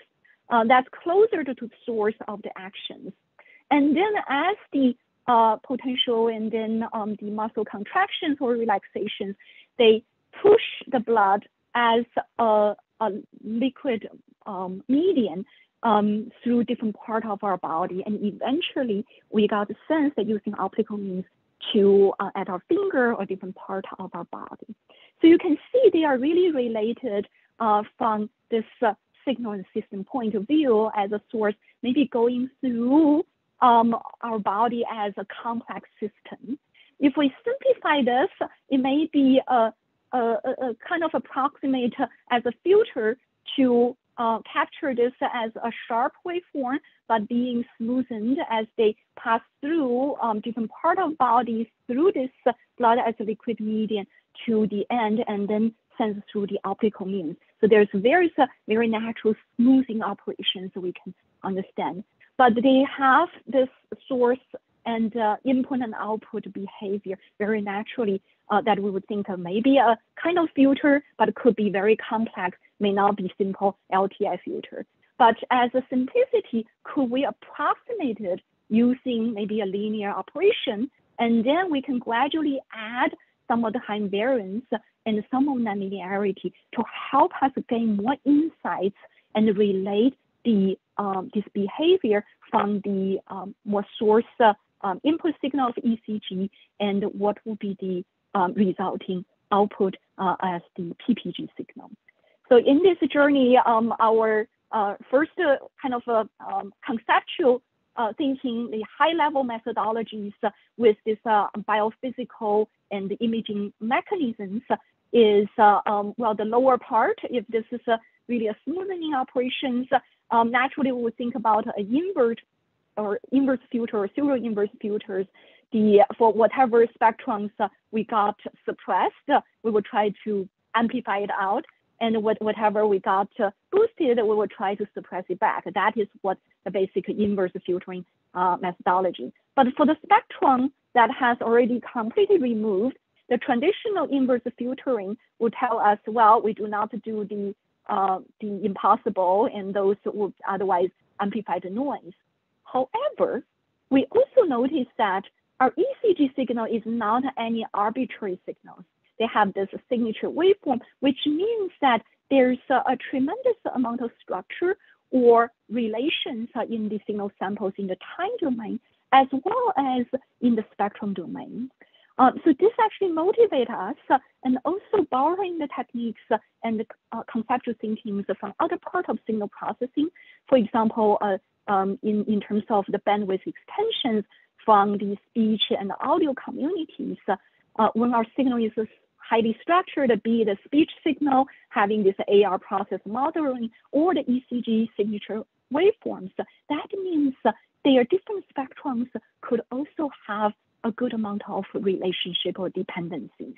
uh, that's closer to the source of the actions. And then as the uh, potential and then um, the muscle contractions or relaxations, they push the blood as a, a liquid um, medium um, through different part of our body. And eventually we got the sense that using optical means to uh, at our finger or different part of our body. So you can see they are really related uh, from this uh, signal and system point of view as a source, maybe going through um, our body as a complex system. If we simplify this, it may be a, a, a kind of approximate as a filter to uh, capture this as a sharp waveform, but being smoothened as they pass through um, different part of bodies through this blood as a liquid medium to the end and then sends through the optical means. So there's various uh, very natural smoothing operations we can understand. But they have this source and uh, input and output behavior very naturally uh, that we would think of maybe a kind of filter, but could be very complex, may not be simple LTI filter. But as a simplicity, could we approximate it using maybe a linear operation? And then we can gradually add some of the time variance and some of the nonlinearity to help us gain more insights and relate the um, this behavior from the um, more source uh, input signal of ECG and what will be the um, resulting output uh, as the PPG signal. So in this journey, um, our uh, first uh, kind of uh, conceptual uh, thinking, the high-level methodologies with this biophysical and imaging mechanisms is, um, well, the lower part, if this is really a smoothing operations, um, naturally we would think about an invert or inverse filter or inverse filters. The for whatever spectrums we got suppressed, we would try to amplify it out, and what, whatever we got boosted, we will try to suppress it back. That is what the basic inverse filtering uh, methodology. But for the spectrum that has already completely removed, the traditional inverse filtering will tell us, well, we do not do the uh, the impossible, and those would otherwise amplify the noise. However, we also notice that our ECG signal is not any arbitrary signals. They have this signature waveform, which means that there's a, a tremendous amount of structure or relations in the signal samples in the time domain, as well as in the spectrum domain. Uh, so this actually motivates us uh, and also borrowing the techniques uh, and uh, conceptual thinkings from other part of signal processing. For example, uh, um, in, in terms of the bandwidth extensions from the speech and audio communities, when our signal is highly structured, be a speech signal having this AR process modeling or the ECG signature waveforms, that means their different spectrums could also have a good amount of relationship or dependencies.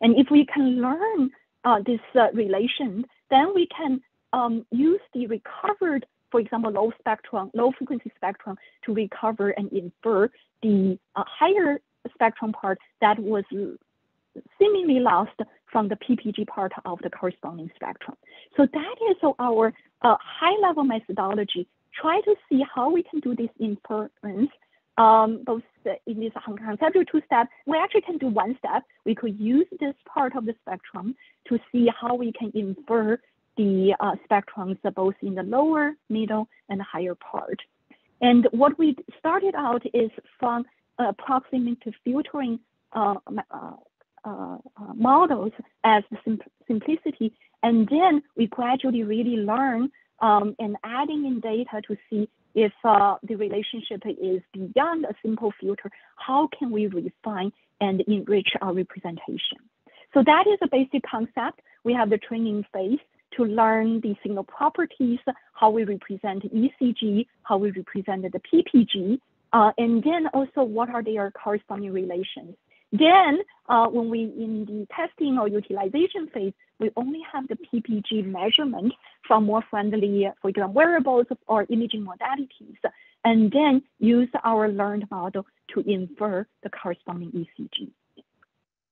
And if we can learn uh, this uh, relation, then we can um, use the recovered, for example, low spectrum, low frequency spectrum to recover and infer the uh, higher spectrum part that was seemingly lost from the PPG part of the corresponding spectrum. So that is our uh, high level methodology. Try to see how we can do this inference um, both in this conceptual two step, we actually can do one step. We could use this part of the spectrum to see how we can infer the uh, spectrums both in the lower, middle, and higher part. And what we started out is from uh, approximate filtering uh, uh, uh, models as sim simplicity, and then we gradually really learn um, and adding in data to see if uh, the relationship is beyond a simple filter, how can we refine and enrich our representation? So that is a basic concept. We have the training phase to learn the signal properties, how we represent ECG, how we represent the PPG, uh, and then also what are their corresponding relations. Then uh, when we in the testing or utilization phase, we only have the PPG measurement from more friendly, for example, wearables or imaging modalities, and then use our learned model to infer the corresponding ECG.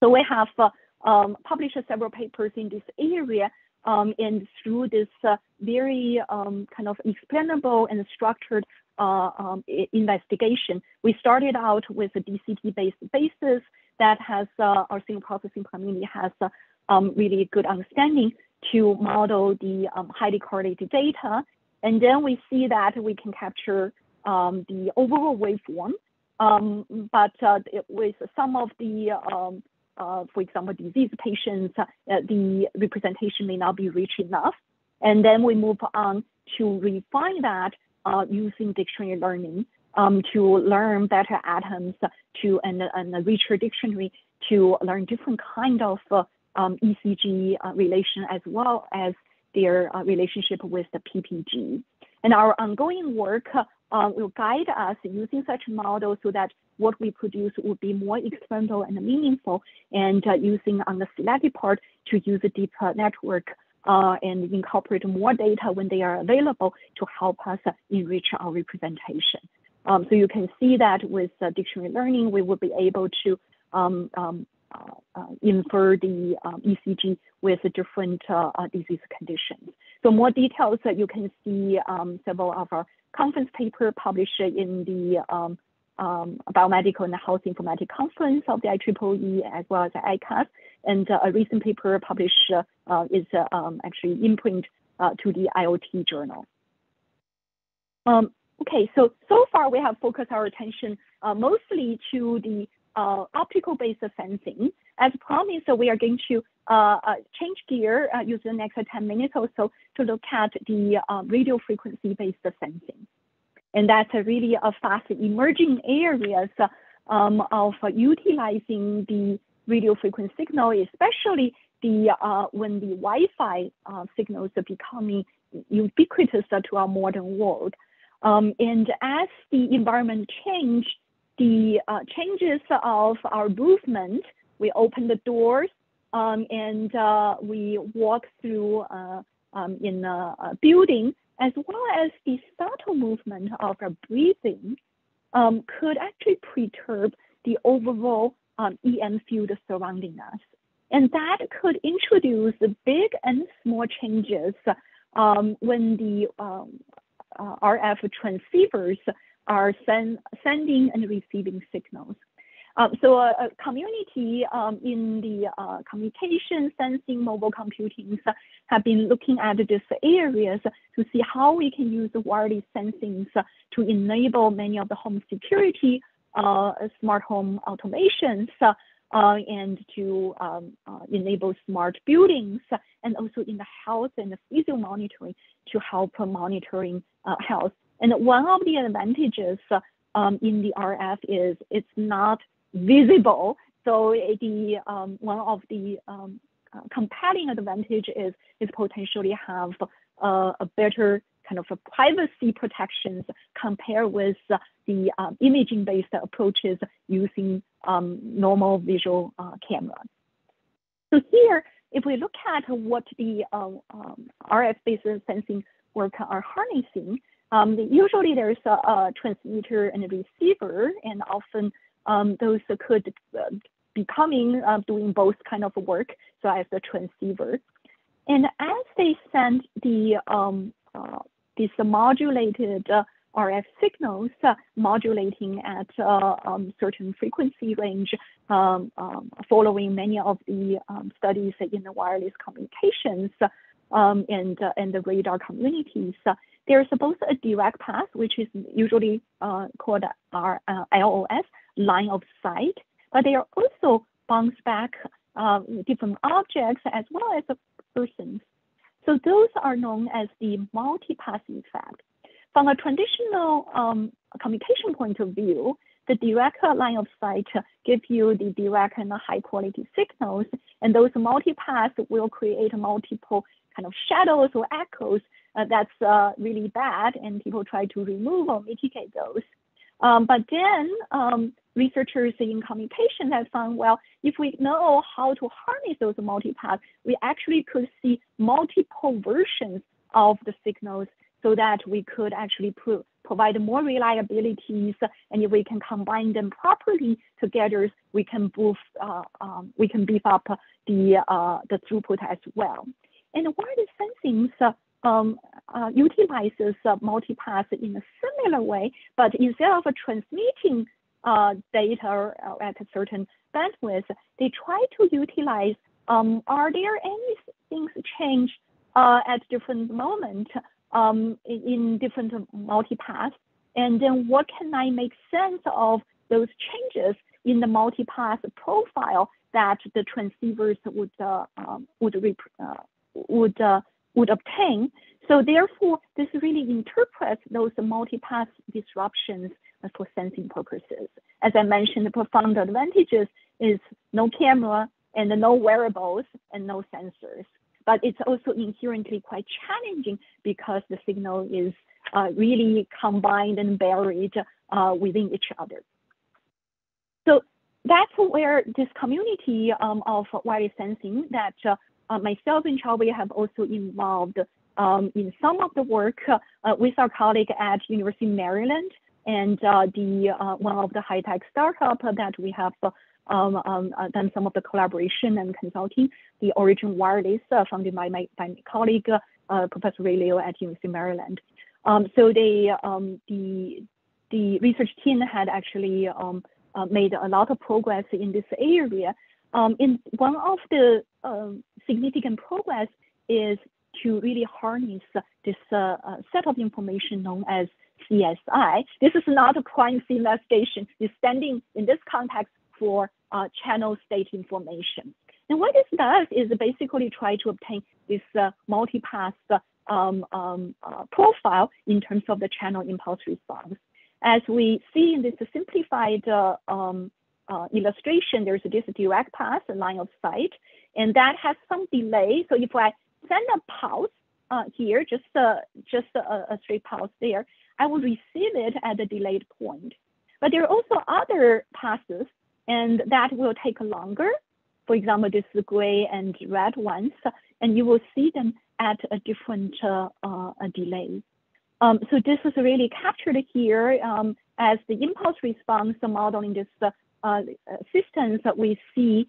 So we have uh, um, published several papers in this area um, and through this uh, very um, kind of explainable and structured uh, um, investigation, we started out with a DCT-based basis that has uh, our signal processing community has uh, really good understanding to model the um, highly correlated data. And then we see that we can capture the overall waveform, but uh, with some of the uh, for example, disease patients, uh, the representation may not be rich enough. And then we move on to refine that uh, using dictionary learning um, to learn better atoms to and, and a richer dictionary to learn different kind of uh, um, ECG uh, relation as well as their uh, relationship with the PPG. And our ongoing work will guide us using such models so that what we produce would be more experimental and meaningful and uh, using on the selected part to use a deep network uh, and incorporate more data when they are available to help us enrich our representation. Um, so you can see that with uh, dictionary learning, we will be able to um, um, uh, uh, infer the um, ECG with different uh, disease conditions. So more details that you can see um, several of our conference paper published in the um, um, Biomedical and Health Informatics Conference of the IEEE as well as ICASSP. And uh, a recent paper published uh, is uh, um, actually imprint uh, to the IoT journal. Um, okay, so so far we have focused our attention uh, mostly to the uh, optical-based sensing. As promised, so we are going to change gear using the next 10 minutes or so to look at the radio frequency-based sensing. And that's a really a fast emerging areas um, of utilizing the radio frequency signal, especially the uh, when the Wi-Fi uh, signals are becoming ubiquitous to our modern world. Um, and as the environment change, the uh, changes of our movement, we open the doors um, and uh, we walk through uh, um, in a, a building as well as the subtle movement of our breathing um, could actually perturb the overall um, EM field surrounding us. And that could introduce big and small changes um, when the um, uh, RF transceivers are send, sending and receiving signals. Um, so a, a, community um, in the uh, communication, sensing, mobile computing have been looking at these areas to see how we can use wireless sensing to enable many of the home security, uh, smart home automations, uh, and to um, uh, enable smart buildings, and also in the health and the physical monitoring to help monitoring uh, health. And one of the advantages um, in the RF is it's not visible. So the um, one of the um, uh, compelling advantage is is potentially have uh, a better kind of privacy protections compared with the uh, imaging-based approaches using um, normal visual uh, camera. So here, if we look at what the uh, um, RF-based sensing work are harnessing, um, usually there's a, a, transmitter and a receiver, and often um, those could uh, be coming uh, doing both kind of work, so as the transceiver. And as they send the um, uh, these modulated uh, RF signals uh, modulating at um, certain frequency range, um, um, following many of the um, studies in the wireless communications and and the radar communities. There's both a direct path, which is usually called our LOS, line of sight, but they are also bounce back um, different objects as well as persons. So those are known as the multipath effect. from a traditional um, communication point of view, the direct line of sight give you the direct and high quality signals, and those multipaths will create multiple kind of shadows or echoes. Uh, that's uh, really bad, and people try to remove or mitigate those. Um, but then um, researchers in communication have found, well, if we know how to harness those multipaths, we actually could see multiple versions of the signals so that we could actually pro provide more reliabilities. And if we can combine them properly together, we can boost, uh, um, we can beef up the uh, the throughput as well. And wireless sensing um, uh, utilizes uh, multipath in a similar way, but instead of transmitting uh, data at a certain bandwidth, they try to utilize um, are there any things change uh, at different moments um, in different multipaths? And then what can I make sense of those changes in the multipath profile that the transceivers would uh, um, would uh, would uh, would obtain. So therefore, this really interprets those multipath disruptions for sensing purposes. As I mentioned, the profound advantages is no camera and no wearables and no sensors. But it's also inherently quite challenging because the signal is uh, really combined and buried uh, within each other. So that's where this community um, of wireless sensing that uh, uh, myself and Chau-Wai have also involved um, in some of the work uh, with our colleague at University of Maryland and uh, the uh, one of the high-tech startup that we have um, um, uh, done some of the collaboration and consulting, the Origin Wireless, uh, funded by my, by my colleague, Professor Ray Liu at University of Maryland. Um, so they, um, the, the research team had actually um, made a lot of progress in this area. In one of the significant progress is to really harness this uh, uh, set of information known as CSI. This is not a crime scene investigation. It's standing in this context for uh, channel state information. And what this does is basically try to obtain this uh, multipath um, um, uh, profile in terms of the channel impulse response. As we see in this simplified uh, um, uh, illustration, there's this direct path, a line of sight, and that has some delay. So if I send a pulse uh, here, just uh, just a, a, straight pulse there, I will receive it at a delayed point. But there are also other passes, and that will take longer. For example, this gray and red ones, and you will see them at a different uh, uh delay. Um, so this is really captured here um, as the impulse response modeling this uh, systems that we see.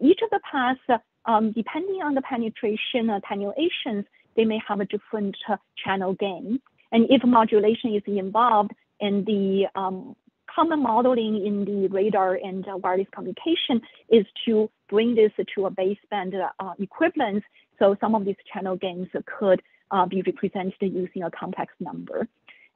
each of the paths um, depending on the penetration attenuations, they may have a different uh, channel gain. And if modulation is involved in the um, common modeling in the radar and uh, wireless communication is to bring this to a baseband uh, equivalence. So some of these channel gains could uh, be represented using a complex number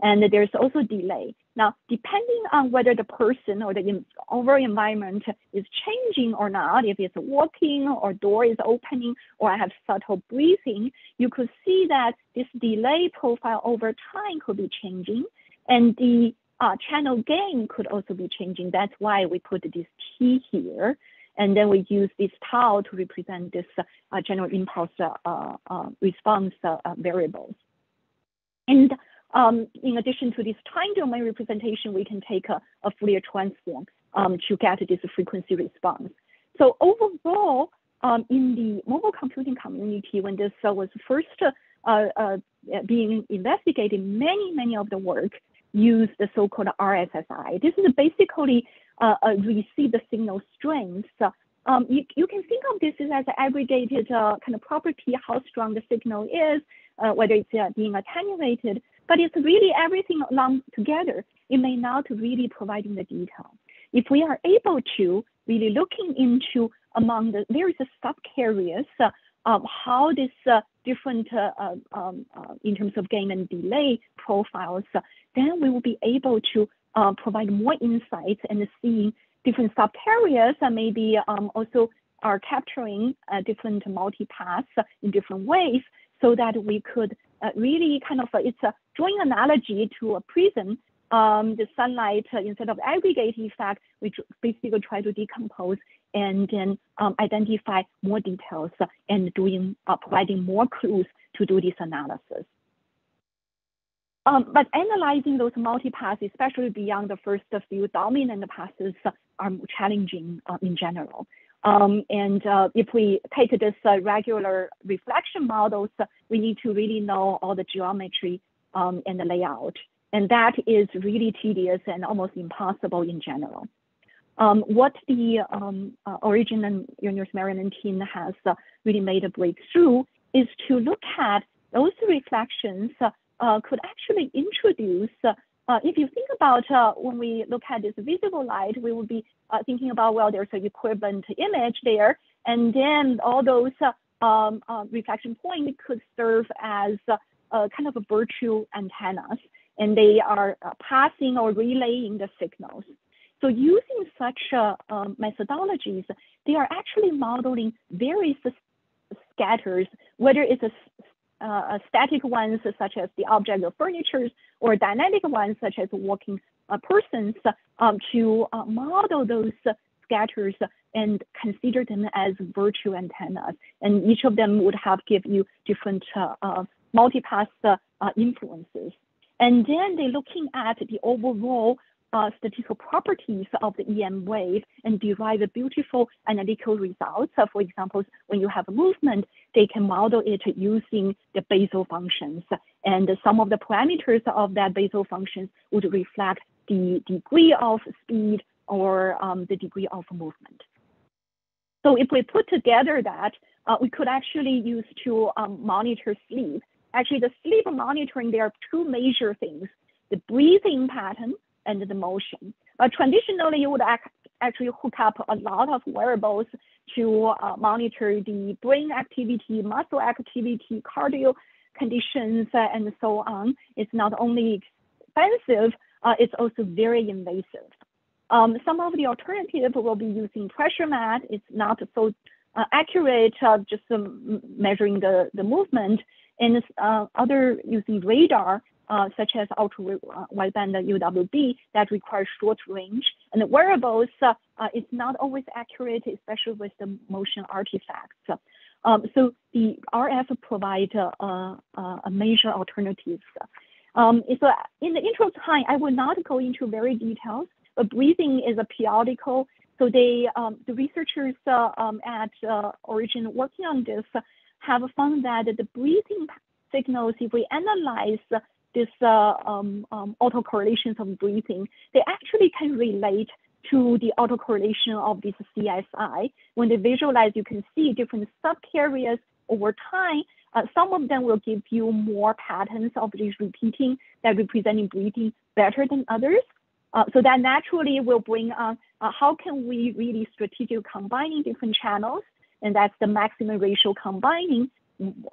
and there's also delay. Now, depending on whether the person or the overall environment is changing or not, if it's walking or door is opening or I have subtle breathing, you could see that this delay profile over time could be changing and the uh, channel gain could also be changing. That's why we put this T here. And then we use this tau to represent this uh, general impulse uh, uh response uh, variables. And um, in addition to this time domain representation, we can take a, a Fourier transform um, to get this frequency response. So overall, um, in the mobile computing community, when this uh, was first uh, uh, being investigated, many, many of the work used the so-called RSSI. This is basically uh, a receive the signal strength. Um, you, you, can think of this as an aggregated uh, kind of property, how strong the signal is, uh, whether it's uh, being attenuated, but it's really everything along together. It may not really providing the detail. If we are able to really looking into among the various subcarriers uh, of how this uh, different uh, uh um, uh, in terms of gain and delay profiles, then we will be able to uh, provide more insights and seeing different subcarriers and maybe um, also are capturing different multipaths in different ways so that we could uh, really kind of, uh, it's a drawing analogy to a prism. Um, the sunlight, uh, instead of aggregate effect, we basically try to decompose and then um, identify more details and doing, providing more clues to do this analysis. Um, but analyzing those multi-paths, especially beyond the first few dominant passes, are challenging uh, in general. Um, and uh, if we take this uh, regular reflection models, we need to really know all the geometry um, and the layout. And that is really tedious and almost impossible in general. Um, what the um, uh, Origin and University of Maryland team has uh, really made a breakthrough is to look at those reflections uh, could actually introduce, uh, if you think about when we look at this visible light, we would be thinking about, well, there's an equivalent image there, and then all those um, reflection points could serve as kind of a virtual antennas, and they are passing or relaying the signals. So using such uh, um, methodologies, they are actually modeling various scatters, whether it's a uh, static ones such as the object of furniture or dynamic ones such as walking uh, persons um, to uh, model those scatters and consider them as virtual antennas. And each of them would have give you different uh, uh, multipath uh, influences. And then they're looking at the overall uh, statistical properties of the EM wave and derive a beautiful analytical results. Uh, for example, when you have a movement, they can model it using the Bessel functions. And some of the parameters of that Bessel functions would reflect the degree of speed or um, the degree of movement. So if we put together that, uh, we could actually use to um, monitor sleep. Actually, the sleep monitoring, there are two major things. The breathing pattern, and the motion. But traditionally, you would actually hook up a lot of wearables to uh, monitor the brain activity, muscle activity, cardio conditions, uh, and so on. It's not only expensive, uh, it's also very invasive. Um, some of the alternatives will be using pressure mat. It's not so uh, accurate, uh, just um, measuring the, the movement. And uh, other using radar such as ultra wideband UWB that requires short range. And the wearables uh, uh, is not always accurate, especially with the motion artifacts. Um, so the RF provide uh, a major alternatives. Um, so in the intro time, I will not go into very details, but breathing is a periodical. So they, um, the researchers uh, um, at uh, Origin working on this have found that the breathing signals, if we analyze this uh, um, um, autocorrelations of breathing, they actually can relate to the autocorrelation of this CSI. When they visualize, you can see different subcarriers over time. Uh, some of them will give you more patterns of this repeating that representing breathing better than others. Uh, so that naturally will bring on uh, how can we really strategically combining different channels, and that's the maximum ratio combining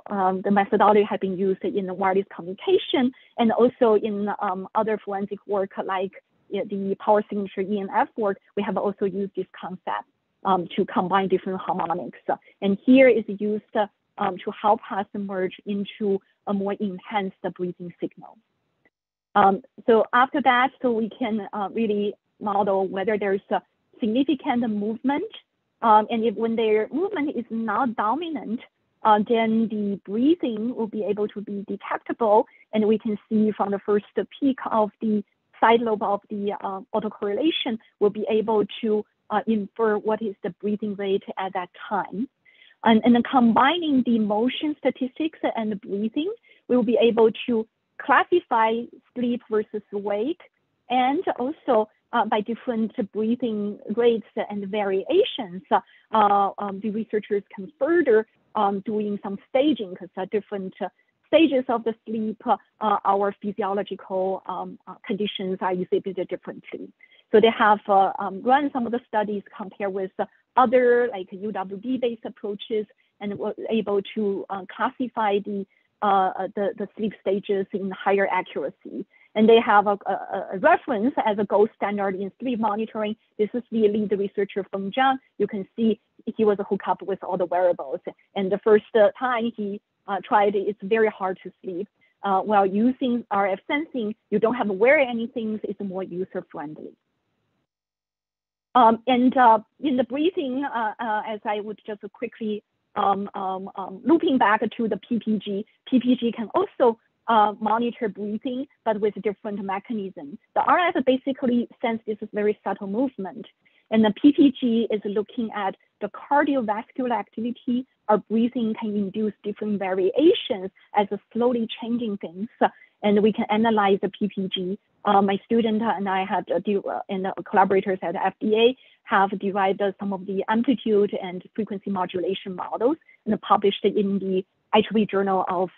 um, the methodology has been used in wireless communication and also in um, other forensic work like the power signature ENF work. We have also used this concept um, to combine different harmonics. And here is used um, to help us merge into a more enhanced breathing signal. Um, so after that, so we can uh, really model whether there's a significant movement. Um, and if when their movement is not dominant, then the breathing will be able to be detectable. And we can see from the first peak of the side lobe of the uh, autocorrelation, we'll be able to uh, infer what is the breathing rate at that time. And, and then combining the motion statistics and the breathing, we will be able to classify sleep versus wake and also uh, by different breathing rates and variations, uh, um, the researchers can further um, doing some staging because uh, different uh, stages of the sleep, uh, our physiological um, uh, conditions are exhibited differently. So they have uh, um, run some of the studies compared with other like UWB-based approaches and were able to classify the, the, the sleep stages in higher accuracy and they have a, a, a, reference as a gold standard in sleep monitoring. This is the lead researcher from Zhang. You can see he was hooked up with all the wearables. And the first time he uh, tried, it's very hard to sleep. Uh, while using RF sensing, you don't have to wear anything, it's more user friendly. Um, and uh, in the breathing, uh, uh, as I would just quickly um, um, um looping back to the PPG, PPG can also uh, monitor breathing, but with different mechanisms. The RF basically sense this very subtle movement. And the PPG is looking at the cardiovascular activity. Our breathing can induce different variations as a slowly changing things. And we can analyze the PPG. Uh, my student and I had uh, and the collaborators at FDA have derived some of the amplitude and frequency modulation models and published in the IEEE Journal of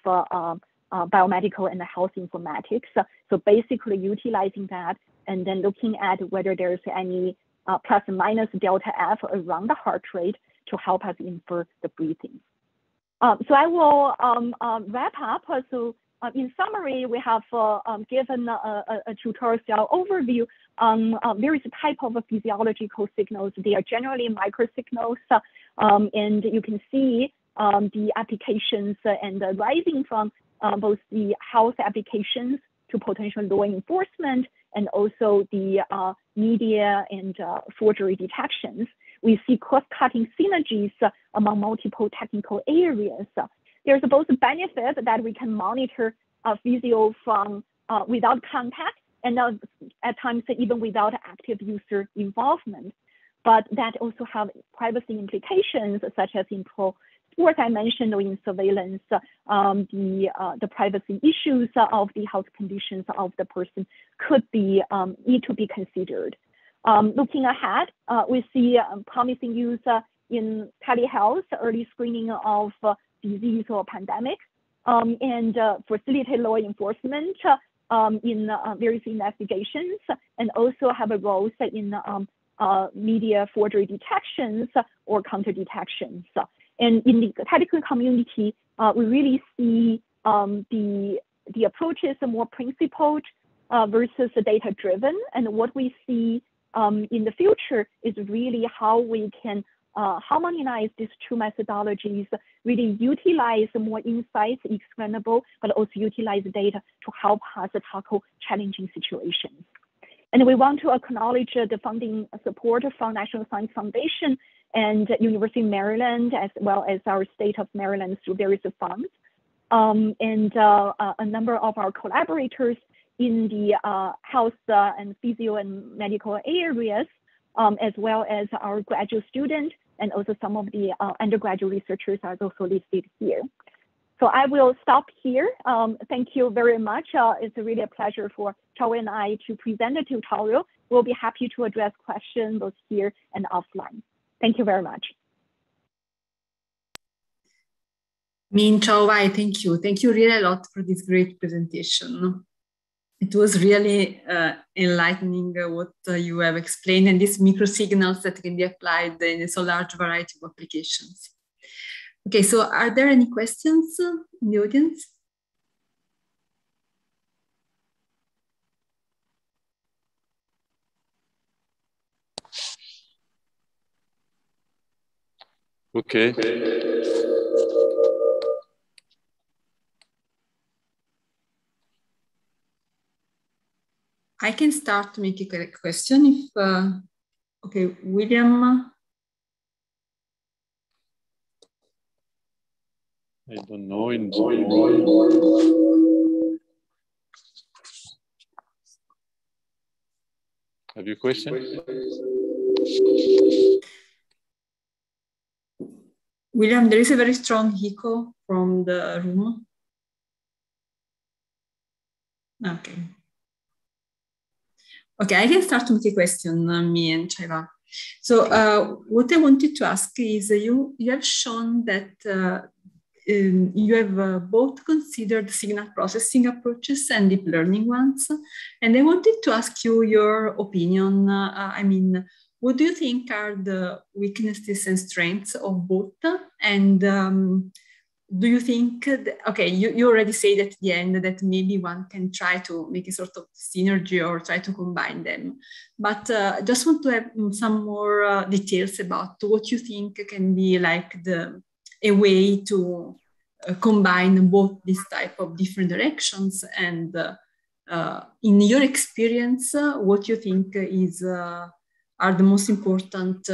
uh, uh, uh, Biomedical and Health Informatics. So basically utilizing that and then looking at whether there's any uh, plus minus delta F around the heart rate to help us infer the breathing. Um, so I will um, um, wrap up. So uh, in summary, we have uh, um, given a, a, a, tutorial overview on uh, various type of physiological signals. They are generally microsignals, um, and you can see the applications and rising from uh, both the health applications to potential law enforcement and also the uh, media and uh, forgery detections. We see cross-cutting synergies among multiple technical areas. There's both benefit that we can monitor uh, physio from uh, without contact and uh, at times even without active user involvement. But that also have privacy implications such as in sports I mentioned in surveillance, um, the uh, the privacy issues of the health conditions of the person could be um, need to be considered. Um, looking ahead, uh, we see um, promising use uh, in telehealth, early screening of uh, disease or pandemic, um, and uh, facilitate law enforcement um, in various investigations, and also have a role in media forgery detections or counter detections. And in the technical community, uh, we really see um, the, the approaches are more principled uh, versus data driven. And what we see um, in the future is really how we can uh, harmonize these two methodologies, really utilize more insights, explainable, but also utilize data to help us tackle challenging situations. And we want to acknowledge the funding support from National Science Foundation and University of Maryland, as well as our state of Maryland through various funds. Um, and uh, a number of our collaborators in the uh, health uh, and physio and medical areas, um, as well as our graduate students and also some of the uh, undergraduate researchers are also listed here. So I will stop here. Um, thank you very much. Uh, it's really a pleasure for Chao and I to present the tutorial. We'll be happy to address questions both here and offline. Thank you very much. Min Chao thank you. Thank you really a lot for this great presentation. It was really uh, enlightening uh, what uh, you have explained and these micro signals that can be applied in a so large variety of applications. Okay, so are there any questions in the audience? Okay. I can start to make a question if, uh, okay, William. I don't know. In Have you a question? William, there is a very strong echo from the room. Okay. Okay, I can start with a question, uh, me and Chau-Wai. So uh, what I wanted to ask is uh, you, you have shown that uh, um, you have uh, both considered signal processing approaches and deep learning ones. And I wanted to ask you your opinion. Uh, I mean, what do you think are the weaknesses and strengths of both? And um, do you think, that, okay, you, you already said at the end that maybe one can try to make a sort of synergy or try to combine them. But uh, just want to have some more uh, details about what you think can be like the a way to uh, combine both these type of different directions and uh, uh, in your experience what you think is are the most important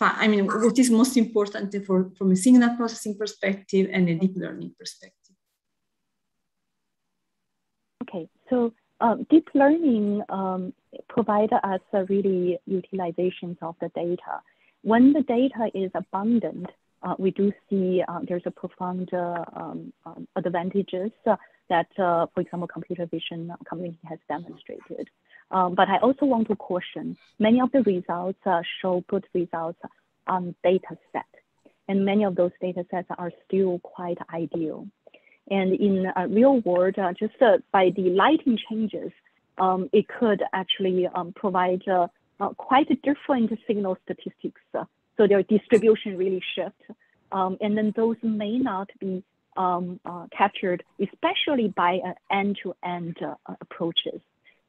I mean, what is most important for, from a signal processing perspective and a deep learning perspective? Okay, so um, deep learning um, provide us uh, really utilizations of the data. When the data is abundant, uh, we do see uh, there's a profound uh, um, um, advantages that, uh, for example, computer vision community has demonstrated. Um, but I also want to caution, many of the results uh, show good results on data set. And many of those data sets are still quite ideal. And in a real world, uh, just uh, by the lighting changes, um, it could actually um, provide uh, uh quite different signal statistics. so their distribution really shift. Um, and then those may not be um, uh, captured, especially by end-to-end -end, uh, approaches.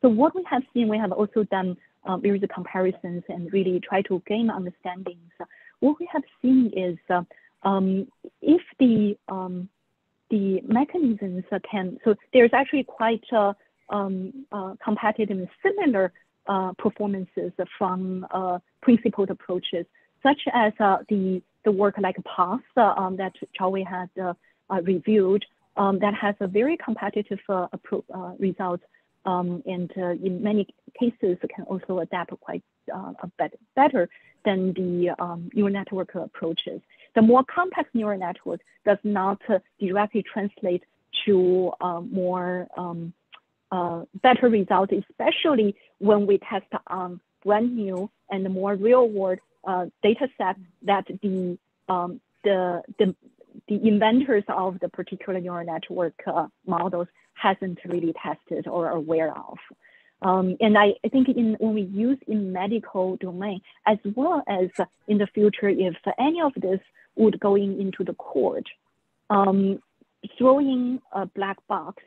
So what we have seen, we have also done um, the comparisons and really try to gain understandings. What we have seen is uh, um, if the um, the mechanisms can, so there's actually quite uh, um, uh, competitive and similar uh, performances from uh, principled approaches, such as uh, the the work like PATH um, that Chau-Wai had reviewed, um, that has a very competitive results um, and uh, in many cases can also adapt quite uh, better than the um, neural network approaches. The more complex neural network does not uh, directly translate to uh, more um, uh, better results, especially when we test on brand new and more real world uh, data set that the, um, the, the, the inventors of the particular neural network models hasn't really tested or aware of. Um, and I, I think in, when we use in medical domain, as well as in the future, if any of this would going into the court, um, throwing a black box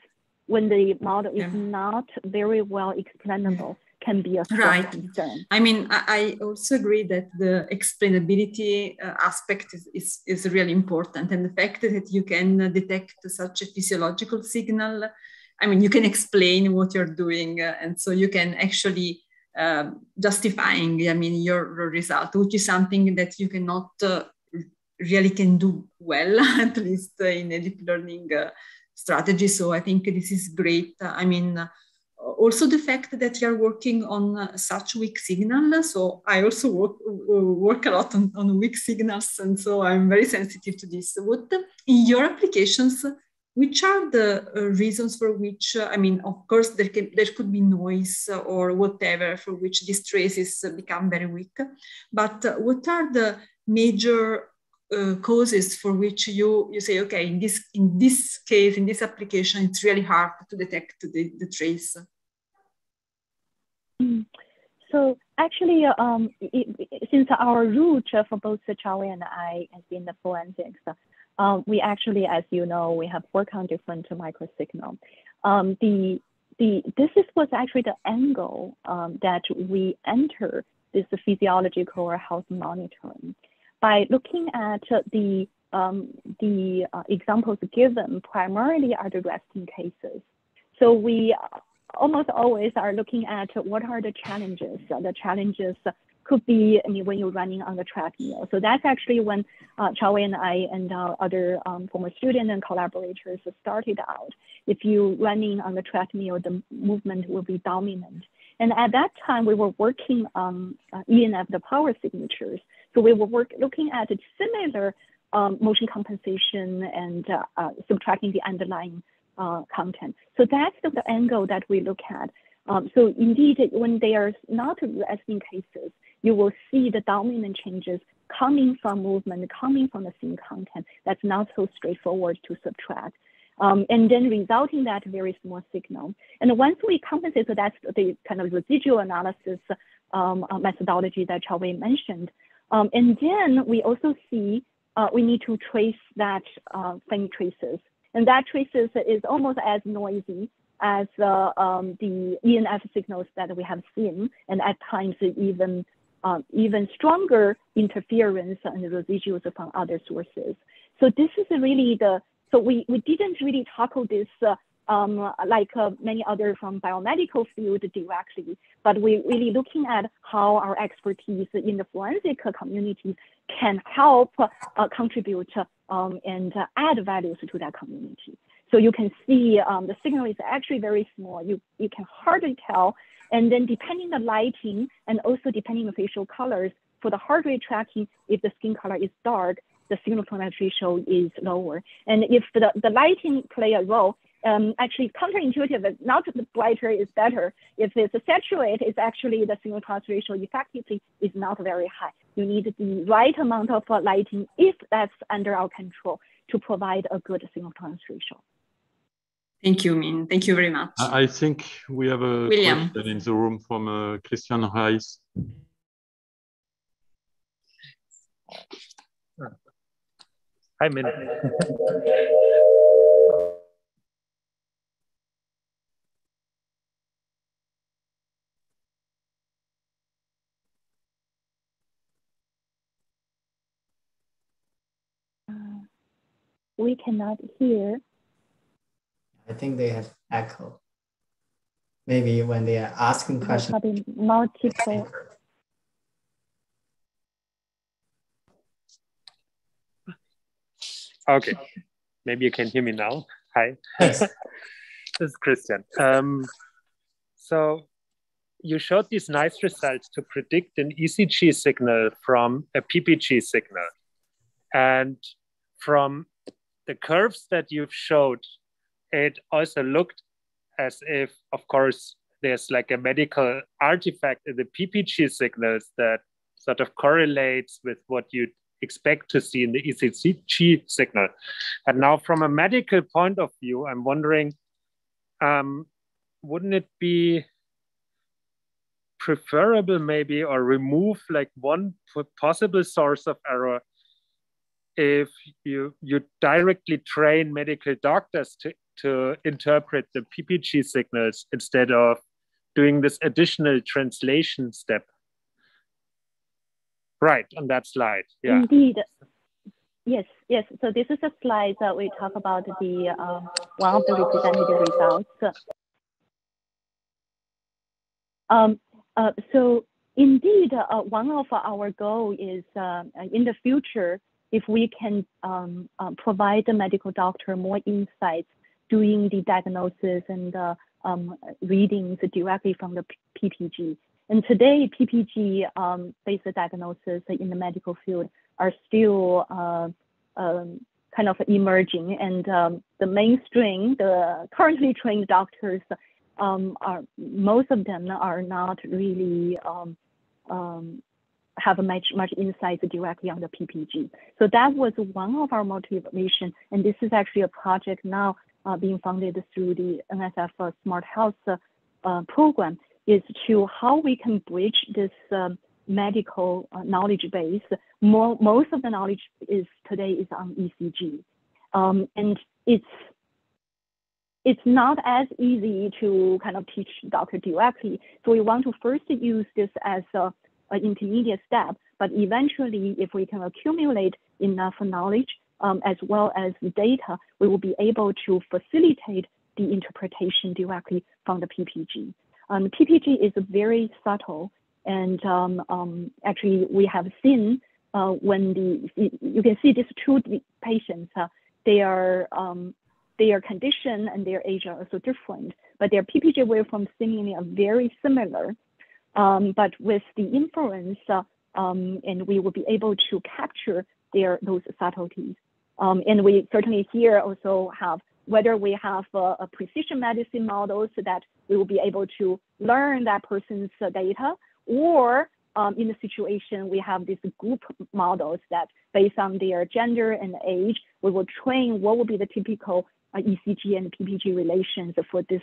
when the model is not very well explainable can be a right. concern. I mean, I, also agree that the explainability uh, aspect is, is, is, really important. And the fact that you can detect such a physiological signal, I mean, you can explain what you're doing. Uh, and so you can actually uh, justifying, I mean, your result, which is something that you cannot uh, really can do well, at least in a deep learning uh, strategy. So I think this is great. I mean, also the fact that you're working on uh, such weak signals. So I also work, work a lot on, on weak signals. And so I'm very sensitive to this. What in your applications, which are the uh, reasons for which, uh, I mean, of course, there, can, there could be noise or whatever for which these traces become very weak. But what are the major uh, causes for which you, you say, okay, in this, in this case, in this application, it's really hard to detect the, the trace? So actually, um, it, since our route for both Chau-Wai and I has been the forensics, um, we actually, as you know, we have worked on different microsignal. Um, the the this is was actually the angle um, that we enter this physiological or health monitoring by looking at the um, the uh, examples given primarily are the resting cases. So we almost always are looking at what are the challenges. The challenges could be, I mean, when you're running on the treadmill. So that's actually when uh, Chau-Wai and I and uh, other um, former students and collaborators started out. If you're running on the treadmill, the movement will be dominant. And at that time, we were working on uh, ENF, the power signatures. So we were work, looking at a similar um, motion compensation and uh, uh, subtracting the underlying uh, content. So that's the, the, angle that we look at. Um, so indeed, when they are not resting cases, you will see the dominant changes coming from movement, coming from the same content. That's not so straightforward to subtract. Um, and then resulting that very small signal. And once we compensate, so that's the kind of residual analysis um, uh, methodology that Chau-Wai mentioned. Um, and then we also see uh, we need to trace that uh, traces. And that traces is almost as noisy as uh, um, the ENF signals that we have seen, and at times even uh, even stronger interference and residuals from other sources. So this is really the, so we, we didn't really tackle this uh, um, like uh, many other from biomedical field directly, but we're really looking at how our expertise in the forensic community can help uh, contribute um, and add values to that community. So you can see um, the signal is actually very small. You, you can hardly tell. And then depending the lighting and also depending on facial colors, for the heart rate tracking, if the skin color is dark, the signal to noise ratio is lower. And if the, the lighting play a role, um, actually counterintuitive, not the brighter is better. If it's a saturate, it's actually the signal to noise ratio effectively is not very high. You need the right amount of lighting if that's under our control to provide a good signal to noise ratio. Thank you, Min. Thank you very much. I think we have a William. question in the room from uh, Christian Riess. Hi, Min. We cannot hear. I think they have echo. Maybe when they are asking questions. probably multiple. Okay, maybe you can hear me now. Hi, Yes. this is Christian. Um, so you showed these nice results to predict an ECG signal from a PPG signal. And from the curves that you've showed, it also looked as if, of course, there's like a medical artifact in the PPG signals that sort of correlates with what you expect to see in the ECG signal. And now, from a medical point of view, I'm wondering um, wouldn't it be preferable, maybe, or remove like one possible source of error if you, you directly train medical doctors to, to interpret the PPG signals instead of doing this additional translation step? Right, on that slide. Yeah. Indeed. Yes, yes. So this is a slide that we talk about the um, one of the representative results. Um, uh, so indeed, uh, one of our goal is uh, in the future, if we can um, uh, provide the medical doctor more insights doing the diagnosis and uh, um, readings directly from the PPG. And today, PPG um, diagnosis in the medical field are still uh, um, kind of emerging, and um, the mainstream, the currently trained doctors, are most of them are not really have much much insights directly on the PPG. So that was one of our motivation, and this is actually a project now uh, being funded through the NSF uh, Smart Health uh, program, is to how we can bridge this um, medical uh, knowledge base. More, most of the knowledge is today is on ECG, um, and it's it's not as easy to kind of teach doctor directly. So we want to first use this as a, an intermediate step, but eventually, if we can accumulate enough knowledge um, as well as data, we will be able to facilitate the interpretation directly from the PPG. Um, PPG is very subtle, and um, um, actually we have seen uh, when the you can see these two patients, uh, they are um, their condition and their age are also different, but their PPG waveforms seemingly are very similar. Um, but with the inference, um, and we will be able to capture their those subtleties. Um, and we certainly here also have whether we have a, a precision medicine model so that we will be able to learn that person's uh, data, or um, in the situation we have these group models that based on their gender and age, we will train what will be the typical uh, ECG and PPG relations for this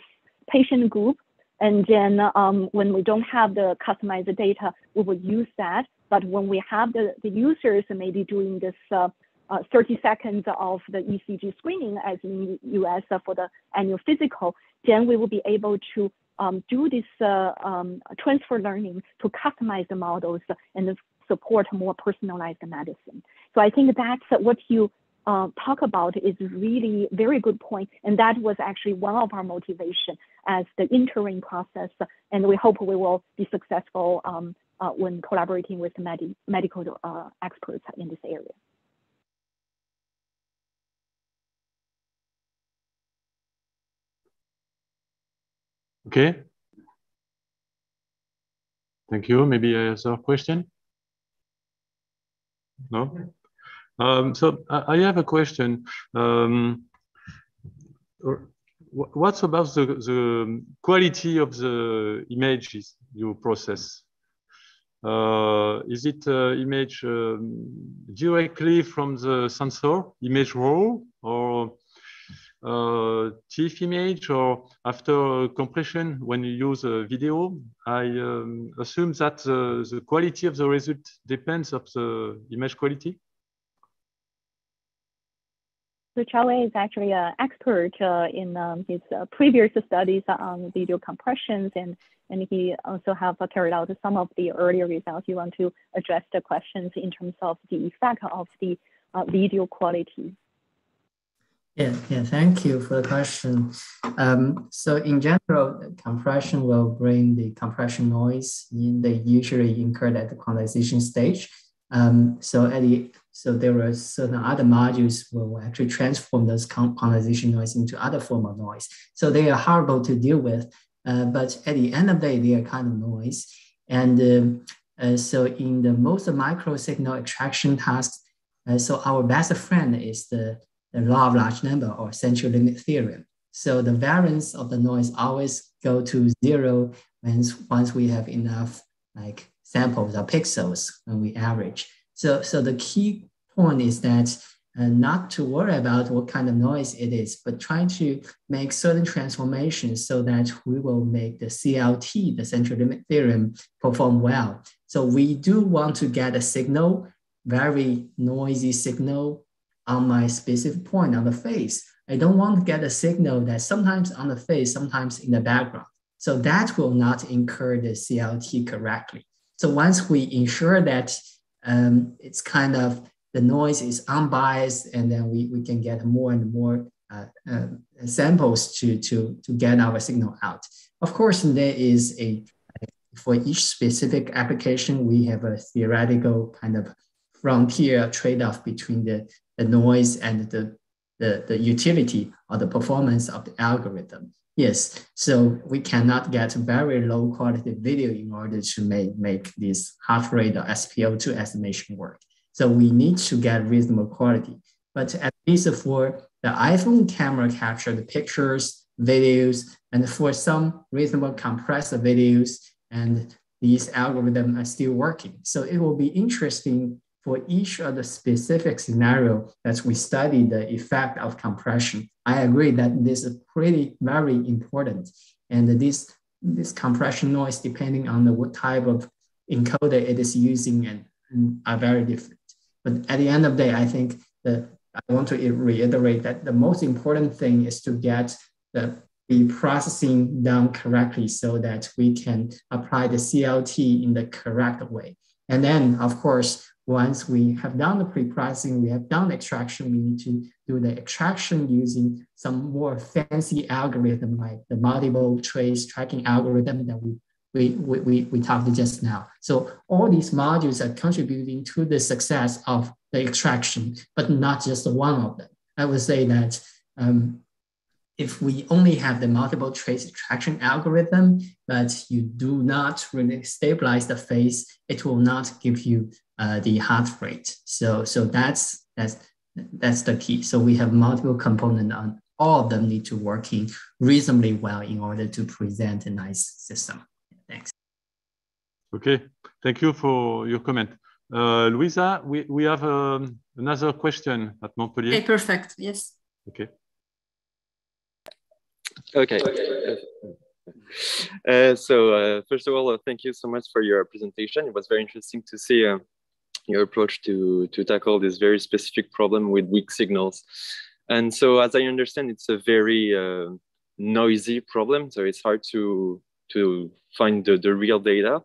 patient group. And then um, when we don't have the customized data, we will use that. But when we have the, the users maybe doing this uh, uh, 30 seconds of the ECG screening as in US for the annual physical, then we will be able to um, do this uh, um, transfer learning to customize the models and support more personalized medicine. So I think that's what you uh, talk about is really very good point, and that was actually one of our motivation as the interim process, and we hope we will be successful um, uh, when collaborating with med medical uh, experts in this area. Okay. Thank you. Maybe a question? No? Um, so I, have a question. Um, what's about the, the quality of the images you process? Uh, is it uh, image um, directly from the sensor, image raw, or uh, TIFF image, or after compression when you use a video? I um, assume that the, the quality of the result depends of the image quality. So Chau is actually an expert uh, in um, his uh, previous studies on video compressions, and, and he also have uh, carried out some of the earlier results. You want to address the questions in terms of the effect of the uh, video quality. Yeah, yeah, thank you for the question. Um, so in general, compression will bring the compression noise. In, they usually incur at the quantization stage. Um, so at the so there are certain other modules will actually transform those quantization noise into other form of noise. So they are horrible to deal with, uh, but at the end of the day, they are kind of noise. And um, uh, so in the most micro signal extraction tasks, uh, so our best friend is the, the law of large number or central limit theorem. So the variance of the noise always go to zero once, once we have enough like samples or pixels when we average. So, so the key point is that uh, not to worry about what kind of noise it is, but trying to make certain transformations so that we will make the CLT, the central limit theorem, perform well. So we do want to get a signal, very noisy signal on my specific point on the face. I don't want to get a signal that sometimes on the face, sometimes in the background. So that will not incur the CLT correctly. So once we ensure that um, it's kind of the noise is unbiased and then we, we can get more and more uh, uh, samples to, to, to get our signal out. Of course, there is a, for each specific application, we have a theoretical kind of frontier trade-off between the, the noise and the, the, the utility or the performance of the algorithm. Yes, so we cannot get very low quality video in order to make, make this heart rate or SpO2 estimation work. So we need to get reasonable quality. But at least for the iPhone camera captured pictures, videos, and for some reasonable compressed videos, and these algorithms are still working. So it will be interesting for each of the specific scenario that we study the effect of compression. I agree that this is pretty very important. And this, this compression noise, depending on the what type of encoder it is using and, and are very different. But at the end of the day, I think that I want to reiterate that the most important thing is to get the, the processing done correctly so that we can apply the CLT in the correct way. And then, of course, once we have done the pre-processing, we have done extraction, we need to do the extraction using some more fancy algorithm like the multiple trace tracking algorithm that we we, we, we talked just now. So all these modules are contributing to the success of the extraction, but not just one of them. I would say that um, if we only have the multiple trace extraction algorithm, but you do not really stabilize the phase, it will not give you uh, the heart rate. So, so that's, that's, that's the key. So we have multiple components on all of them need to working reasonably well in order to present a nice system. Thanks. Okay, thank you for your comment. Uh, Louisa, we, we have um, another question at Montpellier. Okay, perfect, yes. Okay. Okay. Uh, so uh, first of all, uh, thank you so much for your presentation. It was very interesting to see uh, your approach to, to tackle this very specific problem with weak signals. And so as I understand, it's a very uh, noisy problem. So it's hard to to find the, the real data.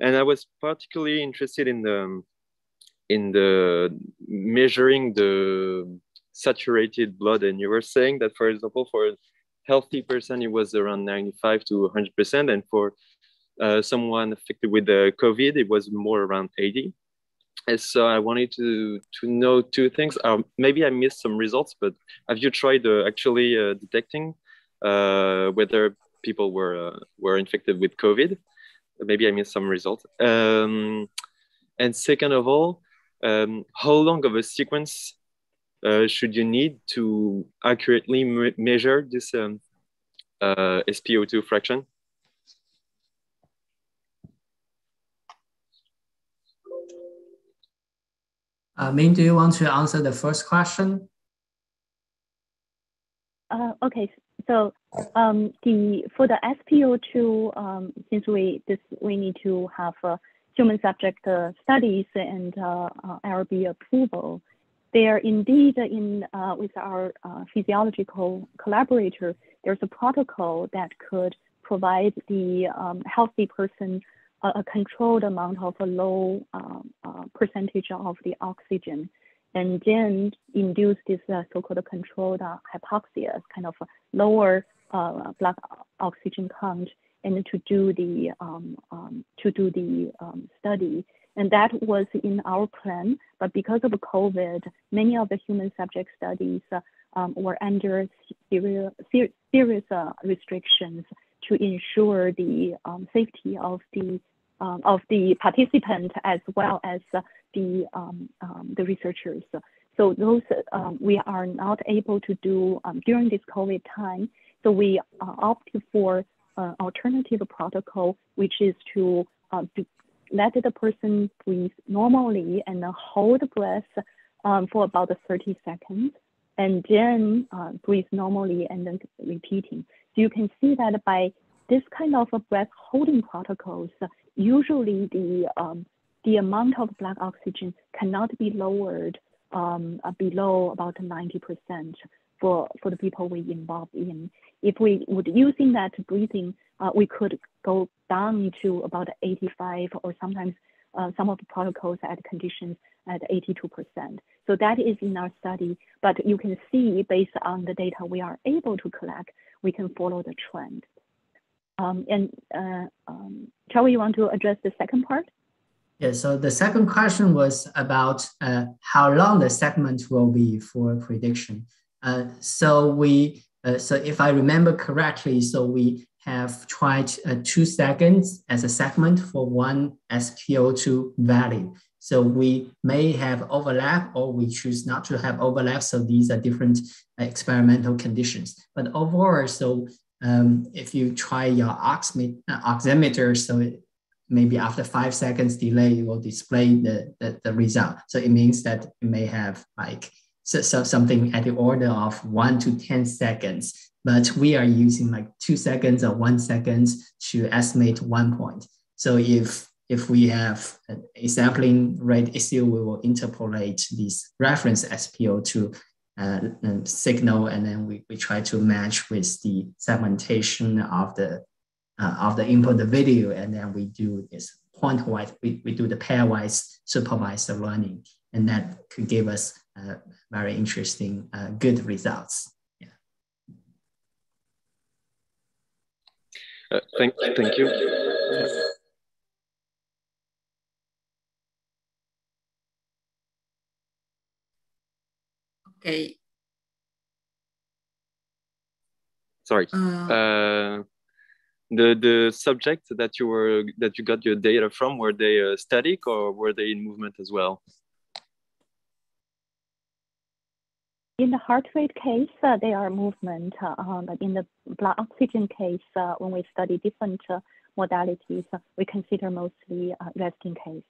And I was particularly interested in the in the measuring the saturated blood, and you were saying that, for example, for a healthy person, it was around 95 to 100%, and for uh, someone affected with the COVID, it was more around 80. And so I wanted to to know two things. Um, maybe I missed some results, but have you tried uh, actually uh, detecting uh, whether people were uh, were infected with COVID? Maybe I missed some results. Um, and second of all, um, how long of a sequence uh, should you need to accurately me measure this um, uh, SpO2 fraction? Uh, Min, do you want to answer the first question? Uh, okay, so um, the for the SpO2, um, since we this we need to have uh, human subject uh, studies and uh, uh, approval, there indeed in uh, with our uh, physiological collaborator, there's a protocol that could provide the um, healthy person a, controlled amount of a low um, uh, percentage of the oxygen and then induce this uh, so-called controlled uh, hypoxia, kind of lower uh, blood oxygen count, and to do the um, um, to do the um, study. And that was in our plan, but because of COVID, many of the human subject studies uh, um, were under serious, serious uh, restrictions to ensure the safety of the um, of the participant as well as the um, um, the researchers. So those um, we are not able to do um, during this COVID time. So we uh, opted for uh, alternative protocol, which is to, uh, to let the person breathe normally and hold breath um, for about 30 seconds, and then uh, breathe normally and then repeating. So you can see that by this kind of breath holding protocols, usually the um, the amount of blood oxygen cannot be lowered um, uh, below about 90% for, for the people we involve in. If we would using that breathing, uh, we could go down to about 85 or sometimes uh, some of the protocols at conditions at 82%. So that is in our study, but you can see based on the data we are able to collect, we can follow the trend. Um, and uh, um, Charlie, you want to address the second part? Yeah, so the second question was about uh, how long the segment will be for prediction. Uh, so we, uh, so if I remember correctly, so we have tried uh, two seconds as a segment for one SpO2 value. So we may have overlap or we choose not to have overlap. So these are different experimental conditions. But overall, so um, if you try your oximeter, so it, maybe after five seconds delay, it will display the, the, the, result. So it means that it may have like so, so something at the order of one to 10 seconds, but we are using like two seconds or one seconds to estimate one point. So if if we have a sampling rate issue, we will interpolate this reference SpO2 uh, signal, and then we, we try to match with the segmentation of the uh, of the input the video, and then we do this point-wise, we, we do the pairwise supervised learning, and that could give us uh, very interesting, uh, good results. Yeah. Uh, thank, thank you. Okay. Sorry. Uh, uh, the the subject that you were that you got your data from were they uh, static or were they in movement as well? In the heart rate case, uh, they are movement. Uh, but in the blood oxygen case, uh, when we study different uh, modalities, we consider mostly resting case.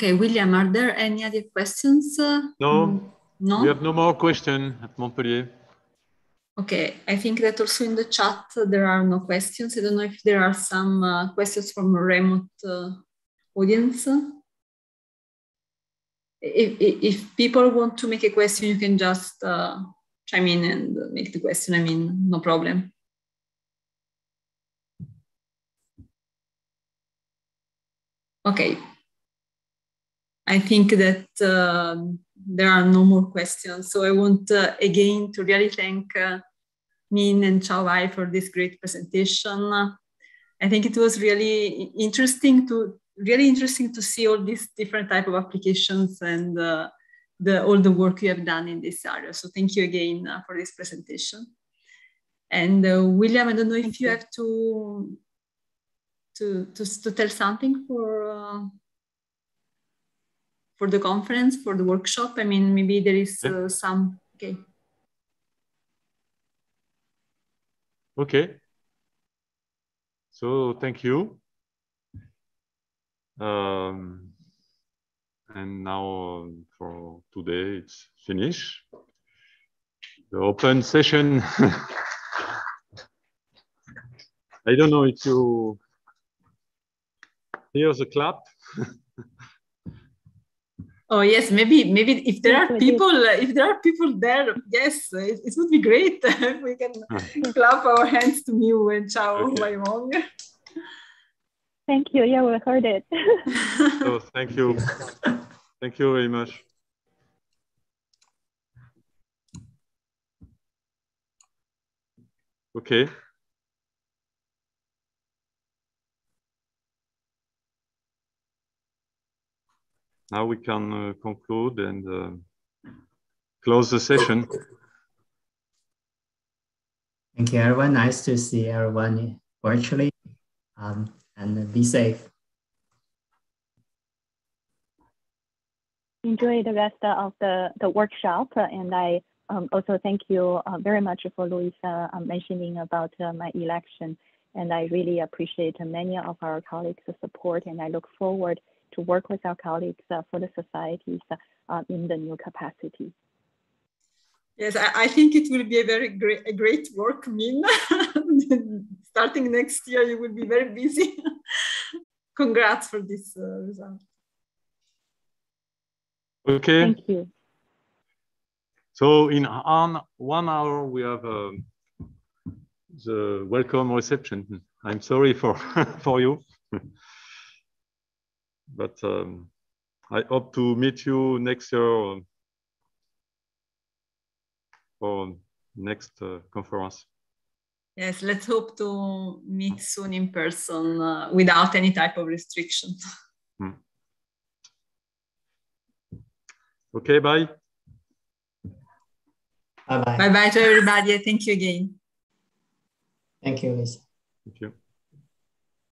Okay, William, are there any other questions? No, mm, no? we have no more question at Montpellier. Okay, I think that also in the chat uh, there are no questions. I don't know if there are some uh, questions from remote uh, audience. If, if people want to make a question, you can just uh, chime in and make the question. I mean, no problem. Okay, I think that uh, there are no more questions. So I want uh, again to really thank uh, Min and Chau for this great presentation. I think it was really interesting to really interesting to see all these different type of applications and uh, the, all the work you have done in this area. So thank you again uh, for this presentation. And uh, William, I don't know if you have to, to, to, to tell something for, uh, for the conference, for the workshop. I mean, maybe there is uh, some, okay. Okay. So thank you. Um, and now for today, it's finished. The open session. I don't know if you hear the clap. Oh yes, maybe maybe if there are people uh, if there are people there, yes, it, it would be great if we can hmm. clap our hands to Min and Chau Okay. Waimong. Thank you. Yeah, we heard it. So oh, thank you. Thank you very much. Okay. Now we can uh, conclude and uh, close the session. Thank you, everyone. Nice to see everyone virtually. Um, and be safe. Enjoy the rest of the, the workshop. And I um, also thank you uh, very much for Louisa uh, mentioning about uh, my election. And I really appreciate many of our colleagues' support. And I look forward to work with our colleagues uh, for the societies uh, in the new capacity. Yes, I, I think it will be a very great, a great work, Min. Starting next year, you will be very busy. Congrats for this uh, result. Okay. Thank you. So in on one hour we have um, the welcome reception. I'm sorry for for you, but um, I hope to meet you next year or, for next uh, conference. Yes, let's hope to meet soon in person uh, without any type of restriction. Okay, bye. Bye bye. Bye bye to everybody. Thank you again. Thank you, Lisa. Thank you.